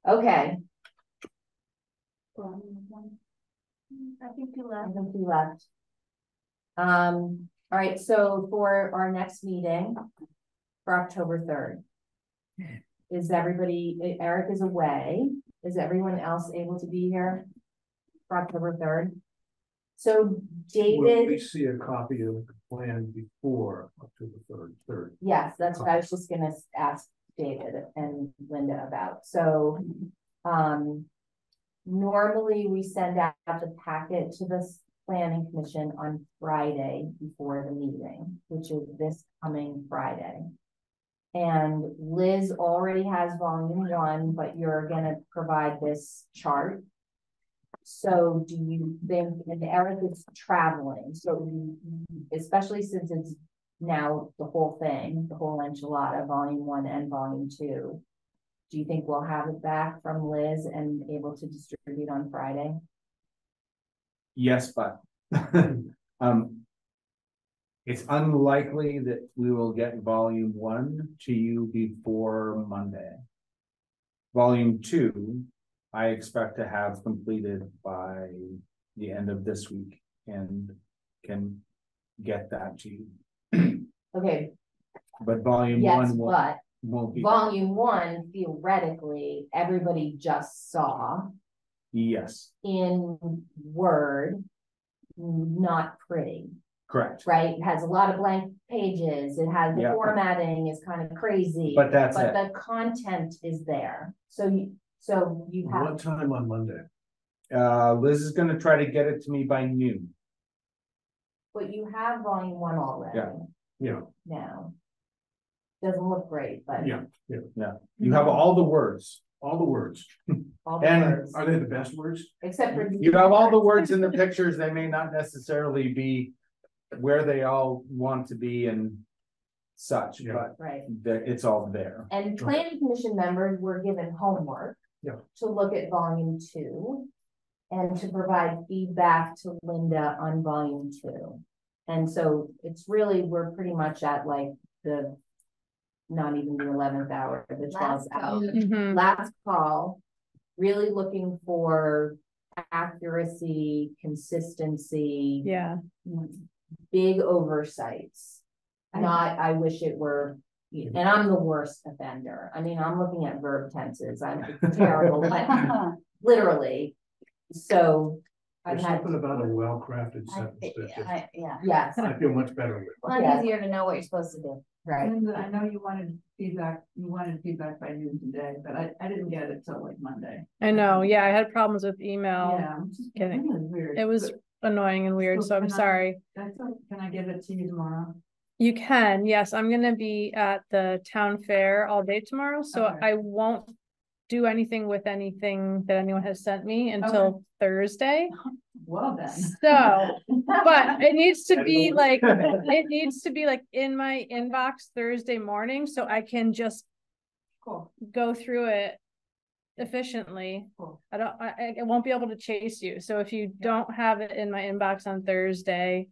Okay, I think you I left. think we left. Um, all right, so for our next meeting, for October third. Is everybody, Eric is away, is everyone else able to be here? For October third? So Will we see a copy of the plan before October third, third? yes, that's what I was just gonna ask David and Linda about, so. Um. Normally, we send out the packet to the planning commission on Friday before the meeting, which is this coming Friday. And Liz already has volume one, but you're gonna provide this chart. So do you think, and Eric is traveling, so especially since it's now the whole thing, the whole enchilada, volume one and volume two. Do you think we'll have it back from Liz and able to distribute on Friday? Yes, but um. It's unlikely that we will get volume one to you before Monday. Volume two, I expect to have completed by the end of this week and can get that to you. Okay, But volume yes, one won't, but won't be, volume one theoretically, everybody just saw yes, in Word. Not pretty. Correct. right? It Has a lot of blank pages, it has, the Yeah. formatting is kind of crazy. But that's But it. the content is there, so you, so you have, What time on Monday? Uh, Liz is gonna try to get it to me by noon. but you have volume one already. Yeah. Yeah. Now. Doesn't look great, but. Yeah, Yeah. You have all the words. all the words. All the And words, Are they the best words? except for. You have all the words in the pictures, they may not necessarily be where they all want to be and such, Yeah. but Right, there, it's all there. and planning commission members were given homework. Yeah. To look at volume two. And to provide feedback to Linda on volume two. And so it's really, we're pretty much at like the. Not even the eleventh hour, the twelfth Last hour. Mhm. last call, really looking for accuracy, consistency, Yeah, big oversights. Not, I wish it were, and I'm the worst offender. I mean, I'm looking at verb tenses. I'm terrible, but literally. So I've There's had, something about a well-crafted I- sentence that just, I- Yeah, yes, I feel much better with. a lot Yeah. easier to know what you're supposed to do. right. Linda, I know you wanted feedback, you wanted feedback by noon today, but I, I didn't get it till like Monday. I know, yeah, I had problems with email. Yeah, which is getting- really weird. It was but- annoying and weird, So so I'm can I- sorry. That's, o- can I give it to you tomorrow? You can, yes, I'm gonna be at the town fair all day tomorrow, so Okay. I won't do anything with anything that anyone has sent me until Thursday. Well then. So, but it needs to be like, it needs to be like in my inbox Thursday morning, so I can just Cool, go through it efficiently. cool. I don't, I, I- won't be able to chase you, so if you don't have it in my inbox on Thursday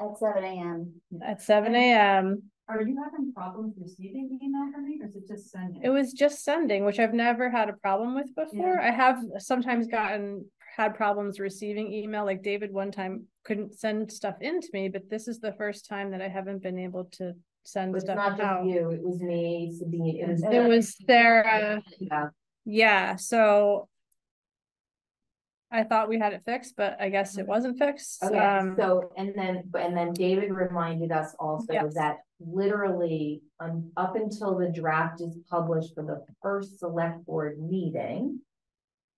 At seven AM. at seven AM, Are you having problems receiving email from me or is it just sending? it was just sending, which I've never had a problem with before. I have sometimes gotten, had problems receiving email, like David one time couldn't send stuff in to me, but this is the first time that I haven't been able to send stuff. It's stuff not just out. you, it was me, Sabine, it was. It was Sarah, Yeah, yeah, so I thought we had it fixed, but I guess it wasn't fixed. okay, Um, so, and then, and then David reminded us also Yes. that literally, um, up until the draft is published for the first select board meeting.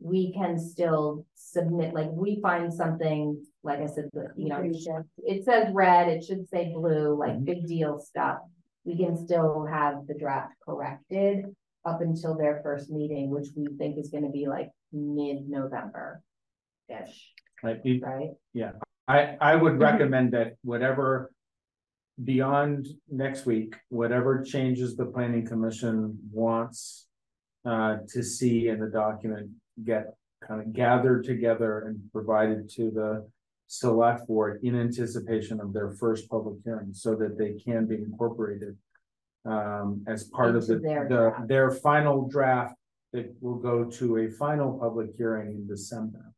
We can still submit, like, we find something, like I said, the- you know, it says red, it should say blue, like big deal stuff. We can still have the draft corrected up until their first meeting, which we think is gonna be like mid-November. Ish, Like, right? I, I would Mhm. recommend that whatever. Beyond next week, whatever changes the planning commission wants. Uh, to see in the document, get kind of gathered together and provided to the. Select board in anticipation of their first public hearing, so that they can be incorporated. Um, as part of the, Into their the, draft. their final draft, that will go to a final public hearing in December.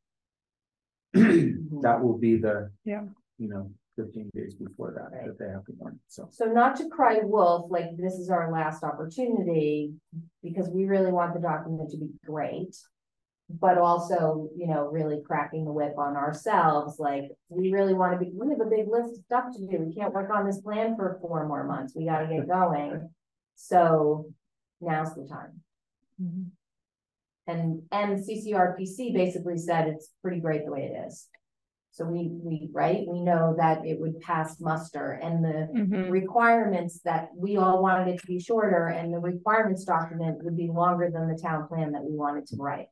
That will be the. Yeah. You know, fifteen days before that, Right. that they have to warn, so. So not to cry wolf, like this is our last opportunity, because we really want the document to be great. But also, you know, really cracking the whip on ourselves, like, we really wanna be, we have a big list of stuff to do, we can't work on this plan for four more months, we gotta get going. So now's the time. Mhm. And, and CCRPC basically said it's pretty great the way it is. So we, we, right, we know that it would pass muster and the Mhm. requirements that we all wanted it to be shorter and the requirements document would be longer than the town plan that we wanted to write.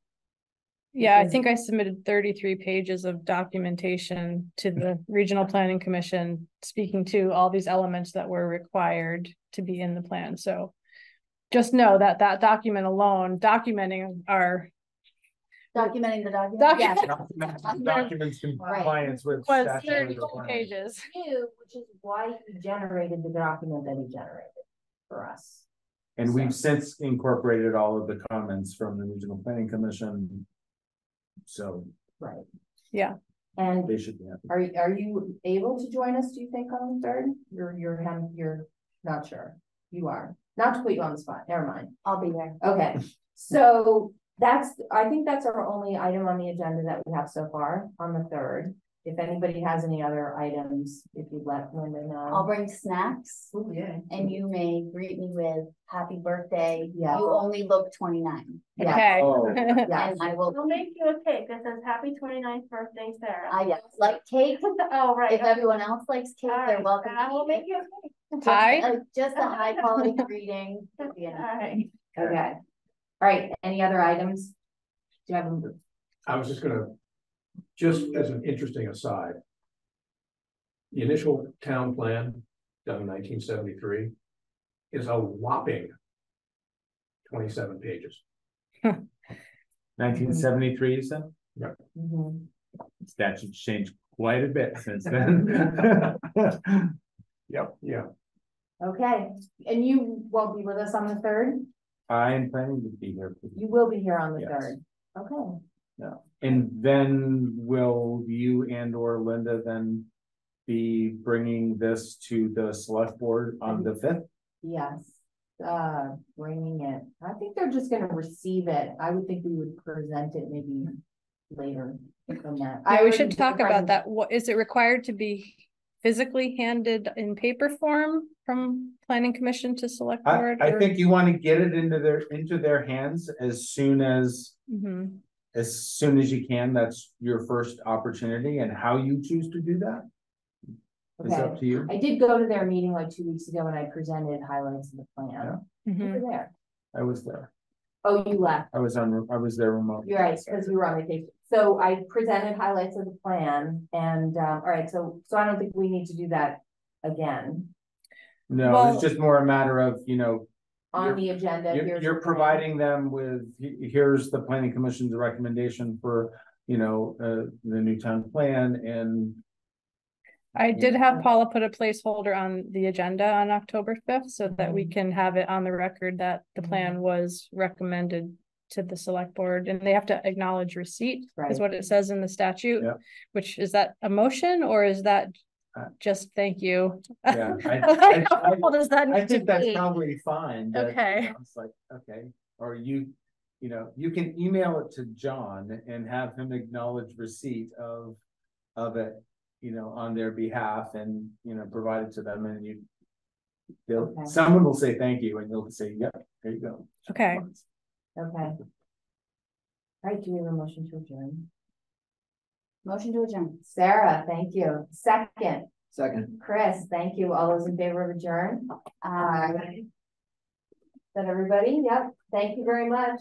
Yeah, I think I submitted thirty-three pages of documentation to the Regional Planning Commission, speaking to all these elements that were required to be in the plan, so. Just know that that document alone, documenting our, Documenting the document. Docu- Yes. Documents- Documents in Right. compliance with. was statutory thirty-two requirements. pages. You, which is why he generated the document that he generated for us. And we've since incorporated all of the comments from the regional planning commission. So Right. Yeah. And they should be happy. are, are you able to join us, do you think, on the third? You're, you're, hem- you're not sure. You are. Not to put you on the spot, never mind. I'll be there. Okay, so that's, I think that's our only item on the agenda that we have so far on the third. If anybody has any other items, if you'd let Linda know. I'll bring snacks Oh, yeah. and you may greet me with happy birthday. Yeah. You only look twenty-nine. Yeah. Okay. Oh. Yes. And I will, We'll make you a cake that says happy 29th birthday, Sarah. I yes, like cake. Oh, right. If everyone else likes cake, All they're right, welcome. I will to make eat you a cake. Just Hi. a- Just a high quality greeting. All you know. right. Okay, all right, any other items? Do you have them? I was just gonna, just as an interesting aside. The initial town plan done in nineteen seventy-three is a whopping. Twenty-seven pages. Nineteen seventy-three, you said? Mhm. Statutes changed quite a bit since then. Yep, yeah. Okay, and you won't be with us on the third? I am planning to be here. You will be here on the Yes. third. Okay, And then will you and or Linda then be bringing this to the select board on the fifth? yes, uh, bringing it, I think they're just gonna receive it. I would think we would present it maybe later than that. I we should did the talk about that. What, is it required to be physically handed in paper form from planning commission to select I, board? I or- think you want to get it into their, into their hands as soon as Mhm. As soon as you can, that's your first opportunity and how you choose to do that. Is Okay. up to you. I did go to their meeting like two weeks ago and I presented highlights of the plan. You Mhm. were there. I was there. Oh, you left. I was on, I was there remote. You're right, because we were on vacation. So I presented highlights of the plan and, um, all right, so, so I don't think we need to do that again. No, Well- it's just more a matter of, you know, On You're- the agenda, you're, here's. you're the plan. providing them with, he- here's the planning commission's recommendation for, you know, uh, the new town plan and I did have Paula put a placeholder on the agenda on October fifth so that we can have it on the record that the plan was recommended to the select board and they have to acknowledge receipt Right. is what it says in the statute. Yeah. Which is that a motion or is that just thank you? Yeah, I- I- What does that I think that's be? probably fine. but, you Okay. know, It's like, okay, or you, you know, you can email it to John and have him acknowledge receipt of, of it, you know, on their behalf and, you know, provide it to them and you. They'll, Okay. someone will say thank you and you'll say, yep, there you go. Okay. Okay. All right, do we have a motion to adjourn? Motion to adjourn. Sarah, thank you. Second, Second. Chris, thank you. All those in favor of adjourn? Uh, Is that everybody? Yep, thank you very much.